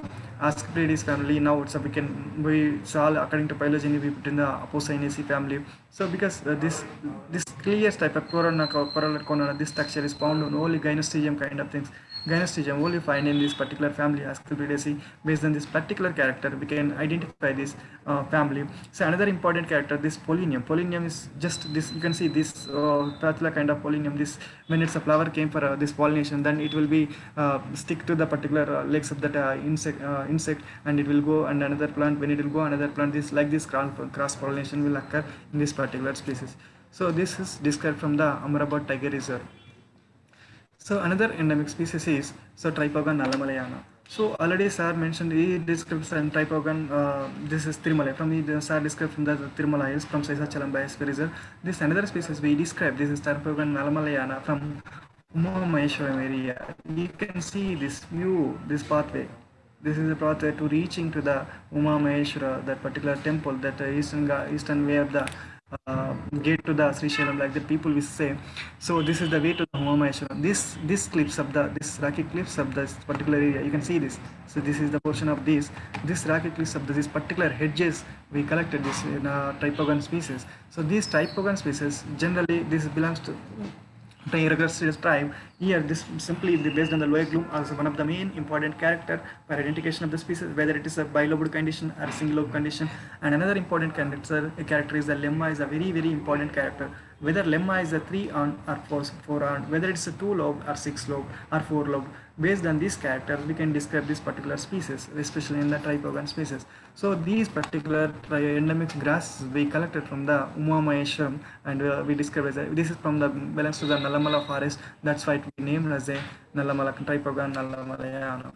Asclepiades family. Now it's we can we all according to phylogeny we put in the Apocynaceae family. So because uh, this this clear type of corona corona this structure is found on only gynostegium kind of things Gynostegium only find in this particular family Asclepiadaceae. Based on this particular character, we can identify this uh, family. So another important character, this pollinium. Pollinium is just this. You can see this uh, particular kind of pollinium. This when it's a flower came for uh, this pollination, then it will be uh, stick to the particular uh, legs of that uh, insect, insect, and it will go and another plant. When it will go another plant, this like this cross pollination will occur in this particular species. So this is described from the Amrabad tiger reserve. So another endemic species is so Tripogon nallamalayana. So already sir mentioned he describes and Tripogon, uh, this is Tirumala. From the sir described from the Tirumala hills from Sesachalamba Biosphere This another species we describe. This is Tripogon nallamalayana from Umamaheshwaram area. You can see this view, this pathway. This is a pathway to reaching to the Umamaheshwara, that particular temple, that eastern, eastern way of the uh, gate to the Sri Shailam, like the people will say. So this is the way to the Humamaheshwaram. This this cliffs of the this rocky cliffs of this particular area. You can see this. So this is the portion of this. This rocky cliffs of this particular hedges we collected this in a Tripogon species. So these Tripogon species generally this belongs to the irregular tribe. Here, this simply based on the lower glume as one of the main important character for identification of the species, whether it is a bilobed condition or a single lobe condition. And another important character, character is the lemma is a very very important character. whether lemma is a three on or four, four on, whether it's a two lobe or six lobe or four lobe. Based on these characters, we can describe this particular species, especially in the tripogon species. So these particular endemic grasses we collected from the Umamaheshwaram and uh, we described as a, this is from the belongs to the Nallamala forest. That's why it we named as a Nallamala tripogon Nalamalayana.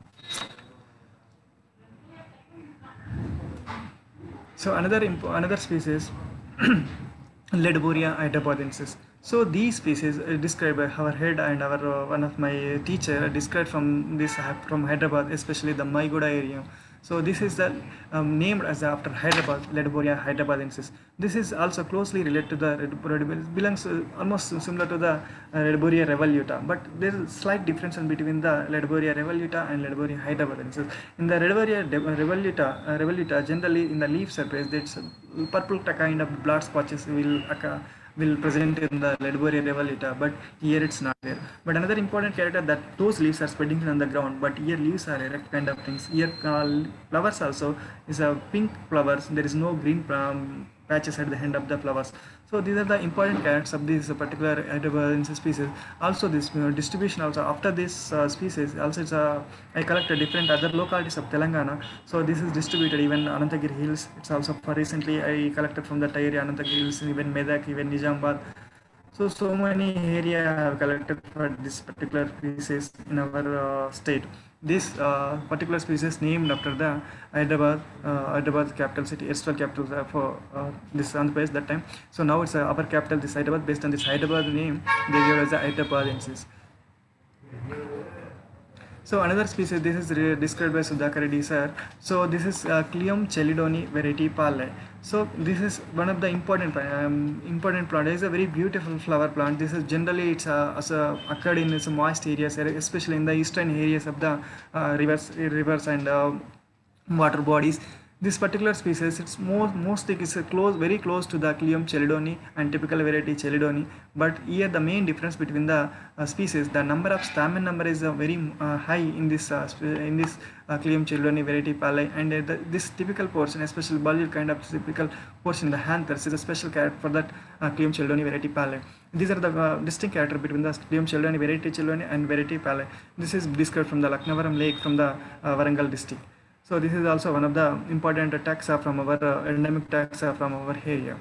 So another another species, Ledebouria hyderabadensis. So these species uh, described by our head and our uh, one of my teacher described from this from Hyderabad, especially the Maigoda area. So this is the um, named as after Hyderabad, Ledebouria hyderabadensis. This is also closely related to the red, belongs uh, almost similar to the uh, Ledebouria revoluta, but there is slight difference in between the Ledebouria revoluta and Ledebouria hyderabadensis. In the Ledebouria revoluta, uh, revoluta, generally in the leaf surface, there's purple kind of blood spotches will occur will present in the Ledebouria revoluta, but here it's not there. But another important character that those leaves are spreading on the ground, but here leaves are erect kind of things. Here uh, flowers also is a pink flowers. There is no green um, patches at the end of the flowers. So these are the important characters of this particular Hyderabadensis species. Also this uh, distribution also after this uh, species also it's a, I collected different other localities of Telangana. So this is distributed even Anantagiri Hills. It's also for recently I collected from that area Anantagiri Hills, even Medak, even Nizamabad. So, so many area I have collected for this particular species in our uh, state. This uh, particular species named after the Hyderabad, uh, Hyderabad capital city, erstwhile capital uh, for uh, this Andhra Pradesh that time. So now it's uh, our capital, this Hyderabad. Based on this Hyderabad name, they gave us the Hyderabadiensis. So another species, this is described by Sudhakar sir. So this is uh, Cleome chelidoni variety Pale. So this is one of the important um, important plant. It is a very beautiful flower plant. This is generally it's uh, also occurred in some moist areas, especially in the eastern areas of the uh, rivers, rivers and uh, water bodies this particular species it's more mostly is close very close to the Cleome chelidoni and typical variety chelidoni but here the main difference between the uh, species the number of stamen number is uh, very uh, high in this uh, in this uh, Cleome variety pali and uh, the, this typical portion especially bulge kind of typical portion the anthers is a special character for that uh, Cleome variety pali these are the uh, distinct character between the Cleome chelidoni variety chelidoni and variety pali this is described from the Laknavaram lake from the uh, Warangal district so this is also one of the important taxa from our uh, endemic taxa from our area.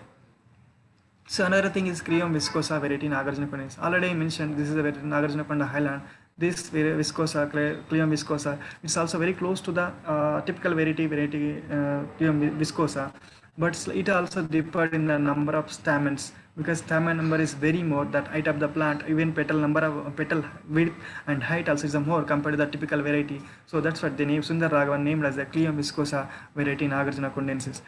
So another thing is Cleum viscosa variety Nagarjunakonda. Already mentioned this is a variety Nagarjunakonda highland. This viscosa, Cleome viscosa, it's also very close to the uh, typical variety variety uh, Cleome viscosa, but it also differed in the number of stamens because stamen number is very more that height of the plant even petal number of petal width and height also is more compared to the typical variety. So that's what the name Sundar Raghavan named as the Cleome viscosa variety Nagarjuna condensis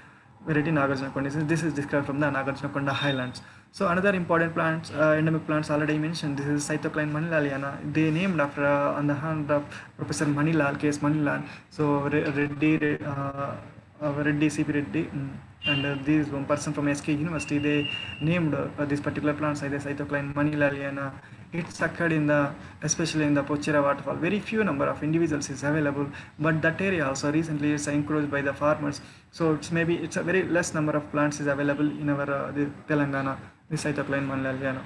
variety Nagarjuna condensis. This is described from the Nagarjuna Konda highlands so another important plants uh, endemic plants already mentioned this is Cyathocline manilaliana they named after uh, on the hand of Professor Manilal K.S. Manilal so Reddy uh, Reddy CP Reddy mm, and uh, this one person from SK University they named uh, this particular plant Cyathocline manilaliana. It's occurred in the especially in the Pochera waterfall. Very few number of individuals is available, but that area also recently is encroached by the farmers. So it's maybe it's a very less number of plants is available in our uh, Telangana. The Cyathocline manilaliana.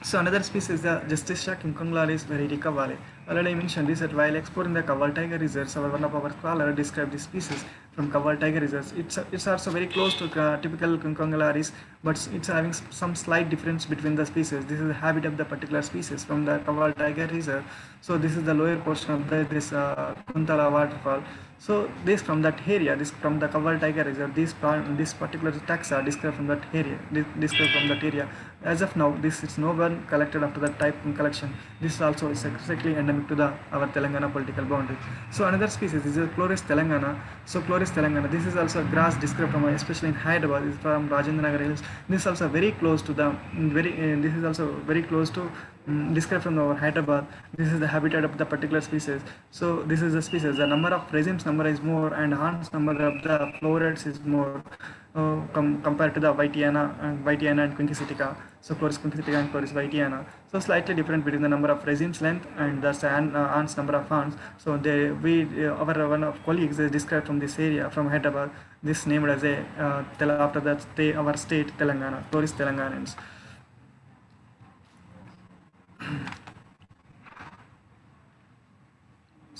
So another species, is the Justicia variety Kavale. Already I mentioned this that while exploring the Kaval tiger reserves, one of our scholar described this species from Kaval tiger reserves. It's it's also very close to uh, typical quinqueangularis, but it's having some slight difference between the species. This is the habit of the particular species from the Kaval tiger reserve. So this is the lower portion of the, this uh, Kuntala waterfall. So this from that area, this from the Kaval tiger reserve, this this particular taxa described from that area, described from that area. As of now, this is no one collected after the type in collection. This also is exactly endemic to the our Telangana political boundary. So another species is Chloris telangana. So Chloris telangana, this is also grass described from especially in Hyderabad, is from Rajendranagar Hills. This is also very close to the very. Uh, this is also very close to um, described from our Hyderabad. This is the habitat of the particular species. So this is the species. The number of regimes number is more and Hans number of the florets is more. Uh, com- compared to the Vitiana and Vitiana and Quinquisitica. So Chloris Quinquisitica and Chloris Vitiana. So slightly different between the number of regimes length and the sand, uh, ants number of ants. So they we uh, our one of colleagues is described from this area from Hyderabad. This named as a uh, after that they our state Telangana, Chloris Telanganans.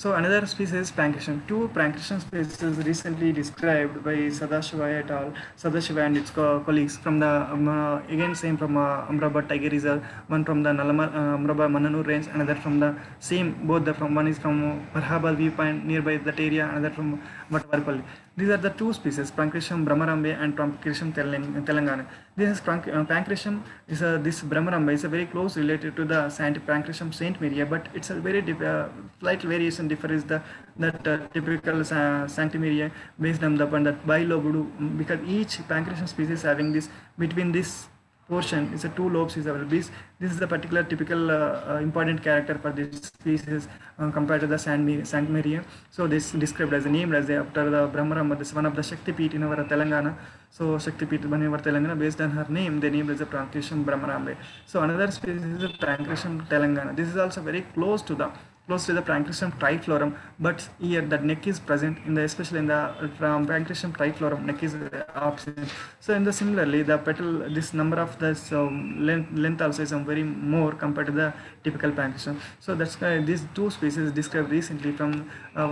So another species, is Pancratium. Two Pancratium species recently described by Sadashiva et al. Sadashiva and its co- colleagues from the um, uh, again same from uh, Amrabad Tiger Reserve, one from the Nalama, uh, Amrabad Mananur range, another from the same both the from one is from Parhabal viewpoint nearby that area, another from Vatvarpalli. These are the two species, Pancratium Brahmarambe and Pancratium Telangana. This is Panc- uh, Pancratium is a, this Brahmarambe is a very close related to the Saint Pancratium Saint Maria, but it's a very uh, slight variation differs the that uh, typical uh, Sanctimaria based on the upon that bilobudu because each Pancratium species having this between this portion is a two lobes is available. This, this is the particular typical uh, uh, important character for this species uh, compared to the San Saint Maria. So this described as a name as a, after the Brahmarama, this is one of the Shakti Peeth in our Telangana. So Shakti Peeth in our Telangana based on her name, they named as a Pancratium Brahmarambe. So another species is a Pancratium Telangana. This is also very close to the close to the pancratium triflorum but here the neck is present in the especially in the from pancratium triflorum neck is uh, absent. So in the similarly the petal this number of this um, length, length also is very more compared to the typical pancratium so that's why these two species described recently from uh,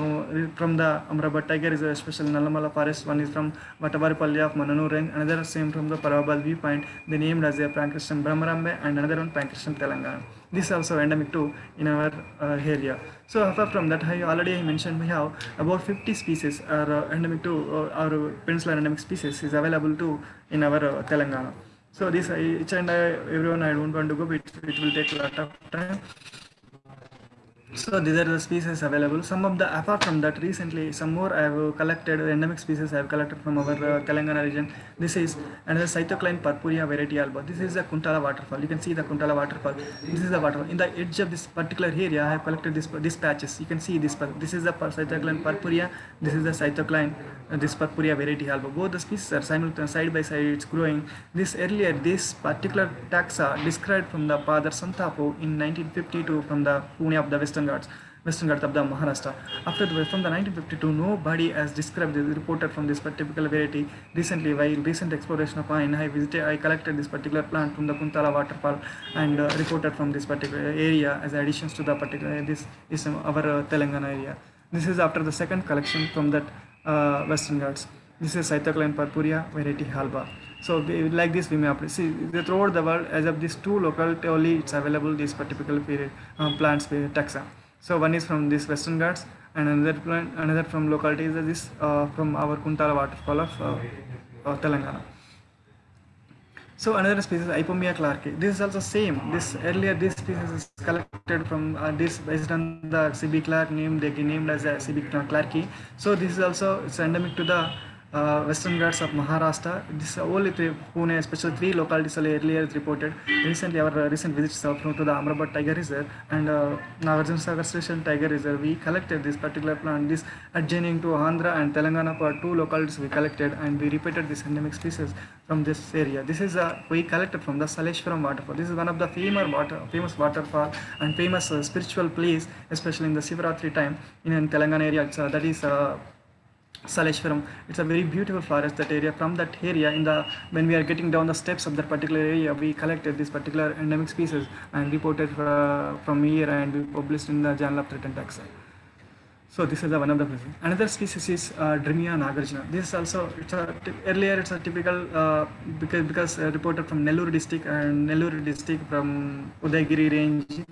from the Amrabad tiger is a special Nallamala forest. One is from Vatavarpalli of Mananur range another same from the Parabal viewpoint. They named as a pancratium Brahmarambe and another one pancratium Telangana this is also endemic to in our uh, area. So apart from that, I already mentioned we have about 50 species are uh, endemic to uh, our peninsular endemic species is available to in our uh, Telangana. So this I, each and everyone I don't want to go, but it will take a lot of time. So these are the species available. Some of the apart from that, recently some more I have collected endemic species I have collected from our uh, Telangana region. This is another cyathocline purpurea variety alba. This is a Kuntala waterfall. You can see the Kuntala waterfall. This is the waterfall. In the edge of this particular area, I have collected this this patches. You can see this. This is the cyathocline purpurea. This is the cyathocline uh, this purpurea variety alba. Both the species are simultaneous side by side. It's growing. This earlier this particular taxa described from the father Santapo in 1952 from the Pune of the Western Ghats. Western Ghats of Maharashtra. After the, from the 1952, nobody has described this reported from this particular variety. Recently, while recent exploration of mine, I visited, I collected this particular plant from the Kuntala waterfall and uh, reported from this particular area as additions to the particular. This is our uh, Telangana area. This is after the second collection from that uh, Western Ghats. This is Cyathocline purpurea variety halba. So we, like this we may apply. See they throughout the world as of these two locality only it's available this particular period um, plants taxa. So one is from this Western Ghats and another plant another from locality is this uh, from our Kuntala waterfall of uh, uh, Telangana. So another species Ipomoea clarke. This is also same. This earlier this species is collected from uh, this based on the CB Clarke name they named as a CB clarke. So this is also it's endemic to the uh, Western Ghats of Maharashtra. This is only three, Pune, especially three localities earlier reported. Recently, our uh, recent visits to the Amrabad Tiger Reserve and uh, Nagarjuna Sagar Station Tiger Reserve, we collected this particular plant. This adjoining to Andhra and Telangana for two localities we collected and we repeated this endemic species from this area. This is uh, we collected from the Saleshwaram waterfall. This is one of the famous water, famous waterfall and famous uh, spiritual place, especially in the Sivaratri time in, in Telangana area. Uh, that is uh, Saleshwaram. It's a very beautiful forest that area. From that area, in the when we are getting down the steps of that particular area, we collected this particular endemic species and reported uh, from here and we published in the Journal of Threatened Taxa. So this is the one of the species. Another species is uh, Drimia nagarjuna. This is also it's a earlier it's a typical uh, because because uh, reported from Nellore district and Nellore district from Udayagiri range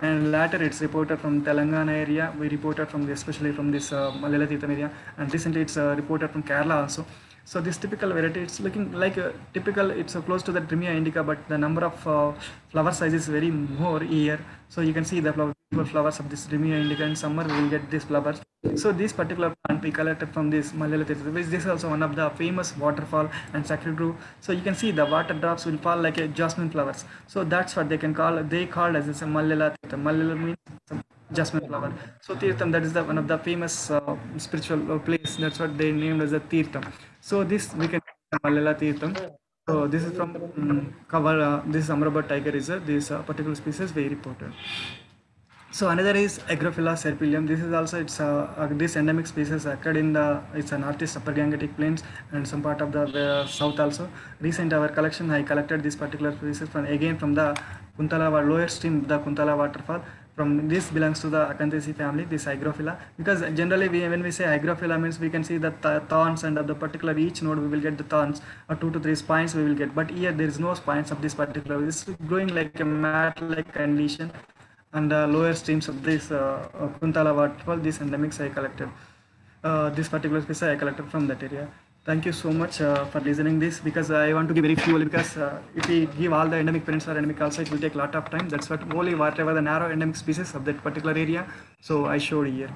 and later it's reported from Telangana area. We reported from the, especially from this uh, Malala Tirtham area, and recently it's uh, reported from Kerala also. So this typical variety, it's looking like a typical. It's uh, close to the Drimia indica, but the number of uh, flower size is very more here. So you can see the flower, flowers of this Drimia indica. In summer we will get these flowers. So this particular plant we collected from this Malala which This is also one of the famous waterfall and sacred grove. So you can see the water drops will fall like a jasmine flowers. So that's what they can call. They called as a Malala Tirtham. Malala means jasmine flower. So Tirtham, that is the one of the famous uh, spiritual place. That's what they named as a Tirtham. So this we can Malala. So this is from um, cover. Uh, this is Amrabad tiger reserve. This uh, particular species very important. So another is Hygrophila serpyllum. This is also it's uh, uh, this endemic species occurred in the it's a northeast upper Gangetic plains and some part of the uh, south also. Recent our collection I collected this particular species from again from the Kuntala lower stream the Kuntala waterfall. From this belongs to the Acanthaceae family, this Hygrophila. Because generally we, when we say Hygrophila means we can see the th- thorns and of the particular each node we will get the thorns or two to three spines we will get. But here there is no spines of this particular. This is growing like a mat-like condition and the lower streams of this uh, uh, Kuntala waterfall, this endemics I collected. Uh, this particular species I collected from that area. Thank you so much uh, for listening this because I want to give very few because uh, if we give all the endemic parents or endemic also it will take a lot of time. That's what only whatever the narrow endemic species of that particular area. So I showed here.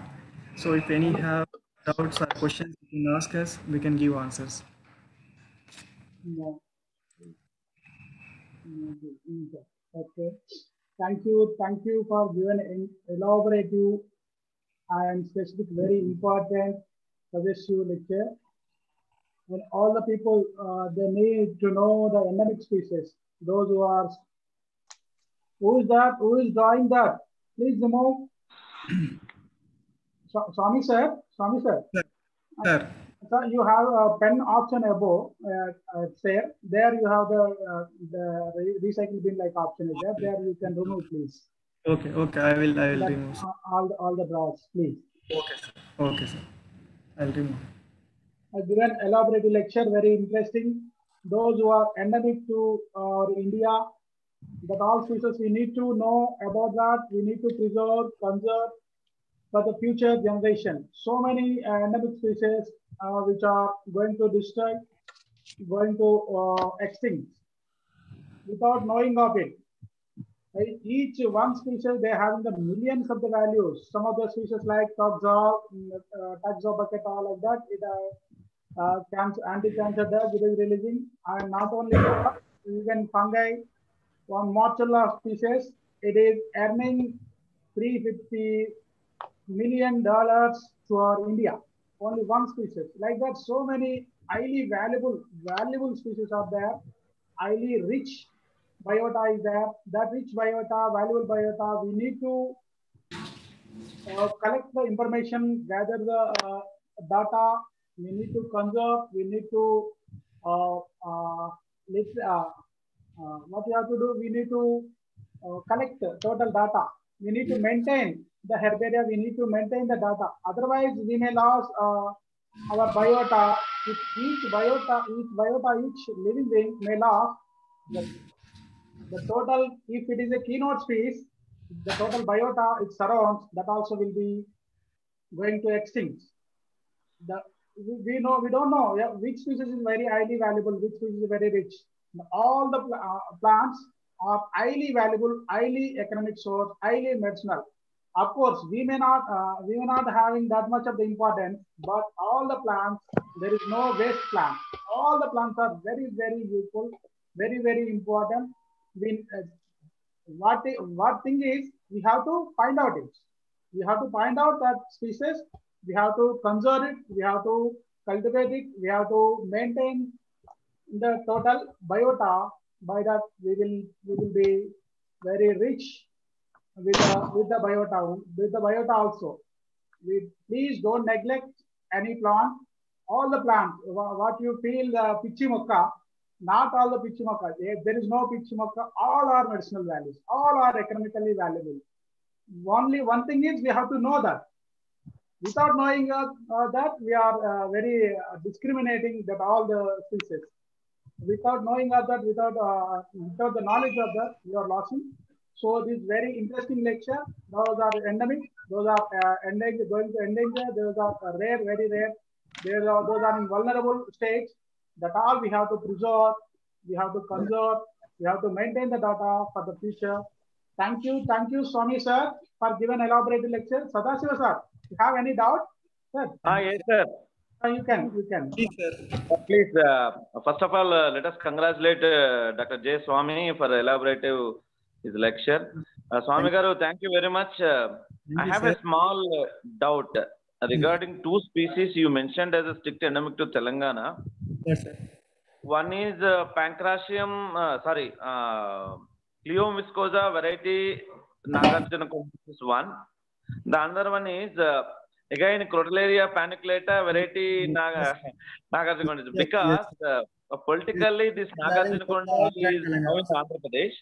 So if any have doubts or questions, you can ask us. We can give answers. Okay. Thank you. Thank you for giving an elaborative and specific, very important suggestive lecture. And all the people, uh, they need to know the endemic species. Those who are, who is that? Who is drawing that? Please remove. Swa- Swami sir, Swami sir. Sir. Sir, you have a pen option above, uh, uh, there. There you have the uh, the re- recycle bin like option is there. There you can remove, please. Okay, okay, I will, I will That- remove. all the, all the drawers, please. Okay, sir. Okay, sir. I'll remove. I given elaborate lecture, very interesting. Those who are endemic to uh, India, that all species we need to know about that. We need to preserve, conserve for the future generation. So many uh, endemic species uh, which are going to destroy, going to uh, extinct without knowing of it. Each one species, they have the millions of the values. Some of the species like Taxol, uh, Taxus baccata, like that, it, uh, cancer, anti-cancer drugs it is releasing. And not only that, even fungi, one Mortella species, it is earning 350 million dollars our India. Only one species. Like that, so many highly valuable, valuable species are there. Highly rich biota is there. That rich biota, valuable biota, we need to uh, collect the information, gather the uh, data. We need to conserve. We need to uh, uh, uh, uh, what we have to do. We need to uh, collect total data. We need to maintain the herbaria. We need to maintain the data. Otherwise, we may lose uh, our biota. If each biota, each biota, each living being may lose the, the total. If it is a keynote species, the total biota it surrounds that also will be going to extinct. The we, know we don't know yeah, which species is very highly valuable, which species is very rich. All the uh, plants are highly valuable, highly economic source, highly medicinal. Of course, we may not uh, we may not having that much of the importance, but all the plants there is no waste plant. All the plants are very very useful, very very important. We, uh, what what thing is we have to find out it. We have to find out that species. We have to conserve it. We have to cultivate it. We have to maintain the total biota. By that we will we will be very rich with the with the biota with the biota also. We please don't neglect any plant. All the plants, what you feel uh, the pichimokka, not all the pichimokka. There is no pichimokka. All are medicinal values. All are economically valuable. Only one thing is we have to know that. Without knowing uh, uh, that, we are uh, very uh, discriminating that all the species. Without knowing of that, without uh, without the knowledge of that, we are losing. So this very interesting lecture. Those are endemic. Those are endangered, going to endanger. Those are rare, very rare. There are those are in vulnerable states. That all we have to preserve. We have to conserve. We have to maintain the data for the future. Thank you, thank you, Swami sir, for giving elaborate lecture. Sadashiva sir, you have any doubt? Sir, Ah, yes, sir. uh, you can, you can. Uh, Please, uh, first of all, uh, let us congratulate uh, Dr. J. Swami for elaborative his lecture. Uh, Swami Garu, thank you very much. Uh, I have a sir. small uh, doubt uh, regarding two species you mentioned as a strict endemic to Telangana. Yes, sir. one is uh, Pancratium, uh, sorry, uh, Cleom viscosa variety Nagarjuna is one. The other one is uh, again Crotalaria paniculata variety Naga, Nagarjuna because uh, politically this Nagarjuna is now in Andhra Pradesh.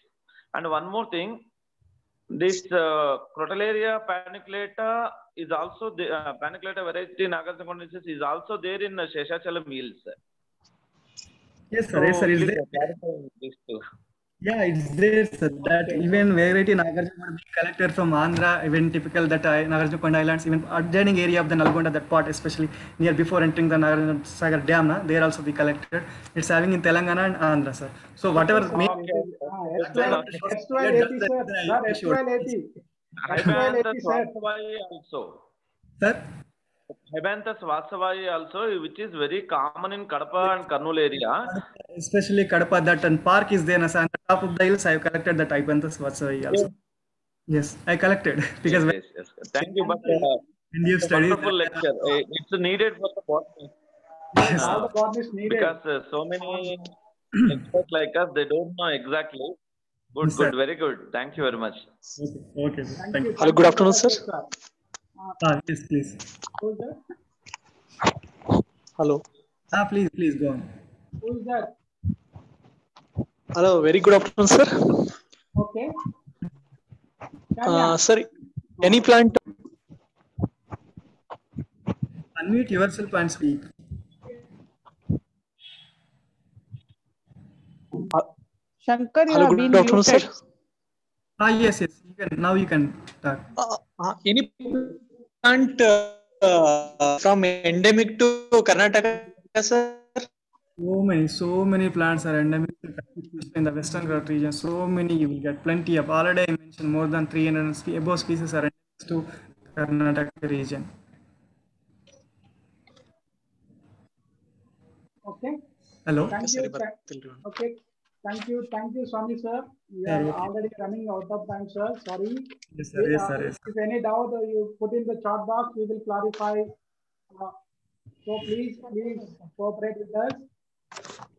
And one more thing, this uh, Crotalaria paniculata is also the uh, paniculata variety Nagarjuna is also there in uh, Sheshachalam Hills. Yes, sir. So, Yes, sir. Please there. this too. Yeah, it's there, sir. That even variety Nagarjuna would be collected from Andhra, even typical that uh, Nagarjuna Konda Islands, even adjoining area of the Nalgonda, that part, especially near before entering the Nagarjuna Sagar Dam, na, there also be collected. It's having in Telangana and Andhra, sir. So whatever may S12, S12 AP, sir. Sir, S12 AP. S12 AP, Hybanthus sir. vasavai also. Sir? Hybanthus vasavai also, which is very common in Kadapa and Kurnool area. especially Kadapa, that and park is there, na, sir. on the top of the hills, I have collected the Hybanthus Vatsavai also. Yes, I collected because when Yes, yes. Thank you, but uh, when you it's a study wonderful lecture. Uh, It's needed for the botany. All the botanists needed. Because uh, so many experts like us, they don't know exactly. Good, Yes, sir. good, very good. Thank you very much. Okay, okay. Thank Thank you. you. Hello, good afternoon, sir. Ah, yes, please. Who's that? Hello. Ah, please, please go on. Who's that? Hello, very good afternoon, sir. Okay. Uh, sir, any plant? Unmute yourself and speak. Shankar, you Hello, have good been afternoon, muted. sir. Ah, yes, yes. You can now you can talk. Uh, any plant uh, from endemic to Karnataka, sir? So many, so many plants are endemic to Karnataka, in the Western Ghat region. So many you will get plenty of. Already I mentioned more than 300 spe- above species are endemic to Karnataka region. Okay. Hello. Thank you. Okay. Thank you. Thank you, Swami sir. We are okay. already running out of time, sir. Sorry. Yes, sir. Yes, sir. Yes. If any doubt, you put in the chat box, we will clarify. Uh, So please, please cooperate with us.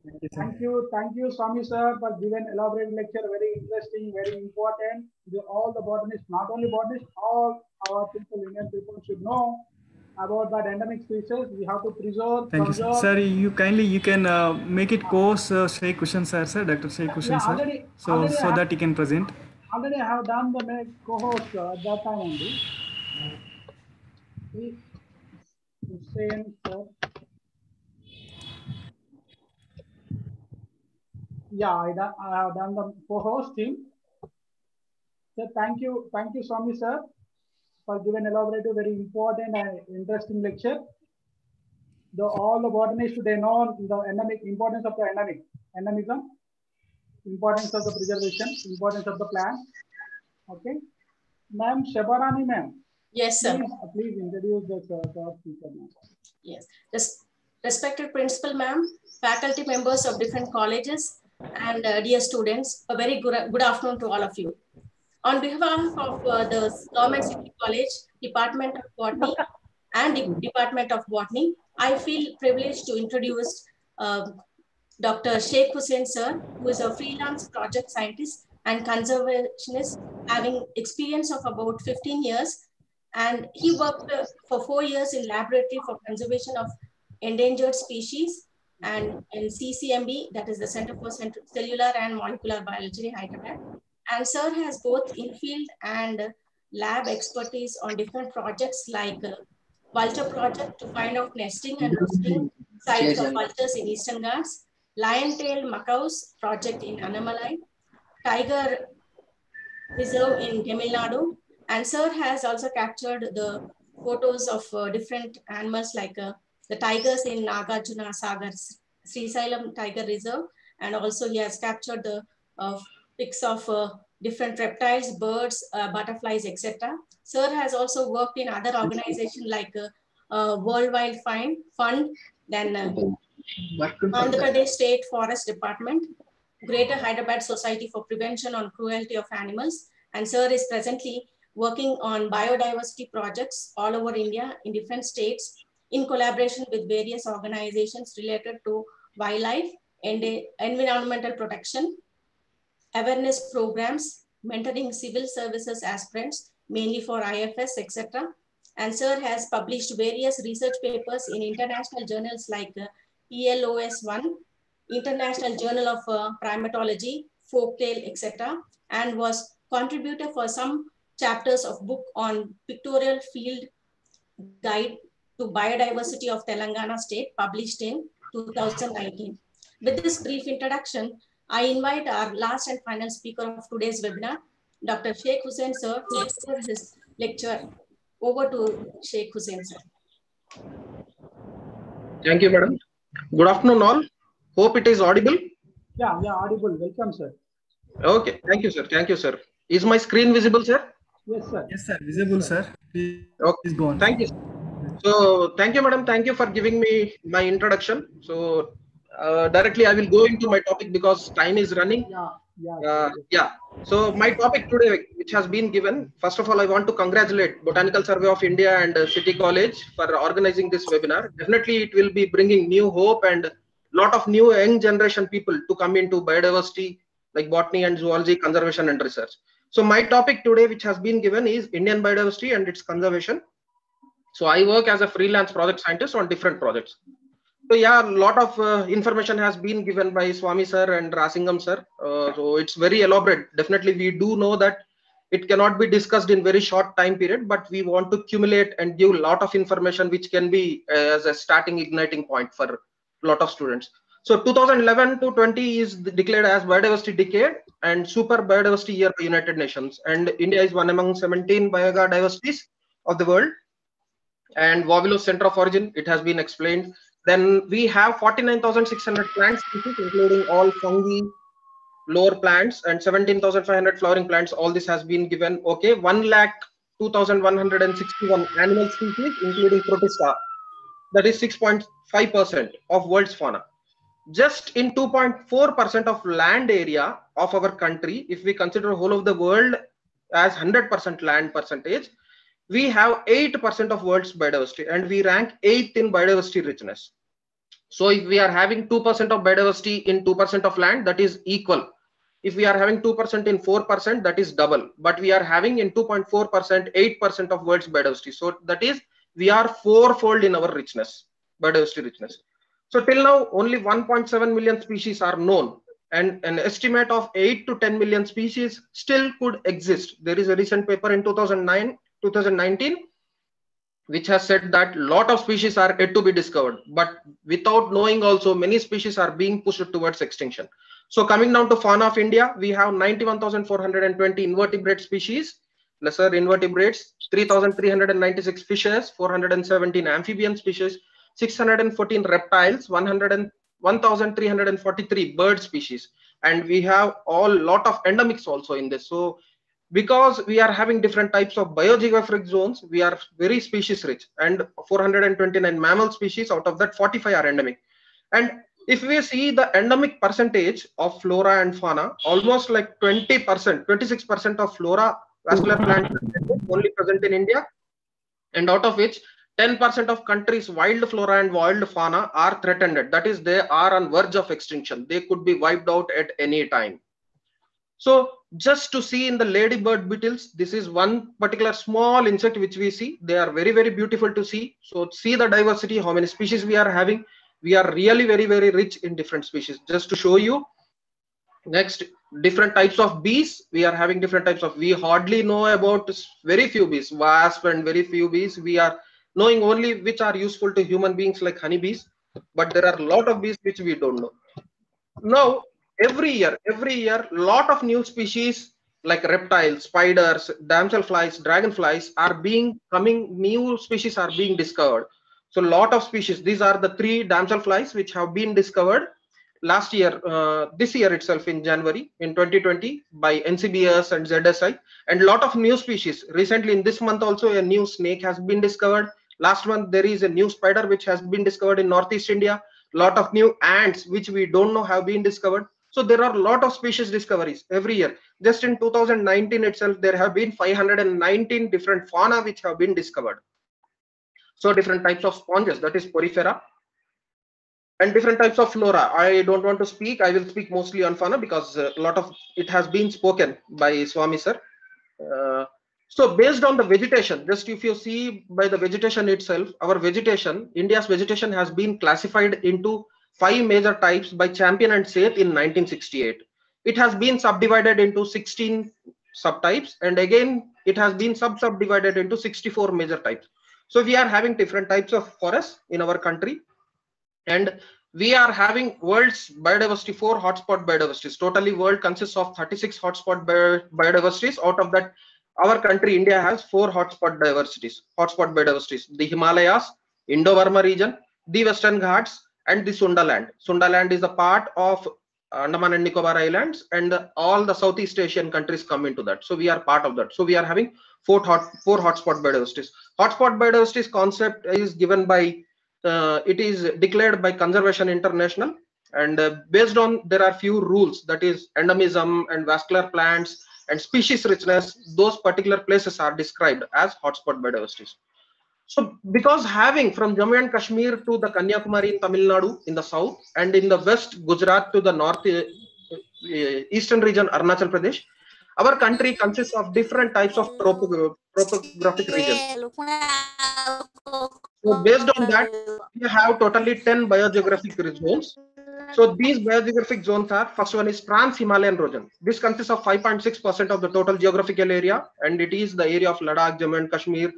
Thank you. Thank you, thank you, Swami sir, for giving elaborate lecture, very interesting, very important. The- All the botanists, not only botanists, all our people, Indian people should know about that endemic species. We have to preserve, Thank you, sir. conserve. Sir, you kindly you can uh, make it course uh, Shaik Hussain sir, sir, Dr. Shaik Hussain Yeah, sir. already- So already so have- that you can present. Already I have done the co-host uh, at that time only. Please, Hussain, sir. Yeah, I, I have done the co-hosting. So thank you, thank you, Swami sir, for giving elaborative, very important and interesting lecture. The all the botanists they know the endemic importance of the endemic endemism, importance of the preservation, importance of the plant. Okay, ma'am, Shabarani ma'am. Yes, sir. Please, please introduce the uh, third speaker ma'am. Yes. Res- respected principal ma'am, faculty members of different colleges, and uh, dear students, a very good, good afternoon to all of you. On behalf of uh, the Government City College, Department of Botany, and the Department of Botany, I feel privileged to introduce um, Dr. Shaik Hussain sir, who is a freelance project scientist and conservationist, having experience of about 15 years. And he worked uh, for four years in laboratory for conservation of endangered species and in CCMB, that is the Center for Cent- Cellular and Molecular Biology, Hyderabad. And sir has both in-field and lab expertise on different projects like uh, vulture project to find out nesting and roosting sites of vultures in Eastern Ghats, lion-tailed macaws project in Annamalai, tiger reserve in Tamil Nadu, and sir has also captured the photos of uh, different animals like uh, the tigers in Nagarjuna Sagar, Sri Sailam Tiger Reserve, and also he has captured the uh, pics of uh, different reptiles, birds, uh, butterflies, etc. Sir has also worked in other organizations like uh, uh, World Wild Fund, then uh, Andhra Pradesh State Forest Department, Greater Hyderabad Society for Prevention on Cruelty of Animals, and Sir is presently working on biodiversity projects all over India in different states in collaboration with various organizations related to wildlife, and environmental protection, awareness programs, mentoring civil services aspirants, mainly for IFS, etc. And sir has published various research papers in international journals like uh, PLOS 1, International Journal of uh, Primatology, Folktale, etc. And was contributor for some chapters of book on pictorial field guide to biodiversity of Telangana state published in 2019. With this brief introduction, I invite our last and final speaker of today's webinar, Dr. Shaik Hussain sir, to deliver his lecture. Over to Shaik Hussain sir. Thank you, madam. Good afternoon, all. Hope it is audible. Yeah, yeah, audible. Welcome, sir. Okay, thank you, sir. Thank you, sir. Is my screen visible, sir? Yes, sir. Yes, sir. Visible, sir. Please, Okay. please go on. Thank you. Sir. So, thank you, madam. Thank you for giving me my introduction. So, uh, directly I will go into my topic because time is running. Yeah, yeah. Uh, yeah. So, my topic today, which has been given, first of all, I want to congratulate Botanical Survey of India and uh, City College for organizing this webinar. Definitely, it will be bringing new hope and lot of new young generation people to come into biodiversity like botany and zoology conservation and research so my topic today which has been given is indian biodiversity and its conservation so i work as a freelance project scientist on different projects so yeah a lot of uh, information has been given by swami sir and rasingam sir uh, so it's very elaborate definitely we do know that it cannot be discussed in very short time period but we want to accumulate and give a lot of information which can be uh, as a starting igniting point for a lot of students. So 2011 to 20 is declared as biodiversity decade and super biodiversity year by United Nations. And India is one among 17 biodiversities of the world. And Vavilov's center of origin, it has been explained. Then we have 49,600 plants, including all fungi, lower plants, and 17,500 flowering plants. All this has been given. Okay, 1 lakh 2,161 animal species, including protista. That is 6.5% of world's fauna. Just in 2.4% of land area of our country, if we consider whole of the world as 100% land percentage, we have 8% of world's biodiversity and we rank 8th in biodiversity richness. So if we are having 2% of biodiversity in 2% of land, that is equal. If we are having 2% in 4%, that is double. But we are having in 2.4%, 8% of world's biodiversity. So that is, we are fourfold in our richness, biodiversity richness. So till now, only 1.7 million species are known and an estimate of 8 to 10 million species still could exist. There is a recent paper in 2009, 2019, which has said that lot of species are yet to be discovered, but without knowing also many species are being pushed towards extinction. So coming down to fauna of India, we have 91,420 invertebrate species, lesser invertebrates, 3,396 fishes, 417 amphibian species, 614 reptiles, 100 1,343 bird species, and we have all lot of endemics also in this. So because we are having different types of biogeographic zones, we are very species rich and 429 mammal species out of that 45 are endemic. And if we see the endemic percentage of flora and fauna, almost like 20%, 26% of flora vascular plant only present in India, and out of which 10% of countries' wild flora and wild fauna are threatened. That is, they are on verge of extinction. They could be wiped out at any time. So just to see in the ladybird beetles, this is one particular small insect which we see. They are very, very beautiful to see. So see the diversity, how many species we are having. We are really very, very rich in different species. Just to show you, next, different types of bees. We are having different types of, we hardly know about very few bees, wasp and very few bees. We are knowing only which are useful to human beings like honeybees, but there are a lot of bees which we don't know. Now, every year, every year, lot of new species like reptiles, spiders, damselflies, dragonflies are being coming, new species are being discovered. So a lot of species, these are the three damselflies which have been discovered last year, uh, this year itself in January in 2020 by NCBS and ZSI and lot of new species. Recently in this month also a new snake has been discovered. Last month there is a new spider which has been discovered in Northeast India. Lot of new ants which we don't know have been discovered. So there are a lot of species discoveries every year. Just in 2019 itself, there have been 519 different fauna which have been discovered. So different types of sponges, that is porifera. and different types of flora. I don't want to speak. I will speak mostly on fauna because a lot of it has been spoken by Swami sir. Uh, so based on the vegetation, just if you see by the vegetation itself, our vegetation, India's vegetation has been classified into five major types by Champion and Seth in 1968. It has been subdivided into 16 subtypes and again it has been sub subdivided into 64 major types. So we are having different types of forests in our country and we are having world's biodiversity four hotspot biodiversities totally world consists of 36 hotspot biodiversities out of that our country india has four hotspot diversities hotspot biodiversities the himalayas indo-burma region the western ghats and the sunda land sunda land is a part of andaman and nicobar islands and all the southeast asian countries come into that. So we are part of that. So we are having four hot four hotspot biodiversities. Hotspot biodiversities concept is given by uh, it is declared by conservation international and uh, based on there are few rules. That is endemism and vascular plants and species richness those particular places are described as hotspot biodiversities so because having from jammu and kashmir to the kanyakumari in tamil nadu in the south and in the west gujarat to the north uh, eastern region arunachal pradesh our country consists of different types of tropo- topographic regions so based on that, we have totally 10 biogeographic zones. So these biogeographic zones are, first one is Trans-Himalayan region. This consists of 5.6% of the total geographical area and it is the area of Ladakh, Jammu and Kashmir,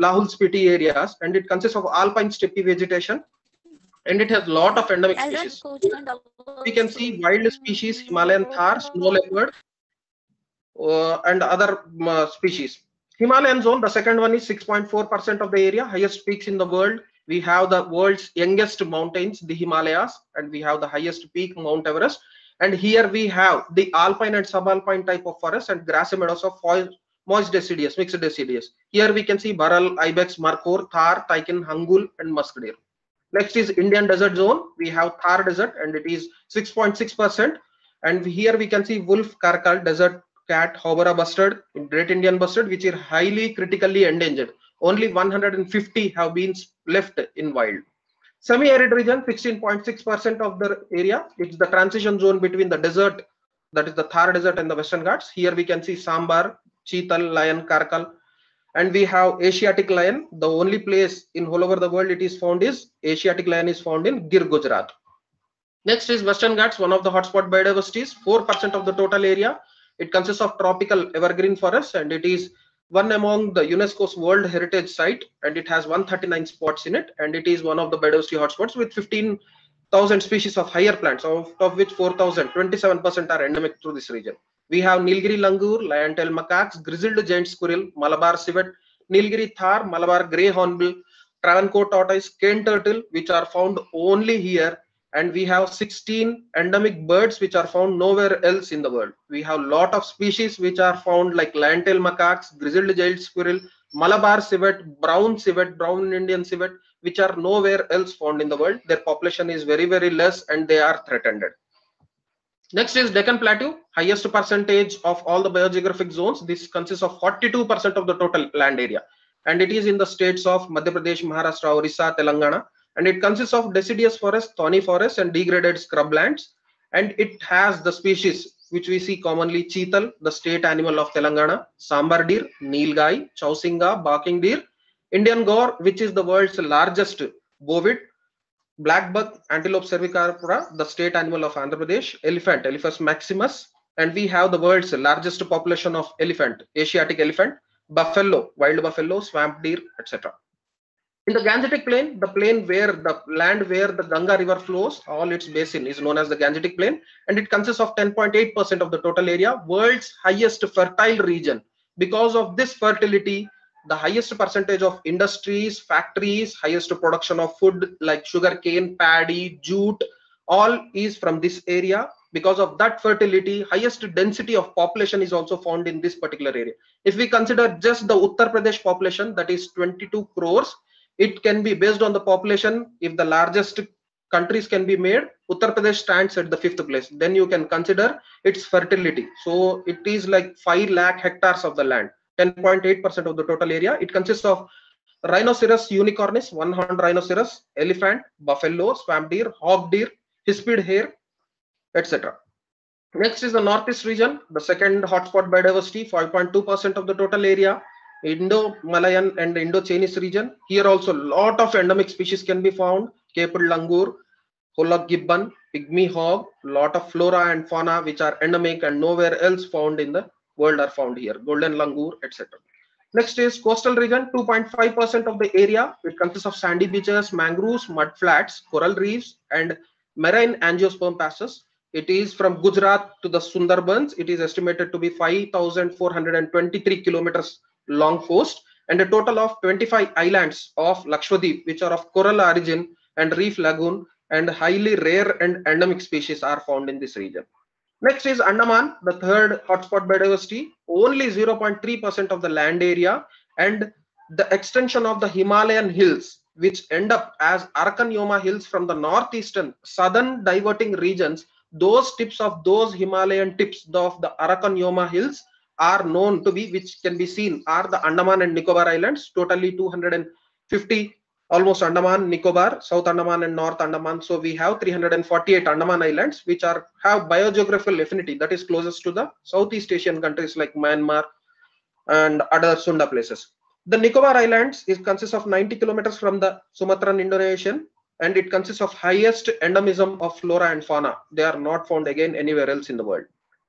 Lahul Spiti areas and it consists of alpine steppe vegetation and it has a lot of endemic species. We can see wild species, Himalayan thar, snow leopard uh, and other uh, species. Himalayan zone, the second one is 6.4% of the area, highest peaks in the world. We have the world's youngest mountains, the Himalayas, and we have the highest peak, Mount Everest. And here we have the alpine and subalpine type of forest and grassy meadows of moist deciduous, mixed deciduous. Here we can see Bharal, Ibex, Markhor, Thar, Takin, Hangul, and Musk deer. Next is Indian desert zone. We have Thar desert and it is 6.6%. And here we can see Wolf, Caracal, desert cat, Houbara bustard, Great Indian bustard, which are highly critically endangered. Only 150 have been left in wild. Semi-arid region, 16.6% of the area. It's the transition zone between the desert, that is the Thar desert and the Western Ghats. Here we can see Sambar, Cheetal, lion, Caracal. And we have Asiatic lion. The only place in all over the world it is found is Asiatic lion is found in Gir, Gujarat. Next is Western Ghats, one of the hotspot biodiversities, 4% of the total area. It consists of tropical evergreen forests and it is one among the UNESCO's World Heritage Site and it has 139 spots in it and it is one of the biodiversity hotspots with 15,000 species of higher plants out of which 4,000, 27% are endemic to this region. We have Nilgiri langur, lion-tailed macaques, grizzled giant squirrel, Malabar civet, Nilgiri thar, Malabar grey hornbill, Travancore tortoise, cane turtle which are found only here and we have 16 endemic birds which are found nowhere else in the world. We have a lot of species which are found like lion-tailed macaques, grizzled giant squirrel, Malabar civet, brown civet, brown Indian civet, which are nowhere else found in the world. Their population is very, very less and they are threatened. Next is Deccan Plateau, highest percentage of all the biogeographic zones. This consists of 42% of the total land area. And it is in the states of Madhya Pradesh, Maharashtra, Orissa, Telangana, and it consists of deciduous forest, thorny forest, and degraded scrublands. And it has the species which we see commonly cheetal, the state animal of Telangana, sambar deer, nilgai, chausinga, barking deer, Indian gaur, which is the world's largest bovid, black buck, antelope cervicapra, the state animal of Andhra Pradesh, elephant, Elephas maximus, and we have the world's largest population of elephant, Asiatic elephant, buffalo, wild buffalo, swamp deer, etc. In the Gangetic Plain, the plain where the land where the Ganga River flows, all its basin is known as the Gangetic Plain, and it consists of 10.8% of the total area, world's highest fertile region. Because of this fertility, the highest percentage of industries, factories, highest production of food like sugarcane, paddy, jute, all is from this area. Because of that fertility, highest density of population is also found in this particular area. If we consider just the Uttar Pradesh population, that is 22 crores, it can be based on the population if the largest countries can be made uttar pradesh stands at the fifth place then you can consider its fertility so it is like 5 lakh hectares of the land 10.8 percent of the total area it consists of rhinoceros unicornis, one-horned rhinoceros, elephant, buffalo, swamp deer, hog deer, hispid hare, etc. Next is the northeast region, the second hotspot biodiversity, 5.2% of the total area. Indo-Malayan and Indo-Chinese region. Here also a lot of endemic species can be found. Caped langur, Hoolock gibbon, pygmy hog, lot of flora and fauna which are endemic and nowhere else found in the world are found here. Golden langur, etc. Next is coastal region, 2.5% of the area. It consists of sandy beaches, mangroves, mud flats, coral reefs, and marine angiosperm passes. It is from Gujarat to the Sundarbans. It is estimated to be 5,423 kilometers long coast and a total of 25 islands of Lakshadweep, which are of coral origin and reef lagoon and highly rare and endemic species are found in this region. Next is Andaman, the third hotspot biodiversity, only 0.3% of the land area and the extension of the Himalayan hills, which end up as Arakan Yoma hills from the northeastern southern diverting regions. Those tips of those Himalayan tips of the Arakan Yoma hills are known to be, which can be seen, are the Andaman and Nicobar Islands, totally 250 almost Andaman, Nicobar, South Andaman and North Andaman. So we have 348 Andaman islands which are have biogeographical affinity that is closest to the Southeast Asian countries like Myanmar and other Sunda places. The Nicobar Islands is consists of 90 kilometers from the Sumatran Indonesian and it consists of highest endemism of flora and fauna. They are not found again anywhere else in the world.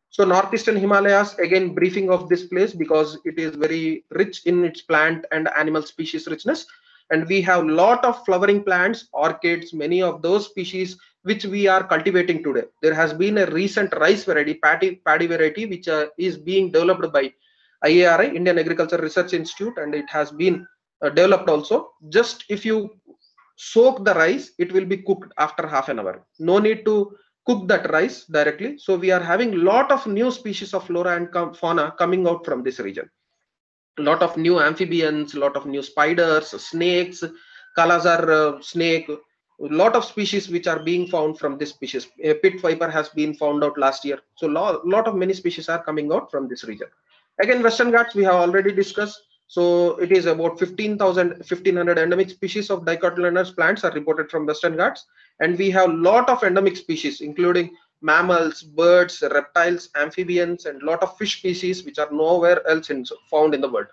So northeastern Himalayas, again briefing of this place because it is very rich in its plant and animal species richness and we have lot of flowering plants orchids many of those species which we are cultivating today. There has been a recent rice variety paddy paddy variety which uh, is being developed by iari indian agriculture research institute and it has been uh, developed also. Just if you soak the rice it will be cooked after half an hour. No need to cook that rice directly. So we are having lot of new species of flora and fauna coming out from this region lot of new amphibians, a lot of new spiders, snakes, Kalazar uh, snake, a lot of species which are being found from this species. A pit viper has been found out last year. So lot, lot of many species are coming out from this region. Again, Western Ghats we have already discussed. So it is about 15,000, 1500 endemic species of dicotyledonous plants are reported from Western Ghats. And we have a lot of endemic species, including mammals, birds, reptiles, amphibians, and lot of fish species which are nowhere else in, found in the world.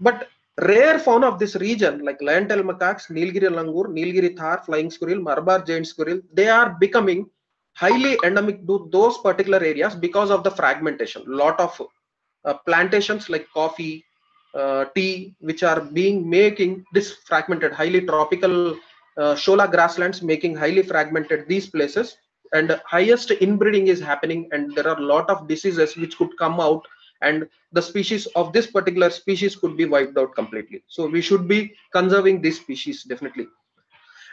But rare fauna of this region like lion-tailed macaques, Nilgiri langur, Nilgiri thar, flying squirrel, Malabar giant squirrel, they are becoming highly endemic to those particular areas because of the fragmentation. Lot of uh, plantations like coffee, uh, tea, which are being making this fragmented, highly tropical uh, shola grasslands, making highly fragmented these places and highest inbreeding is happening and there are a lot of diseases which could come out and the species of this particular species could be wiped out completely. So we should be conserving this species definitely.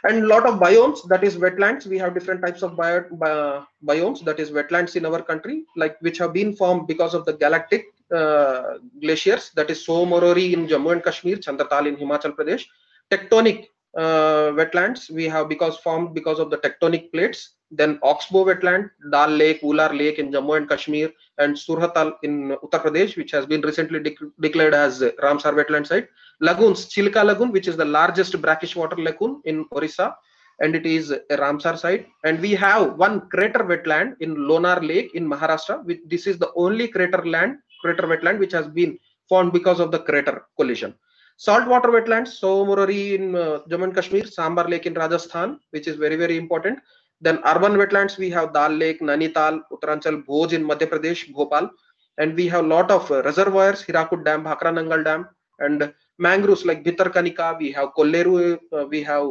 And a lot of biomes that is wetlands. We have different types of bio, bio, biomes that is wetlands in our country like which have been formed because of the galactic uh, glaciers that is Sohom in Jammu and Kashmir Chandratal in Himachal Pradesh tectonic uh, wetlands. We have because formed because of the tectonic plates then Oxbow wetland, Dal Lake, Wular Lake in Jammu and Kashmir, and Surhatal in Uttar Pradesh, which has been recently de declared as Ramsar wetland site. Lagoons, Chilka Lagoon, which is the largest brackish water lagoon in Orissa, and it is a Ramsar site. And we have one crater wetland in Lonar Lake in Maharashtra. Which, this is the only crater land, crater wetland, which has been formed because of the crater collision. Saltwater wetlands, Orari in uh, Jammu and Kashmir, Sambhar Lake in Rajasthan, which is very, very important. Then urban wetlands, we have Dal Lake, Nainital, Uttaranchal, Bhoj in Madhya Pradesh, Bhopal. And we have lot of uh, reservoirs, Hirakud Dam, Bhakra Nangal Dam, and mangroves like Bhitarkanika, we have Kolleru, uh, we have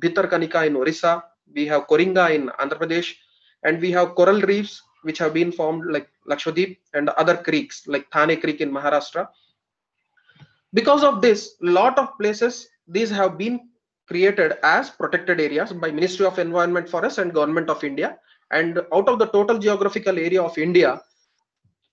Bhitarkanika in Orissa, we have Koringa in Andhra Pradesh, and we have coral reefs which have been formed like Lakshadweep and other creeks like Thane Creek in Maharashtra. Because of this, lot of places these have been created as protected areas by Ministry of Environment Forests and Government of India. And out of the total geographical area of India,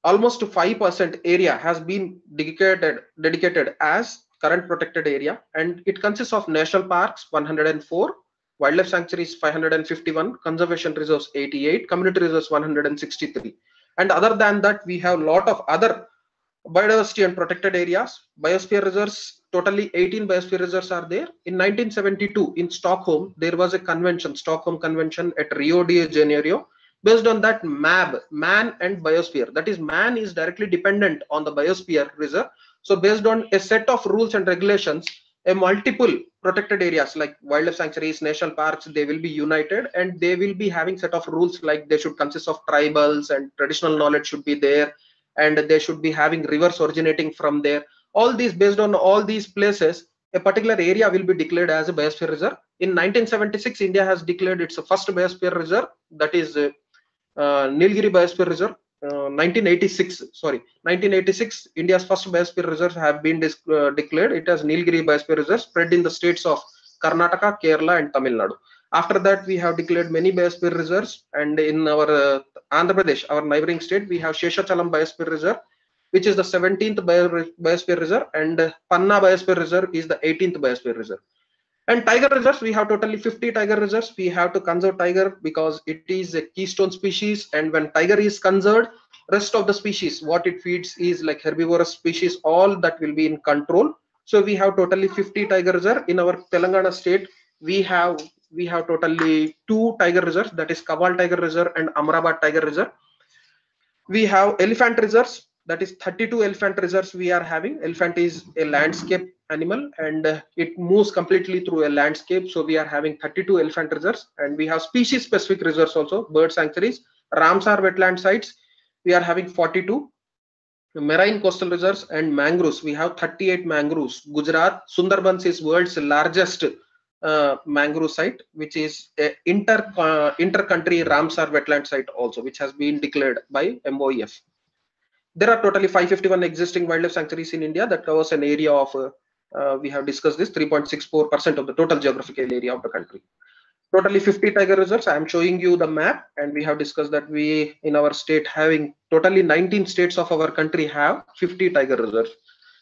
almost 5% area has been dedicated, dedicated as current protected area. And it consists of national parks, 104, wildlife sanctuaries, 551, conservation reserves, 88, community reserves, 163. And other than that, we have a lot of other biodiversity and protected areas, biosphere reserves, totally 18 biosphere reserves are there. In 1972 in Stockholm, there was a convention, Stockholm Convention at Rio de Janeiro. Based on that MAB, man and biosphere, that is man is directly dependent on the biosphere reserve. So based on a set of rules and regulations, a multiple protected areas like wildlife sanctuaries, national parks, they will be united and they will be having set of rules like they should consist of tribals and traditional knowledge should be there and they should be having rivers originating from there. All these based on all these places, a particular area will be declared as a biosphere reserve. In 1976, India has declared its first biosphere reserve, that is uh, uh, Nilgiri Biosphere Reserve. Uh, 1986, sorry, 1986, India's first biosphere reserves have been uh, declared. It has Nilgiri Biosphere Reserve spread in the states of Karnataka, Kerala, and Tamil Nadu. After that, we have declared many biosphere reserves, and in our uh, Andhra Pradesh, our neighboring state, we have Sheshachalam Biosphere Reserve, which is the 17th biosphere reserve, and Panna Biosphere Reserve is the 18th biosphere reserve. And tiger reserves, we have totally 50 tiger reserves. We have to conserve tiger because it is a keystone species. And when tiger is conserved, rest of the species, what it feeds is like herbivorous species, all that will be in control. So we have totally 50 tiger reserve. In our Telangana state, we have we have totally two tiger reserves, that is Kaval Tiger Reserve and Amrabad Tiger Reserve. We have elephant reserves, that is 32 elephant reserves we are having. Elephant is a landscape animal and uh, it moves completely through a landscape. So we are having 32 elephant reserves and we have species specific reserves also, bird sanctuaries, Ramsar wetland sites. We are having 42 marine coastal reserves and mangroves. We have 38 mangroves. Gujarat, Sundarbans is world's largest uh, mangrove site, which is inter uh, inter-country Ramsar wetland site also, which has been declared by MOEF. There are totally 551 existing wildlife sanctuaries in India that covers an area of, uh, uh, we have discussed this, 3.64% of the total geographical area of the country. Totally 50 tiger reserves. I am showing you the map and we have discussed that we in our state having totally 19 states of our country have 50 tiger reserves.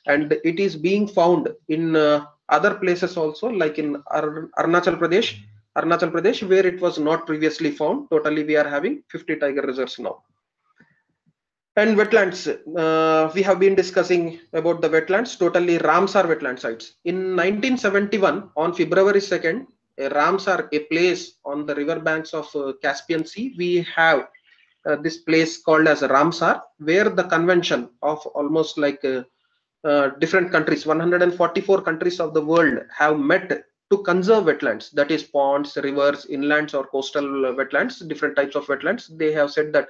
And it is being found in uh, other places also like in Ar Arunachal Pradesh, Arunachal Pradesh where it was not previously found. Totally we are having 50 tiger reserves now. And wetlands, uh, we have been discussing about the wetlands, totally Ramsar wetland sites. In 1971, on February 2nd, a Ramsar, a place on the river banks of uh, Caspian Sea, we have uh, this place called as Ramsar, where the convention of almost like uh, different countries, 144 countries of the world have met to conserve wetlands, that is ponds, rivers, inlands or coastal wetlands, different types of wetlands. They have said that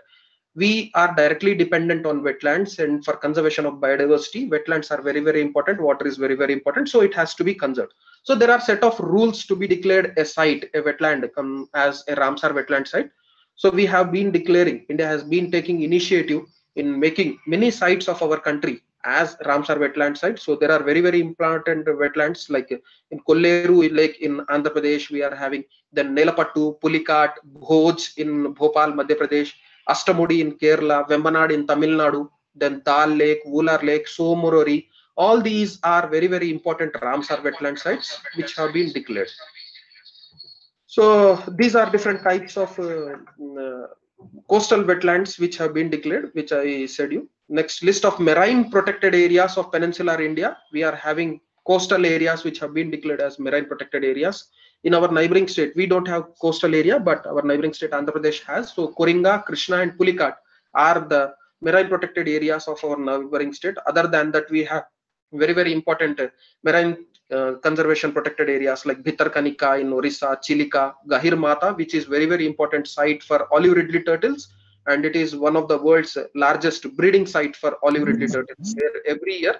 we are directly dependent on wetlands and for conservation of biodiversity wetlands are very very important. Water is very very important. So it has to be conserved. So there are set of rules to be declared a site a wetland um, as a ramsar wetland site. So we have been declaring india has been taking initiative in making many sites of our country as ramsar wetland sites so there are very very important wetlands like in kolleru lake in andhra pradesh we are having then nelapattu pulicat bhoj in bhopal madhya pradesh Ashtamudi in Kerala, Vembanad in Tamil Nadu, then Dal Lake, Wular Lake, Tso Moriri. All these are very, very important Ramsar wetland sites which have been declared. So these are different types of uh, uh, coastal wetlands which have been declared, which I said you. Next list of marine protected areas of peninsular India. We are having coastal areas which have been declared as marine protected areas. In our neighboring state we don't have coastal area but our neighboring state andhra pradesh has. So koringa krishna and pulicat are the marine protected areas of our neighboring state. Other than that we have very very important uh, marine uh, conservation protected areas like bhitarkanika in orissa chilika gahir mata which is very very important site for olive ridley turtles and it is one of the world's largest breeding site for olive ridley turtles Where every year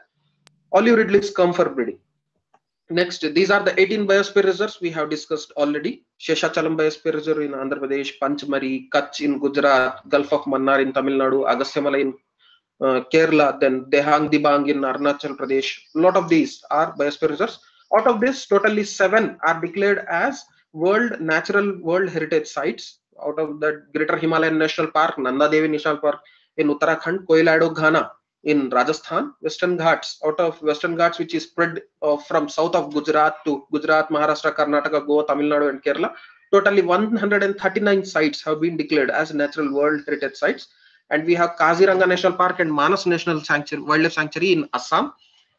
olive ridleys come for breeding Next, these are the 18 biosphere reserves we have discussed already. Sheshachalam Biosphere Reserve in Andhra Pradesh, Panchmari, Kutch in Gujarat, Gulf of Mannar in Tamil Nadu, Agasthyamala in uh, Kerala, then Dehang Dibang in Arunachal Pradesh. A lot of these are biosphere reserves. Out of this, totally seven are declared as World Natural World Heritage Sites. Out of the Greater Himalayan National Park, Nanda Devi National Park in Uttarakhand, Keoladeo, Ghana, in Rajasthan, Western Ghats, out of Western Ghats, which is spread uh, from south of Gujarat to Gujarat, Maharashtra, Karnataka, Goa, Tamil Nadu, and Kerala. Totally 139 sites have been declared as natural world heritage sites. And we have Kaziranga National Park and Manas National Sanctuary, Wildlife Sanctuary in Assam,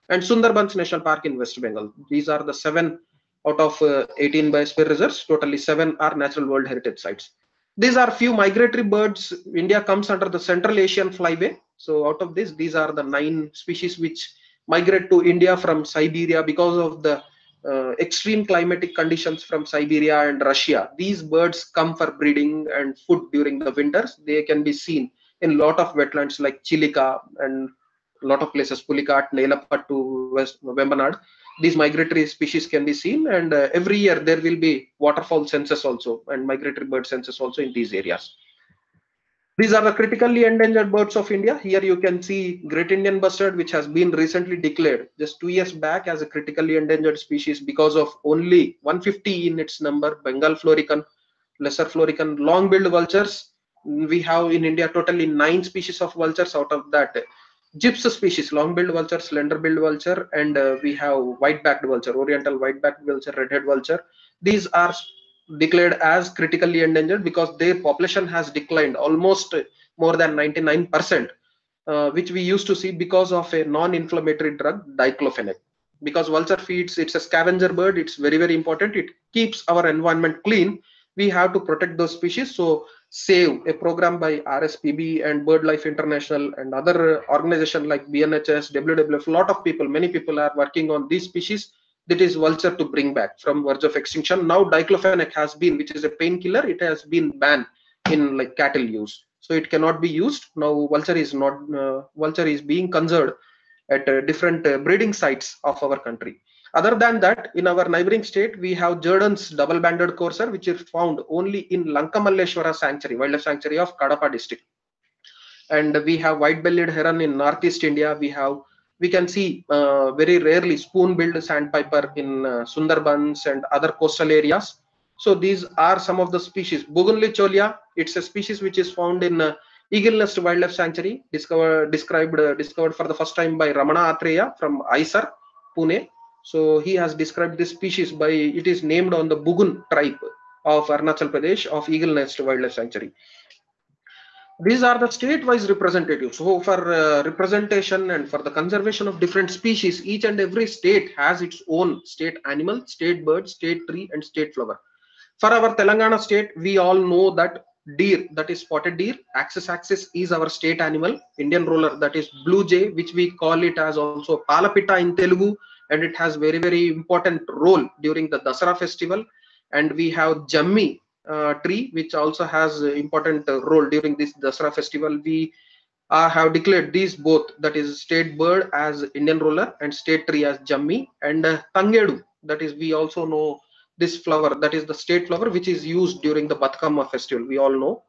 and Sundarbans National Park in West Bengal. These are the seven out of uh, 18 biosphere reserves. Totally seven are natural world heritage sites. These are few migratory birds. India comes under the Central Asian flyway. So out of this, these are the nine species which migrate to India from Siberia because of the uh, extreme climatic conditions from Siberia and Russia. These birds come for breeding and food during the winters. They can be seen in lot of wetlands like Chilika and lot of places, Pulicat, Nelapattu, West Vembanad. These migratory species can be seen and uh, every year there will be waterfowl census also and migratory bird census also in these areas. These are the critically endangered birds of India. Here you can see Great Indian Bustard, which has been recently declared just two years back as a critically endangered species because of only 150 in its number. Bengal florican, lesser florican, long-billed vultures. We have in India totally nine species of vultures. Out of that, gyps species, long-billed vulture, slender-billed vulture, and uh, we have white-backed vulture, oriental white-backed vulture, red-head vulture. These are declared as critically endangered because their population has declined almost more than 99%, uh, which we used to see because of a non-inflammatory drug, diclofenac. Because vulture feeds, it's a scavenger bird, it's very, very important. It keeps our environment clean. We have to protect those species. So SAVE, a program by RSPB and BirdLife International and other organization like BNHS, WWF, a lot of people, many people are working on these species that is vulture to bring back from verge of extinction. Now diclofenac has been, which is a painkiller, it has been banned in like cattle use. So it cannot be used. Now vulture is not, uh, vulture is being conserved at uh, different uh, breeding sites of our country. Other than that, in our neighboring state, we have Jerdon's double-banded courser, which is found only in Lankamalleshwara Sanctuary, Wildlife Sanctuary of Kadapa district. And we have white-bellied heron in Northeast India. We have we can see uh, very rarely spoon-billed sandpiper in uh, Sundarbans and other coastal areas. So these are some of the species. Bougainvillea, it's a species which is found in uh, Eagle Nest Wildlife Sanctuary, discovered, described, uh, discovered for the first time by Ramana Athreya from IISER, Pune. So he has described this species by, it is named on the Bugun tribe of Arunachal Pradesh of Eagle Nest Wildlife Sanctuary. These are the state-wise representatives. So for uh, representation and for the conservation of different species each and every state has its own state animal state bird state tree and state flower. For our telangana state we all know that deer that is spotted deer axis axis is our state animal indian roller that is blue jay which we call it as also palapitta in telugu and it has very very important role during the dasara festival. And we have jammi uh, tree which also has important role during this Dasara festival. We uh, have declared these both that is state bird as Indian roller and state tree as Jammi and uh, Tangedu. That is we also know this flower that is the state flower which is used during the Bathukamma festival we all know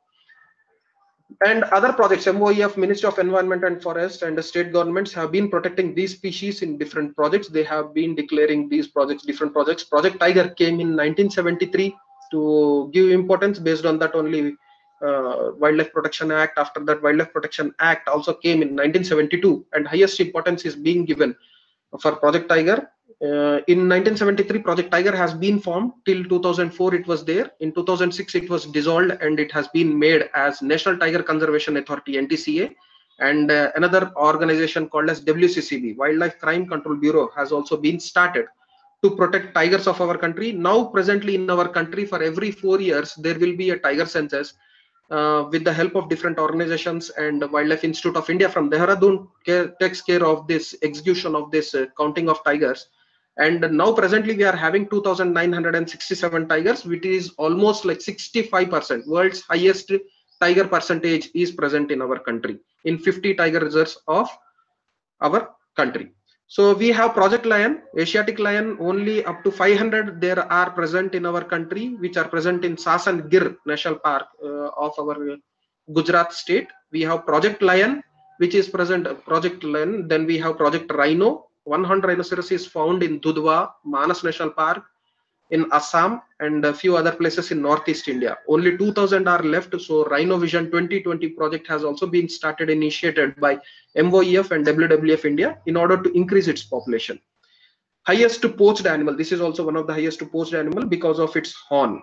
and other projects MOEF Ministry of Environment and Forest and the state governments have been protecting these species in different projects. They have been declaring these projects different projects. Project Tiger came in 1973 to give importance based on that only uh, wildlife protection act. After that wildlife protection act also came in 1972 and highest importance is being given for project tiger uh, in 1973 project tiger has been formed till 2004 it was there in 2006 it was dissolved and it has been made as national tiger conservation authority ntca and uh, another organization called as wccb wildlife crime control bureau has also been started to protect tigers of our country. Now, presently in our country, for every four years, there will be a tiger census uh, with the help of different organizations and Wildlife Institute of India from Dehradun care, takes care of this execution of this uh, counting of tigers. And now presently we are having 2,967 tigers, which is almost like 65%. World's highest tiger percentage is present in our country in 50 tiger reserves of our country. So we have Project Lion, Asiatic Lion, only up to 500 there are present in our country, which are present in Sasan Gir National Park uh, of our Gujarat state. We have Project Lion, which is present, Project Lion. Then we have Project Rhino. One horned rhinoceros is found in Dudhwa, Manas National Park, in Assam, and a few other places in Northeast India. Only 2000 are left. So Rhino Vision 2020 project has also been started, initiated by MOEF and WWF India in order to increase its population. Highest poached animal. This is also one of the highest poached animal because of its horn.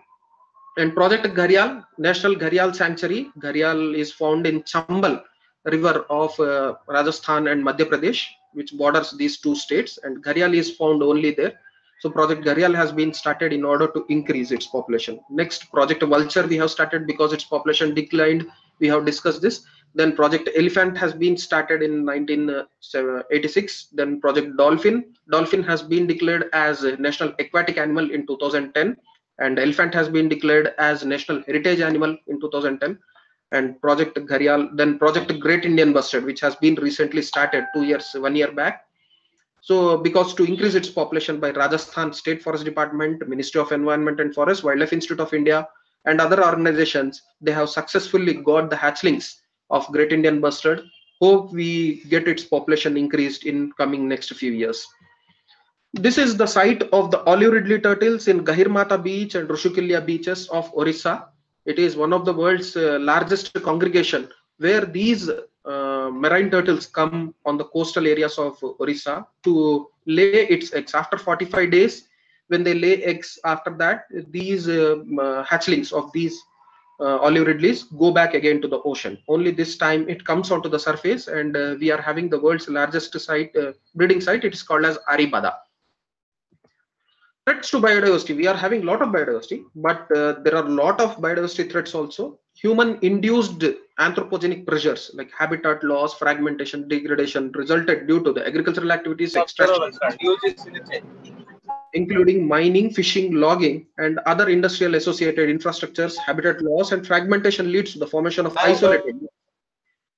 and Project Gharial, National Gharial Sanctuary. Gharial is found in Chambal River of uh, Rajasthan and Madhya Pradesh, which borders these two states. And Gharial is found only there. So Project Gharial has been started in order to increase its population. Next, Project Vulture we have started because its population declined. We have discussed this. Then Project Elephant has been started in 1986. Then Project Dolphin. Dolphin has been declared as a national aquatic animal in 2010 and elephant has been declared as national heritage animal in 2010 and project gharial then project great indian bustard which has been recently started two years one year back. So because to increase its population by rajasthan state forest department ministry of environment and forest wildlife institute of india and other organizations they have successfully got the hatchlings of great indian bustard hope we get its population increased in coming next few years. This is the site of the olive ridley turtles in Gahirmata beach and Rushikulya beaches of Orissa. It is one of the world's uh, largest congregation where these uh, marine turtles come on the coastal areas of Orissa to lay its eggs. After 45 days, when they lay eggs after that, these uh, hatchlings of these uh, olive ridleys go back again to the ocean. Only this time it comes onto the surface and uh, we are having the world's largest site, uh, breeding site. It is called as Arribada threats to biodiversity. We are having a lot of biodiversity but uh, there are a lot of biodiversity threats also. Human induced anthropogenic pressures like habitat loss fragmentation degradation resulted due to the agricultural activities extraction including mining fishing logging and other industrial associated infrastructures. Habitat loss and fragmentation leads to the formation of isolated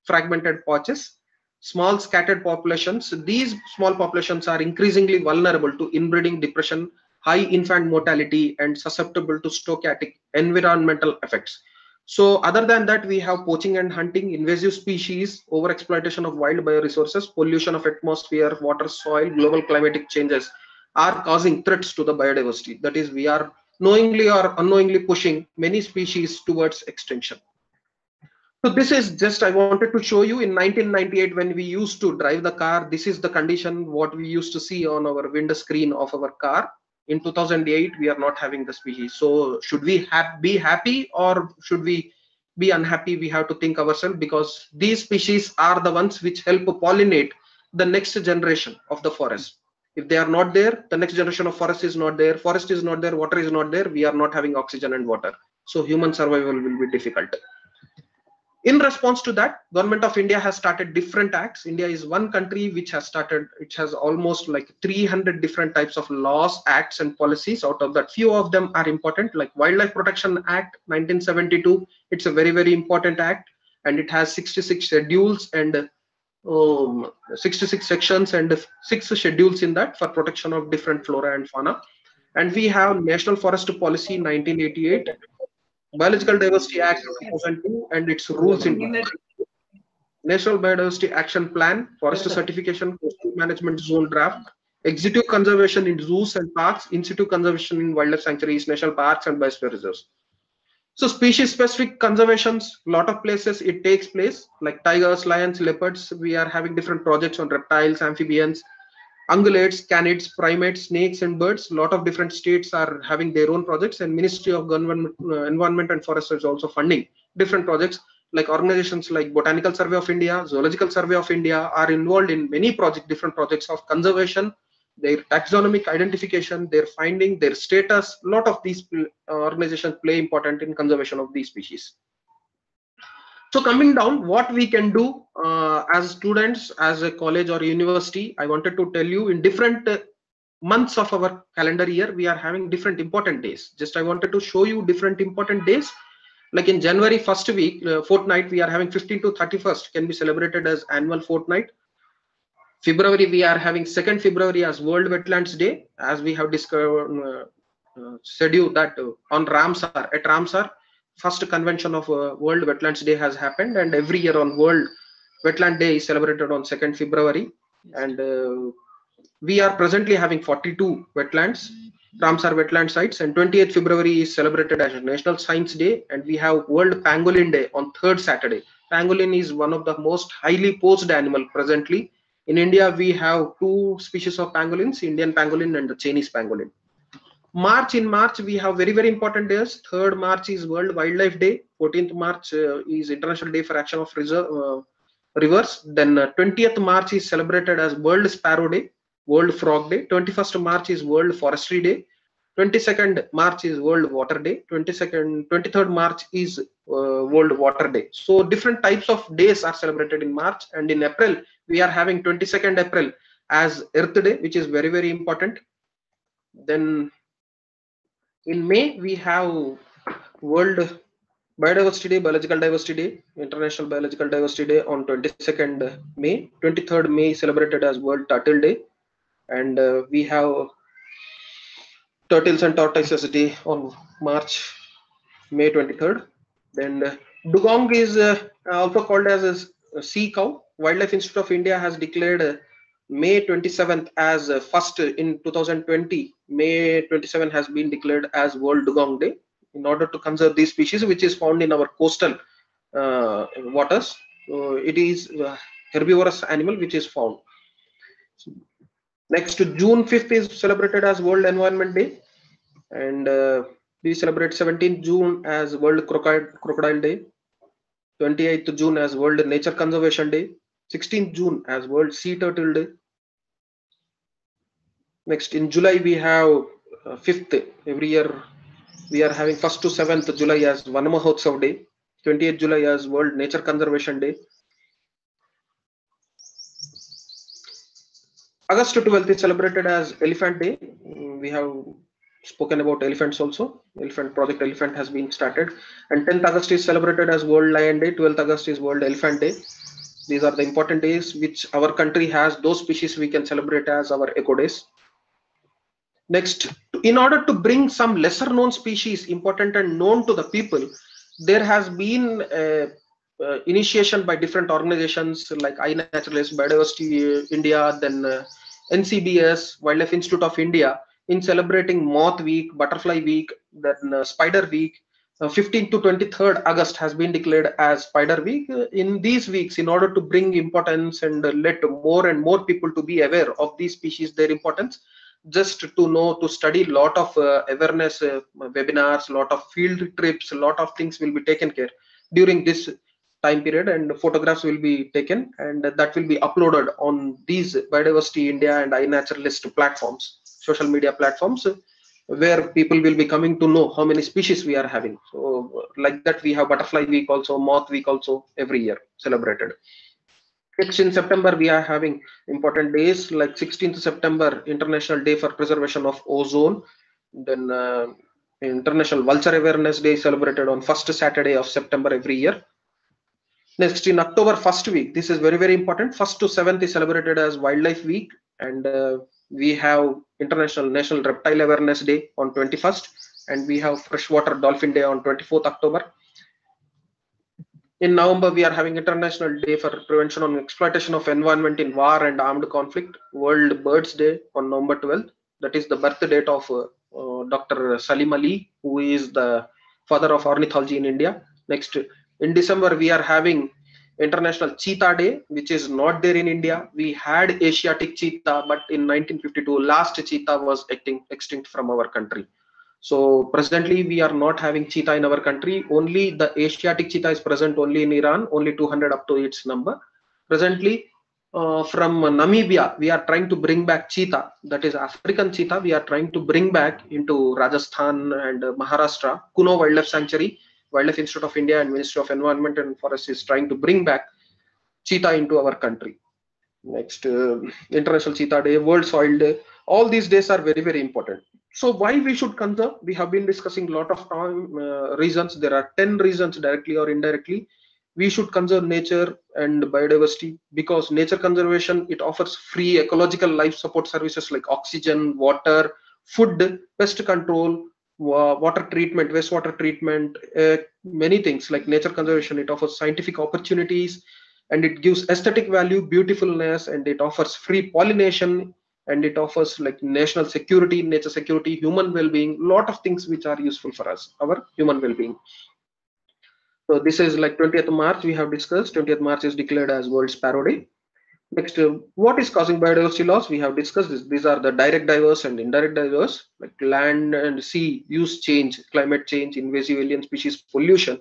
fragmented patches small scattered populations. These small populations are increasingly vulnerable to inbreeding depression high infant mortality and susceptible to stochastic environmental effects. So other than that, we have poaching and hunting, invasive species, overexploitation of wild bioresources, pollution of atmosphere, water, soil, global climatic changes are causing threats to the biodiversity. That is, we are knowingly or unknowingly pushing many species towards extinction. So this is just I wanted to show you in 1998 when we used to drive the car. This is the condition what we used to see on our window screen of our car in 2008 we are not having the species. So should we have, be happy or should we be unhappy? We have to think ourselves because these species are the ones which help pollinate the next generation of the forest. If they are not there the next generation of forest is not there forest is not there water is not there we are not having oxygen and water. So human survival will be difficult in response to that government of india has started different acts. India is one country which has started it has almost like 300 different types of laws acts and policies. Out of that few of them are important like wildlife protection act 1972 it's a very very important act and it has 66 schedules and um, 66 sections and six schedules in that for protection of different flora and fauna. And we have national forest policy 1988 Biological Diversity Act of 2002 and its rules in National Biodiversity Action Plan, Forest Certification, Coastal Management Zone Draft, Executive Conservation in Zoos and Parks, In situ Conservation in Wildlife Sanctuaries, National Parks and Biosphere Reserves. So species-specific conservations, a lot of places it takes place, like tigers, lions, leopards. We are having different projects on reptiles, amphibians, ungulates, canids, primates, snakes, and birds. A lot of different states are having their own projects, and Ministry of Government, uh, Environment and Forest is also funding different projects. Like organizations like Botanical Survey of India, Zoological Survey of India are involved in many project, different projects of conservation, their taxonomic identification, their finding, their status. A lot of these uh, organizations play important in conservation of these species. So coming down, what we can do uh, as students, as a college or university, I wanted to tell you in different uh, months of our calendar year, we are having different important days. Just I wanted to show you different important days. Like in January first week, uh, fortnight, we are having 15 to 31st can be celebrated as annual fortnight. February, we are having 2nd February as World Wetlands Day, as we have discovered, uh, uh, scheduled that uh, on Ramsar, at Ramsar, first convention of uh, World Wetlands Day has happened, and every year on World Wetland Day is celebrated on 2nd February. And uh, we are presently having 42 wetlands, Ramsar wetland sites, and 28th February is celebrated as National Science Day, and we have World Pangolin Day on 3rd Saturday. Pangolin is one of the most highly poached animal presently. In India, we have two species of pangolins, Indian pangolin and the Chinese pangolin. March in March we have very very important days. Third March is World Wildlife Day. 14th March uh, is International Day for Action of Reserve, uh, Rivers. Then uh, 20th March is celebrated as World Sparrow Day, World Frog Day. 21st March is World Forestry Day. 22nd March is World Water Day. 22nd, 23rd March is uh, World Water Day. So different types of days are celebrated in March, and in April we are having 22nd April as Earth Day, which is very very important. Then in May we have World Biodiversity Day, Biological Diversity Day, International Biological Diversity Day on 22nd May. 23rd May celebrated as World Turtle Day, and uh, we have Turtles and Tortoises Day on March May 23rd. Then uh, dugong is uh, also called as a sea cow. Wildlife Institute of India has declared uh, May 27th as uh, first in 2020. May 27 has been declared as World Dugong Day in order to conserve these species, which is found in our coastal uh, waters. It is uh, herbivorous animal which is found. Next, June 5th is celebrated as World Environment Day, and uh, we celebrate 17th June as World Crocodile, Crocodile Day, 28th June as World Nature Conservation Day, 16th June as World Sea Turtle Day. Next, in July, we have uh, 5th. Every year, we are having 1st to 7th July as Vanamahotsav Day, 28th July as World Nature Conservation Day. August 12th is celebrated as Elephant Day. Mm, We have spoken about elephants also. Elephant Project Elephant has been started. And 10th August is celebrated as World Lion Day. 12th August is World Elephant Day. These are the important days which our country has. Those species we can celebrate as our eco days. Next, in order to bring some lesser known species important and known to the people, there has been a, uh, initiation by different organizations like iNaturalist, Biodiversity India, then uh, NCBS, Wildlife Institute of India, in celebrating Moth Week, Butterfly Week, then uh, Spider Week. Uh, 15th to 23rd August has been declared as Spider Week. In these weeks, in order to bring importance and let more and more people to be aware of these species, their importance, just to know to study lot of uh, awareness uh, webinars lot of field trips a lot of things will be taken care during this time period and photographs will be taken and that will be uploaded on these biodiversity india and iNaturalist platforms social media platforms where people will be coming to know how many species we are having so like that we have butterfly week also moth week also every year celebrated Next in September, we are having important days like 16th September, International Day for Preservation of Ozone. Then uh, International Vulture Awareness Day celebrated on first Saturday of September every year. Next in October first week, this is very very important. First to seventh is celebrated as Wildlife Week, and uh, we have International National Reptile Awareness Day on 21st, and we have Freshwater Dolphin Day on 24th October in November, we are having International Day for Prevention on Exploitation of Environment in War and Armed Conflict, World Birds Day on November 12th. That is the birth date of uh, uh, Dr. Salim Ali, who is the father of ornithology in India. Next, in December, we are having International Cheetah Day, which is not there in India. We had Asiatic cheetah, but in 1952, last cheetah was extinct from our country. So presently we are not having cheetah in our country. Only the Asiatic cheetah is present only in Iran, only 200 up to its number. Presently uh, from Namibia, we are trying to bring back cheetah, that is African cheetah. We are trying to bring back into Rajasthan and Maharashtra. Kuno Wildlife Sanctuary, Wildlife Institute of India and Ministry of Environment and Forest is trying to bring back cheetah into our country. Next, uh, International Cheetah Day, World Soil Day. All these days are very, very important so why we should conserve we have been discussing a lot of time uh, reasons there are 10 reasons directly or indirectly we should conserve nature and biodiversity because nature conservation it offers free ecological life support services like oxygen water food pest control water treatment wastewater treatment uh, many things like nature conservation it offers scientific opportunities and it gives aesthetic value beautifulness and it offers free pollination and it offers like national security nature security human well-being lot of things which are useful for us our human well-being. So this is like 20th march we have discussed. 20th march is declared as world sparrow day Next, uh, what is causing biodiversity loss? We have discussed this. These are the direct diverse and indirect diverse, like land and sea use change, climate change, invasive alien species pollution.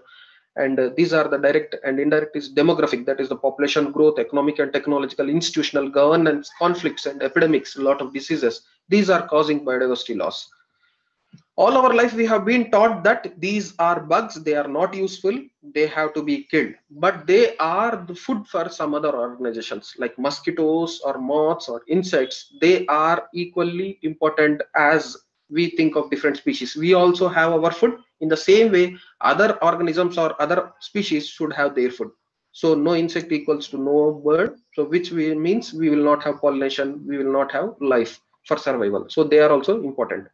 And uh, these are the direct and indirect is demographic, that is the population growth, economic and technological, institutional governance, conflicts and epidemics, a lot of diseases. These are causing biodiversity loss all our life we have been taught that these are bugs they are not useful they have to be killed. But they are the food for some other organizations like mosquitoes or moths or insects. They are equally important as we think of different species. We also have our food. In the same way other organisms or other species should have their food. So no insect equals to no bird. So which we, means we will not have pollination we will not have life for survival. So they are also important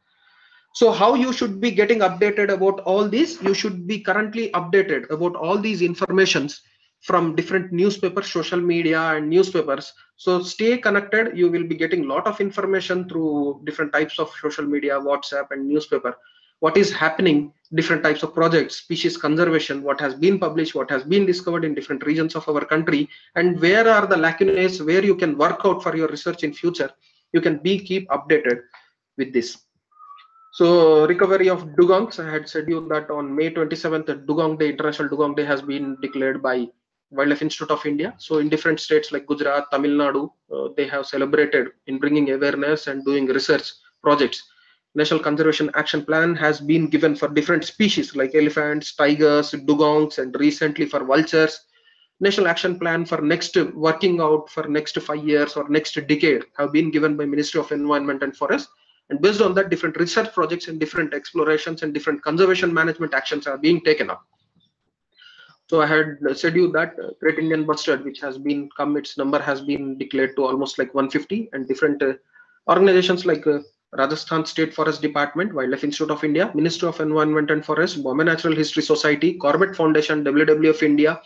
so how you should be getting updated about all these? You should be currently updated about all these informations from different newspapers social media and newspapers. So stay connected. You will be getting a lot of information through different types of social media whatsapp and newspaper. What is happening different types of projects species conservation what has been published what has been discovered in different regions of our country and where are the lacunae where you can work out for your research in future. You can be keep updated with this so recovery of dugongs, I had said you that on May 27th, Dugong Day, International Dugong Day has been declared by Wildlife Institute of India. So in different states like Gujarat, Tamil Nadu, uh, they have celebrated in bringing awareness and doing research projects. National Conservation Action Plan has been given for different species like elephants, tigers, dugongs, and recently for vultures. National Action Plan for next working out for next five years or next decade have been given by Ministry of Environment and Forest and based on that, different research projects and different explorations and different conservation management actions are being taken up. So I had said you that uh, Great Indian Bustard, which has been come, its number has been declared to almost like 150 and different uh, organizations like uh, Rajasthan State Forest Department, Wildlife Institute of India, Ministry of Environment and Forest, Bombay Natural History Society, Corbett Foundation, WWF India,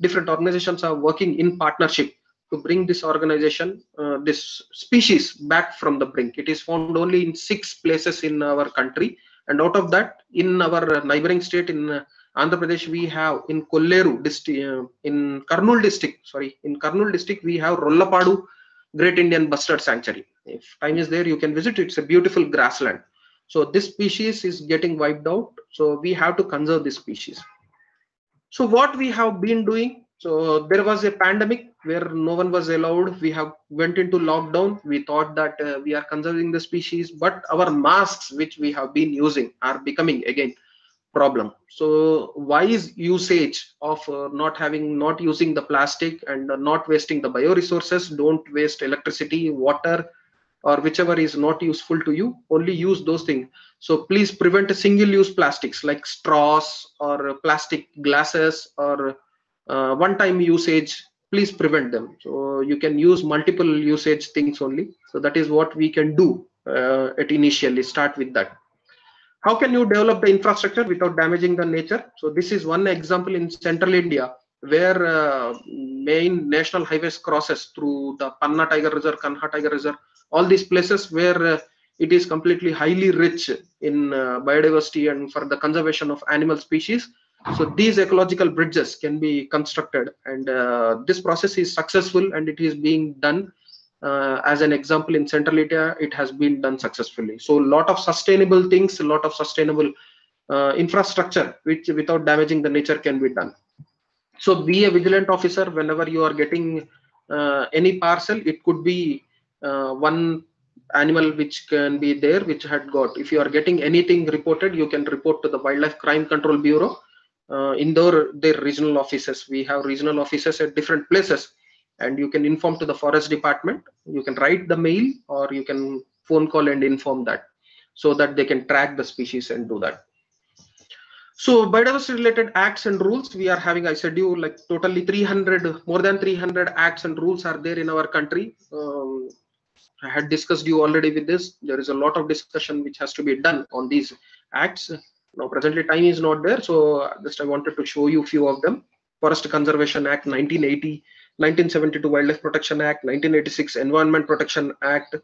different organizations are working in partnership to bring this organization, uh, this species back from the brink. It is found only in six places in our country. And out of that, in our neighboring state in uh, Andhra Pradesh, we have in Kolleru district, uh, in Kurnool district, sorry, in Kurnool district, we have Rollapadu Great Indian Bustard Sanctuary. If time is there, you can visit. It's a beautiful grassland. So this species is getting wiped out. So we have to conserve this species. So what we have been doing so there was a pandemic where no one was allowed. We have went into lockdown. We thought that uh, we are conserving the species but our masks which we have been using are becoming again problem. So wise usage of uh, not having not using the plastic and uh, not wasting the bioresources don't waste electricity water or whichever is not useful to you only use those things? So please prevent single use plastics like straws or plastic glasses or uh, one time usage please prevent them. So you can use multiple usage things only. So that is what we can do uh, at initially. Start with that. How can you develop the infrastructure without damaging the nature? So this is one example in central india where uh, main national highways crosses through the panna tiger reserve kanha tiger reserve all these places where uh, it is completely highly rich in uh, biodiversity and for the conservation of animal species so these ecological bridges can be constructed and uh, this process is successful and it is being done uh, as an example in central india it has been done successfully. So a lot of sustainable things a lot of sustainable uh, infrastructure which without damaging the nature can be done. So be a vigilant officer whenever you are getting uh, any parcel it could be uh, one animal which can be there which had got. If you are getting anything reported you can report to the wildlife crime control bureau uh, in their, their regional offices. We have regional offices at different places and you can inform to the forest department. You can write the mail or you can phone call and inform that so that they can track the species and do that. So biodiversity related acts and rules, we are having, I said you like totally 300, more than 300 acts and rules are there in our country. Um, I had discussed you already with this. There is a lot of discussion which has to be done on these acts now presently time is not there so just i wanted to show you a few of them forest conservation act 1980 1972 wildlife protection act 1986 environment protection act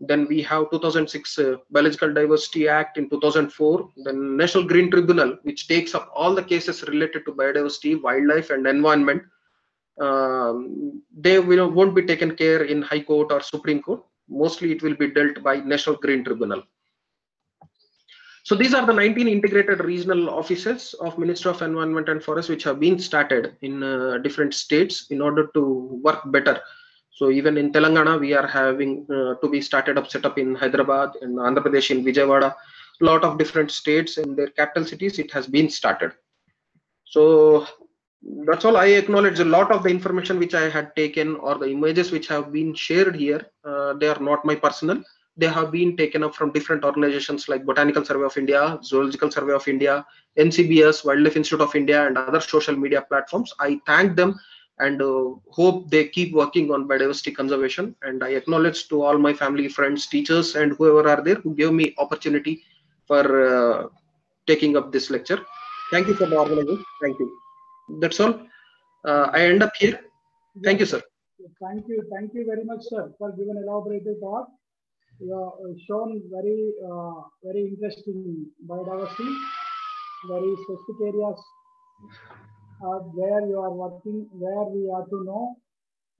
then we have 2006 uh, biological diversity act in 2004 then national green tribunal which takes up all the cases related to biodiversity wildlife and environment um, they will, won't be taken care in High Court or Supreme Court. Mostly it will be dealt by National Green Tribunal. So these are the 19 integrated regional offices of Ministry of Environment and Forest which have been started in uh, different states in order to work better. So even in Telangana, we are having uh, to be started up, set up in Hyderabad, in Andhra Pradesh, in Vijayawada, a lot of different states in their capital cities, it has been started. So that's all. I acknowledge a lot of the information which I had taken or the images which have been shared here. Uh, they are not my personal. They have been taken up from different organizations like Botanical Survey of India, Zoological Survey of India, NCBS, Wildlife Institute of India, and other social media platforms. I thank them and uh, hope they keep working on biodiversity conservation. And I acknowledge to all my family, friends, teachers, and whoever are there who gave me opportunity for uh, taking up this lecture. Thank you for the organization. Thank you. That's all. Uh, I end up here. Thank you, sir. Thank you. Thank you very much, sir, for giving elaborated talk. Have shown very, uh, very interesting biodiversity, very specific areas uh, where you are working, where we are to know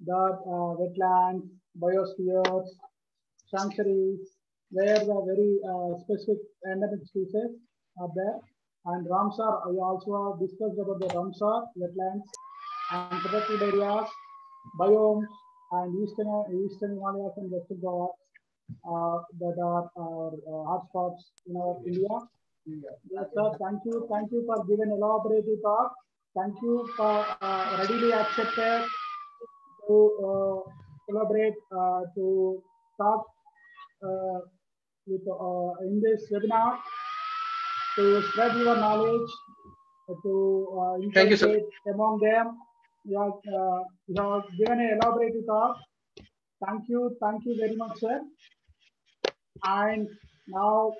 that uh, wetlands, biospheres, sanctuaries, where the very uh, specific endemic species are there. And Ramsar, I also discussed about the Ramsar wetlands and protected areas, biomes, and eastern, eastern Himalayas and western Ghats uh, that are our uh, hotspots in our India. Yes, sir. Thank you. Thank you for giving elaborative talk. Thank you for uh, readily accepted to uh, collaborate uh, to talk uh, with uh, in this webinar to spread your knowledge to uh, Thank you, sir. among them. You have, uh, you have given an elaborative talk. Thank you. Thank you very much, sir. And now,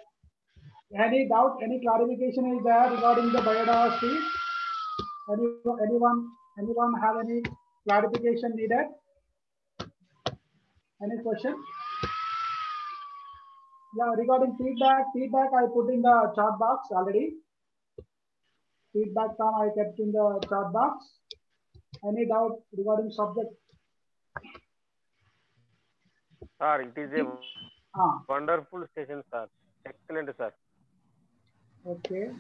any doubt, any clarification is there regarding the biodiversity? Any, anyone, anyone have any clarification needed? Any question? Yeah, regarding feedback, feedback I put in the chat box already. Feedback term I kept in the chat box. Any doubt regarding subject? Sir, it is a Ah. wonderful station, sir. Excellent, sir. Okay.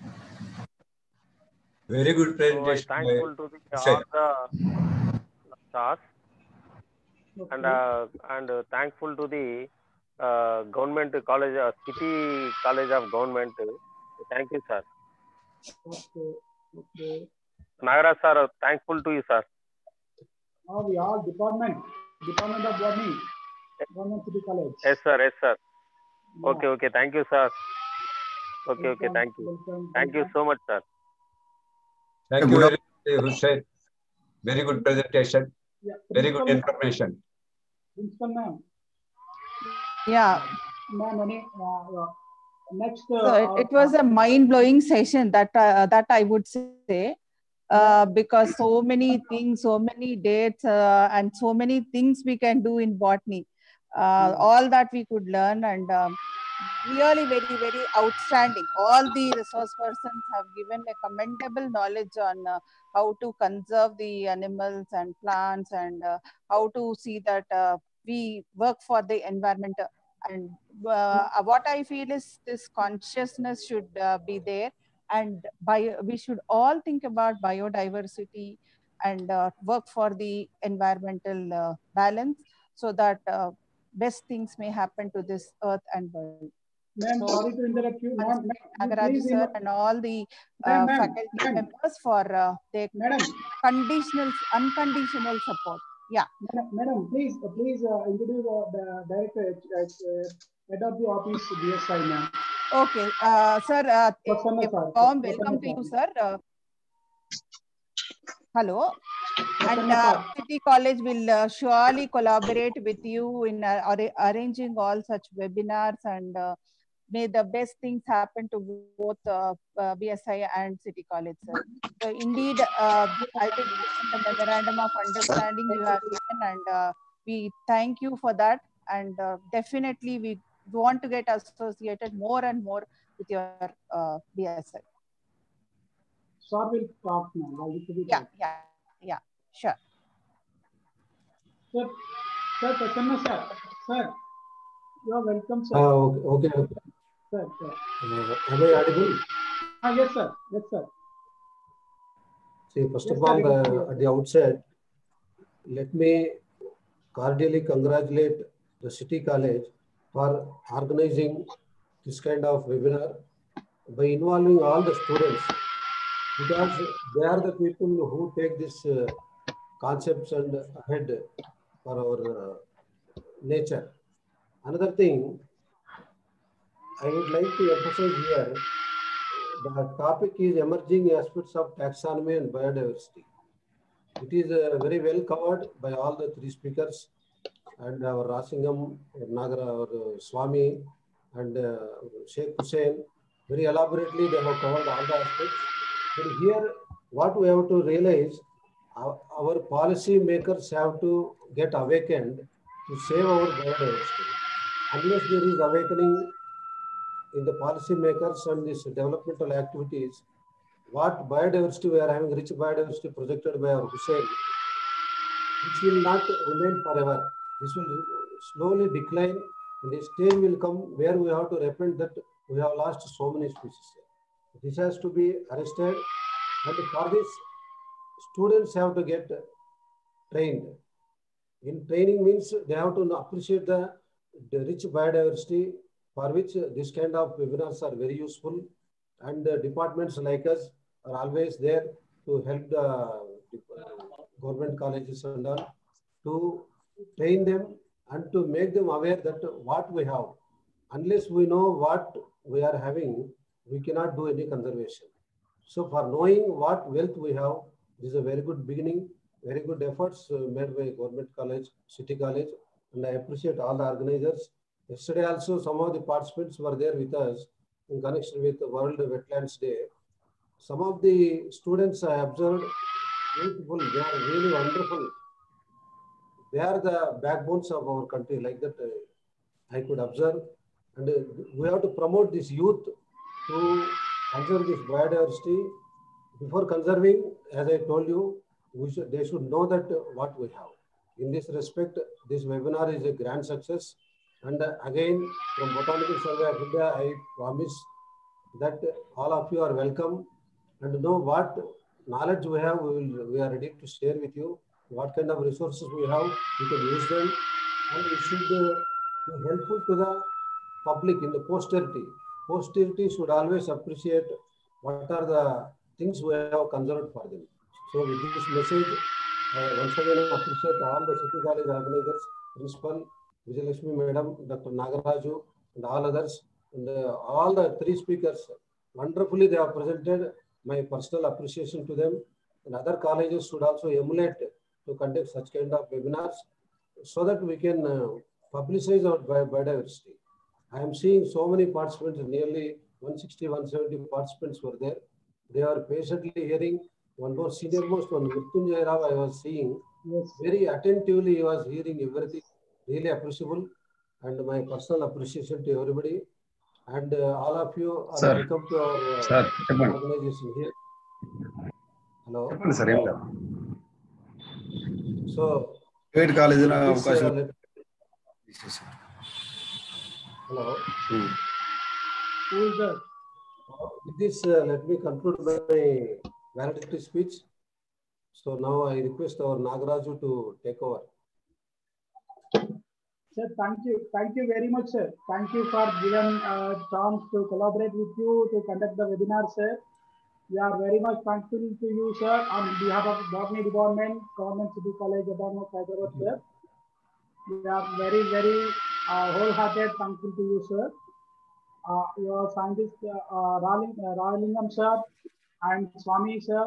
Very good So I presentation. thankful to the, Sir. all the stars and uh, and uh, thankful to the uh, government college, uh, city college of government. Thank you, sir. Okay. Okay. Nagaraj sir, thankful to you, sir. Now we all department, department of Botany, Government City College. Yes, sir. Yes, sir. Okay, okay. Thank you, sir. Okay, okay. Thank you. Welcome. Thank you so much, sir. Thank you very much, Hussain. Very good presentation. Yeah, Very good information. Principal ma'am. Yeah. Ma'am, any, uh, uh, next. So Uh, it, it was a mind-blowing session that uh, that I would say, uh, because so many things, so many dates, uh, and so many things we can do in botany. Uh, all that we could learn and um, really very very outstanding. All the resource persons have given a commendable knowledge on uh, how to conserve the animals and plants and uh, how to see that uh, we work for the environment. And uh, what i feel is this consciousness should uh, be there. And bio, we should all think about biodiversity and uh, work for the environmental uh, balance so that uh, best things may happen to this earth and world Ma'am, sorry to interrupt you. Ma'am, ma'am, Nagaraj sir in- and all the uh, faculty members for uh, their conditional unconditional support yeah Madam, madam, please, uh, please uh, introduce uh, the director, uh, uh, head of the office, BSI, ma'am. Okay, uh, sir, uh, Prasanna a sir. warm Prasanna welcome to you, sir. sir. Uh, hello. And uh. City College will uh, surely collaborate with you in uh, arra- arranging all such webinars and uh, may the best things happen to both uh, uh, BSI and City College, sir. So indeed, uh, I think the memorandum of understanding you have given and uh, we thank you for that. And uh, definitely we want to get associated more and more with your uh, BSI. Sir will talk now. while we will yeah, yeah, sure. Sir, sir, Prasanna sir, sir, you are welcome, sir. Uh, okay, okay, okay. Sir, sir. Uh, am I audible? Ah, yes, sir. Yes, sir. See, first Yes, of all, sir. uh, at the outset, let me cordially congratulate the City College for organizing this kind of webinar by involving all the students because they are the people who take this uh, concepts and ahead for our uh, nature. Another thing, I would like to emphasize here the topic is emerging aspects of taxonomy and biodiversity. It is uh, very well covered by all the three speakers and our Rasingam, our Nagara, our uh, Swamy, and uh, Shaik Hussain. Very elaborately, they have covered all the aspects. But here, what we have to realize, our, our policy makers have to get awakened to save our biodiversity. Unless there is awakening in the policy makers and these developmental activities, what biodiversity we are having, rich biodiversity projected by our Hussain, which will not remain forever. This will slowly decline and a stage will come where we have to repent that we have lost so many species. This has to be arrested and for this, students have to get trained. In training means they have to appreciate the, the rich biodiversity for which this kind of webinars are very useful and departments like us are always there to help the uh, government colleges and all to train them and to make them aware that what we have. Unless we know what we are having, we cannot do any conservation. So for knowing what wealth we have, this is a very good beginning, very good efforts uh, made by government college, city college, and I appreciate all the organizers. Yesterday also some of the participants were there with us in connection with World Wetlands Day. Some of the students I observed, beautiful, they are really wonderful. They are the backbones of our country, like that uh, I could observe. And uh, we have to promote this youth to conserve this biodiversity. Before conserving, as I told you, should, they should know that what we have. In this respect, this webinar is a grand success. And again, from Botanical Survey of India, I promise that all of you are welcome and know what knowledge we have, we, will, we are ready to share with you. What kind of resources we have, we can use them. And we should uh, be helpful to the public in the posterity. Posterity should always appreciate what are the things we have conserved for them. So with this message, uh, once again I appreciate all the city college organizers, principal, Vijayalakshmi Madam, Dr. Nagaraju, and all others, and uh, all the three speakers. Wonderfully, they have presented my personal appreciation to them. And other colleges should also emulate to conduct such kind of webinars so that we can uh, publicize our bi- biodiversity. I am seeing so many participants, nearly 160, 170 participants were there. They are patiently hearing. One more senior most, one Mrityunjay Rao, I was seeing. Yes. Very attentively, he was hearing everything. Really appreciable. And my personal appreciation to everybody. And uh, all of you are sir. welcome to our uh, sir. organization here. Hello. Sir, so, Great college. Uh, hello. Hmm. Who is that? With this, uh, let me conclude my valedictory speech. So now I request our Nagaraju to take over. Sir, thank you. Thank you very much, sir. Thank you for giving uh, chance to collaborate with you to conduct the webinar, sir. We are very much thankful to you, sir, on behalf of Botany Department, Government City College, Adamo, Hyderabad, sir. We are very, very uh, wholehearted thankful to you, sir. Uh, your scientist, uh, uh, uh, Ralingam, sir, and Swamy, sir,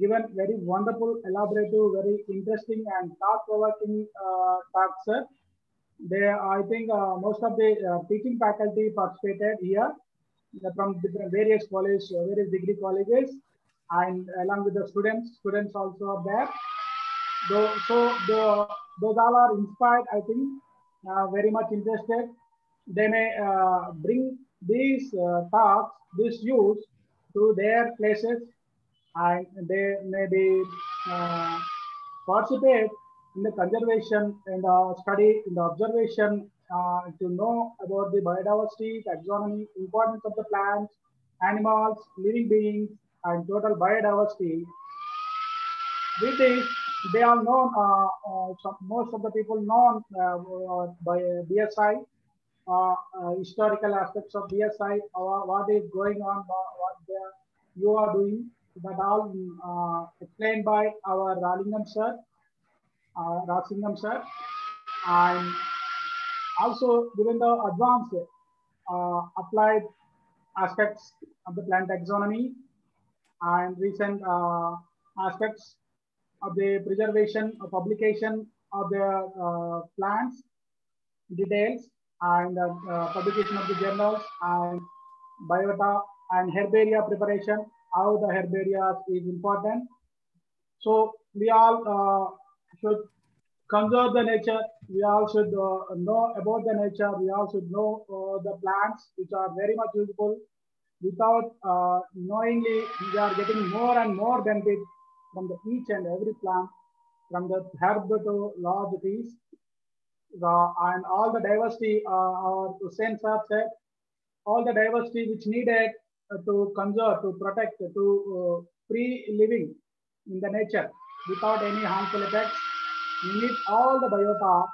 given very wonderful, elaborative, very interesting and thought-provoking uh, talk, sir. They, I think uh, most of the uh, teaching faculty participated here uh, from different various college, uh, various degree colleges, and along with the students, students also are there. Though, so the, those all are inspired, I think, very much interested. They may uh, bring these uh, talks, this use to their places, and they may be uh, participate in the conservation and the study, in the observation, uh, to know about the biodiversity, taxonomy, importance of the plants, animals, living beings, and total biodiversity. With this, they are known, uh, uh, most of the people known uh, by BSI, historical aspects of BSI, uh, what is going on, what you are doing, that all uh, explained by our Rallingham sir, uh, Rasingam sir, and also given the advanced uh, applied aspects of the plant taxonomy and recent uh, aspects of the preservation or publication of the uh, plants details and uh, publication of the journals and biota and herbaria preparation, how the herbaria is important. So we all uh, should conserve the nature. We all should uh, know about the nature. We all should know uh, the plants, which are very much useful. Without uh, knowingly, we are getting more and more benefit from the each and every plant, from the herb to large trees. The, and all the diversity, uh, our Hussain sir said, all the diversity which needed uh, to conserve, to protect, to uh, free living in the nature without any harmful effects. We need all the biota.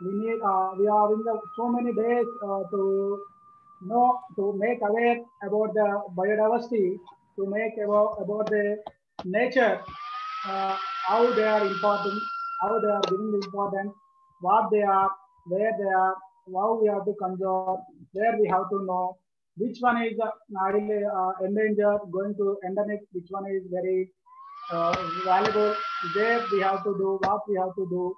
We need, uh, we are in the so many days uh, to know, to make aware about the biodiversity, to make about, about the nature, uh, how they are important, how they are giving the importance, what they are, where they are, how we have to conserve, where we have to know, which one is uh, uh, endangered, going to endemic, which one is very uh, valuable, where we have to do, what we have to do,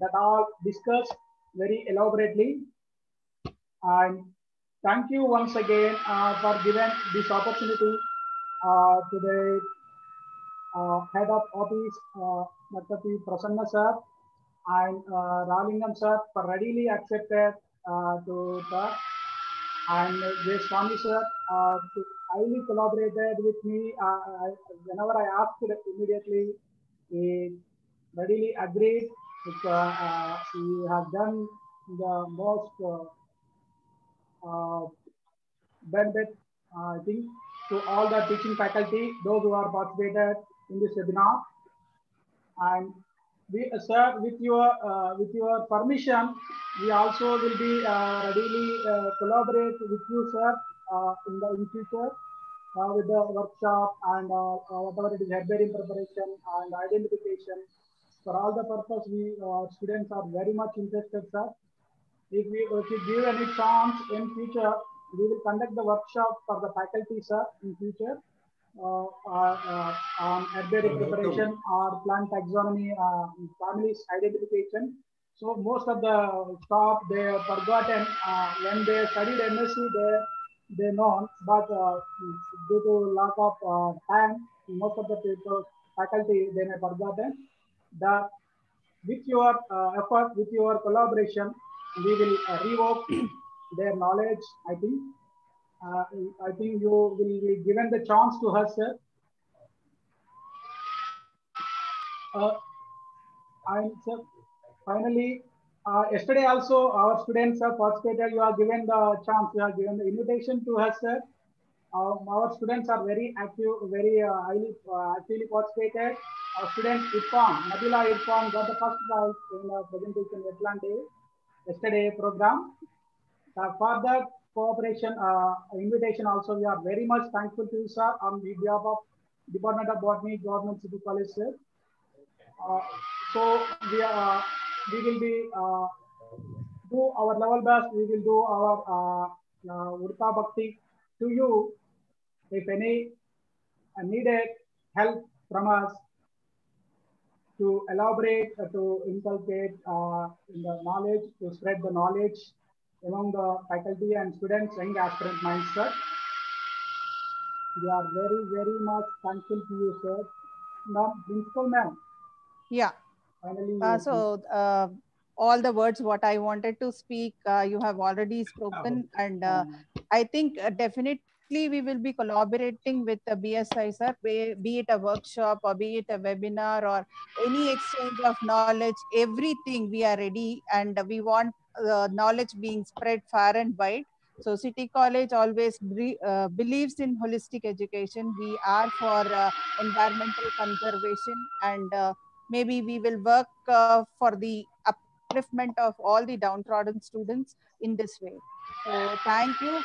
that all discussed very elaborately. And thank you once again uh, for giving this opportunity uh, to the uh, head of office, uh, Dr. P. Prasanna sir, and uh, Rallingham sir readily accepted uh, to talk. And J. Swamy sir uh, highly collaborated with me. Uh, I, whenever I asked immediately, he readily agreed. With, uh, uh, he has done the most uh, uh, benefit, uh, I think, to all the teaching faculty, those who are participated in this webinar. And we, uh, sir, with your uh, with your permission, we also will be uh, readily uh, collaborate with you, sir, uh, in the in future uh, with the workshop and uh, whatever it is herbarium preparation and identification. For all the purpose, we students are very much interested, sir. If we if you give any chance in future, we will conduct the workshop for the faculty, sir, in future. Uh, uh, on herbarium preparation or plant taxonomy, uh, families identification. So most of the staff they have forgotten uh, when they studied MSc they they know, but uh, due to lack of uh, time, most of the people faculty they may forgotten. That with your uh, effort, with your collaboration, we will uh, revoke their knowledge. I think. Uh, I think you will be given the chance to her, sir. Uh, sir, finally, uh, yesterday also our students have participated. You are given the chance. You are given the invitation to her, sir. Um, our students are very active, very uh, highly uh, actively participated. Our student Irfan, Nabila Irfan got the first prize in the presentation wetland day yesterday program. Uh, for that cooperation, uh, invitation also, we are very much thankful to you, sir, on behalf of Department of Botany, Government City College, sir. Uh, so we are, we will be uh, do our level best. We will do our uh, uh, Urta Bhakti to you. If any uh, needed help from us to elaborate, uh, to inculcate uh, in the knowledge, to spread the knowledge among the faculty and students, young aspirant minds, sir. We are very, very much thankful to you, sir. Now, Principal Ma'am, Yeah. finally, Uh, so uh, all the words what I wanted to speak, uh, you have already spoken. And uh, I think uh, definitely we will be collaborating with the BSI, sir, be, be it a workshop or be it a webinar or any exchange of knowledge, everything we are ready and we want uh, knowledge being spread far and wide. So City College always uh, believes in holistic education. We are for uh, environmental conservation and uh, maybe we will work uh, for the upliftment of all the downtrodden students in this way. So thank you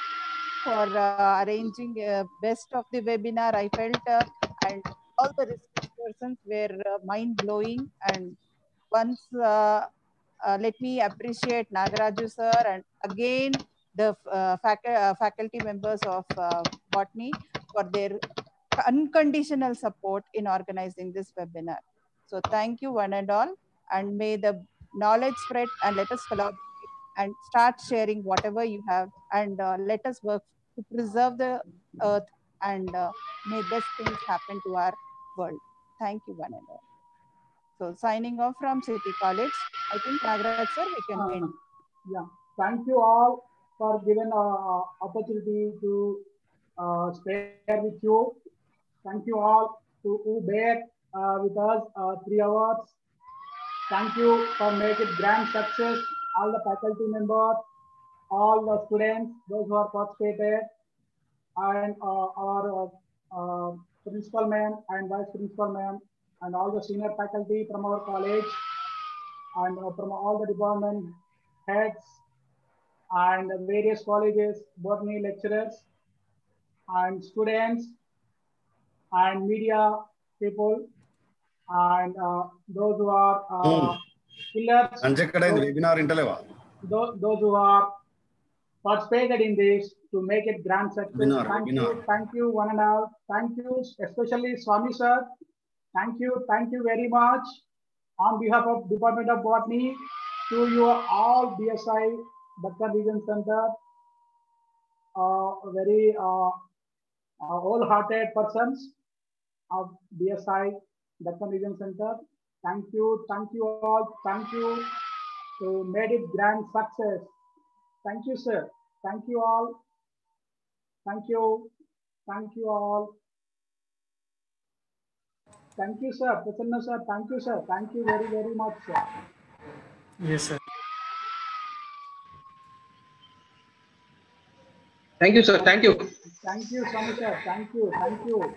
for uh, arranging best of the webinar. I felt uh, and all the research persons were mind blowing. And once, uh, let me appreciate Nagaraju sir and again the uh, fac- uh, faculty members of uh, botany for their unconditional support in organizing this webinar. So thank you one and all and may the knowledge spread and let us collaborate and start sharing whatever you have and uh, let us work to preserve the earth and uh, may best things happen to our world. Thank you one and all. Signing off from City College, I think Nagaraj sir, we can end. Yeah, thank you all for giving uh, opportunity to uh, stay with you. Thank you all to who bear uh, with us uh, three hours. Thank you for making grand success. All the faculty members, all the students, those who are participated, and uh, our uh, uh, principal ma'am and vice principal ma'am, and all the senior faculty from our college and from all the department heads and various colleges, botany lecturers and students and media people and uh, those who are uh, pillars. Those, those who are participated in this to make it grand success. Webinar, thank you, thank you, one and all. Thank you, especially Swamy sir Thank you, thank you very much. On behalf of Department of Botany, to you all BSI Deccan Region Center, uh, very uh, uh, wholehearted persons of BSI Deccan Region Center. Thank you, thank you all, thank you to made it grand success. Thank you, sir. Thank you all. Thank you. Thank you all. Thank you, sir. Prasanna sir. Thank you, sir. Thank you very, very much, sir. Yes, sir. Thank you, sir. Thank you. Thank you, Swami sir. Thank you. Thank you.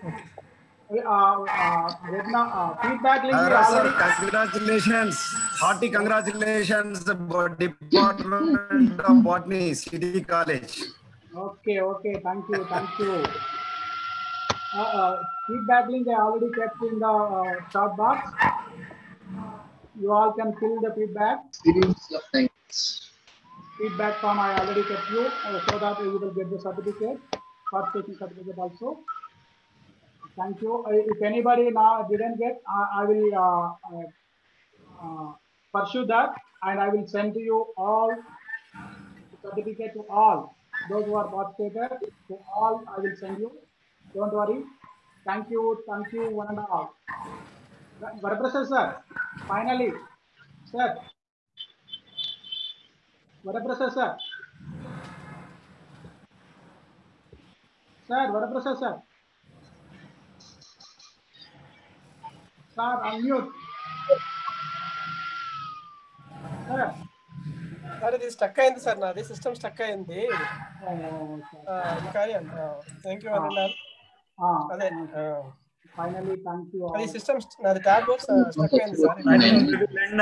Uh, uh, uh, congratulations. Hearty congratulations, Department of Botany, City College. Okay, okay. Thank you. Thank you. Uh, uh, feedback link I already kept in the uh, chat box. You all can fill the feedback. Feedback form I already kept you uh, so that you will get the certificate, participation certificate also. Thank you. Uh, If anybody now didn't get, I, I will uh, uh, uh, pursue that and I will send to you all certificate to all those who are participated to all I will send you. Don't worry thank you thank you one and all Varaprasad sir finally sir Varaprasad sir sir Varaprasad sir sir unmute sir sir ఇది stuck అయింది sir నాది system stuck అయింది. కానీ thank you అన్నారు finally thank you all.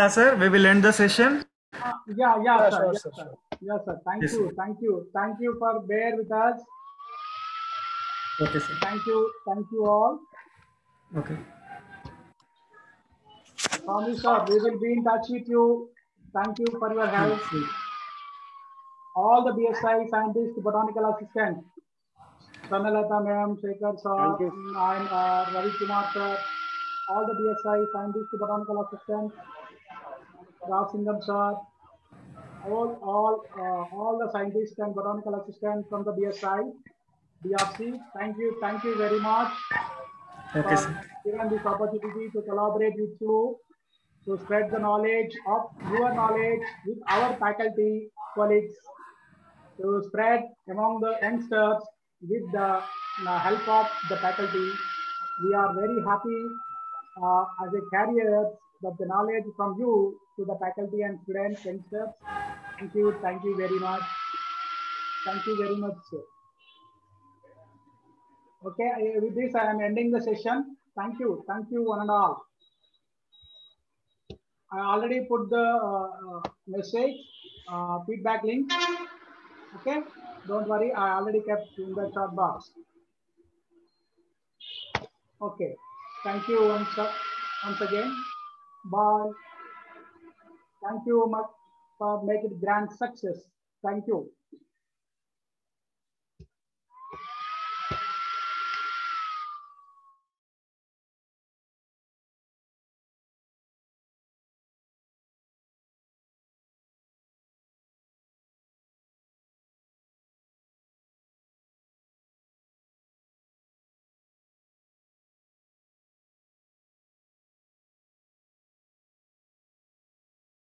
Sir. We will end the session. Uh, yeah, yeah, ah, yeah, sir, sure, yes, sir, sir. Yes, sir. Thank yes, you, sir. thank you, thank you for bear with us. Okay, sir. Thank you, thank you all. Okay. Swamy sir, we will be in touch with you. Thank you for your help. All the BSI scientists, botanical assistants. Sanalata ma'am, Shekhar sir, and uh, Ravi Kumar sir, all the BSI scientists, botanical assistants, Rasingam sir, all, all, uh, all the scientists and botanical assistants from the BSI, DRC, thank you, thank you very much. Okay, for giving this opportunity to collaborate with you to spread the knowledge of your knowledge with our faculty colleagues to spread among the youngsters with the help of the faculty. We are very happy uh, as a carrier that the knowledge from you to the faculty and students. Thank you, thank you very much. Thank you very much, sir. Okay, with this I am ending the session. Thank you, thank you one and all. I already put the uh, uh, message, uh, feedback link. Okay, don't worry, I already kept in the chat box. Okay, thank you once, once again. Bye. Thank you much for making grand success. Thank you.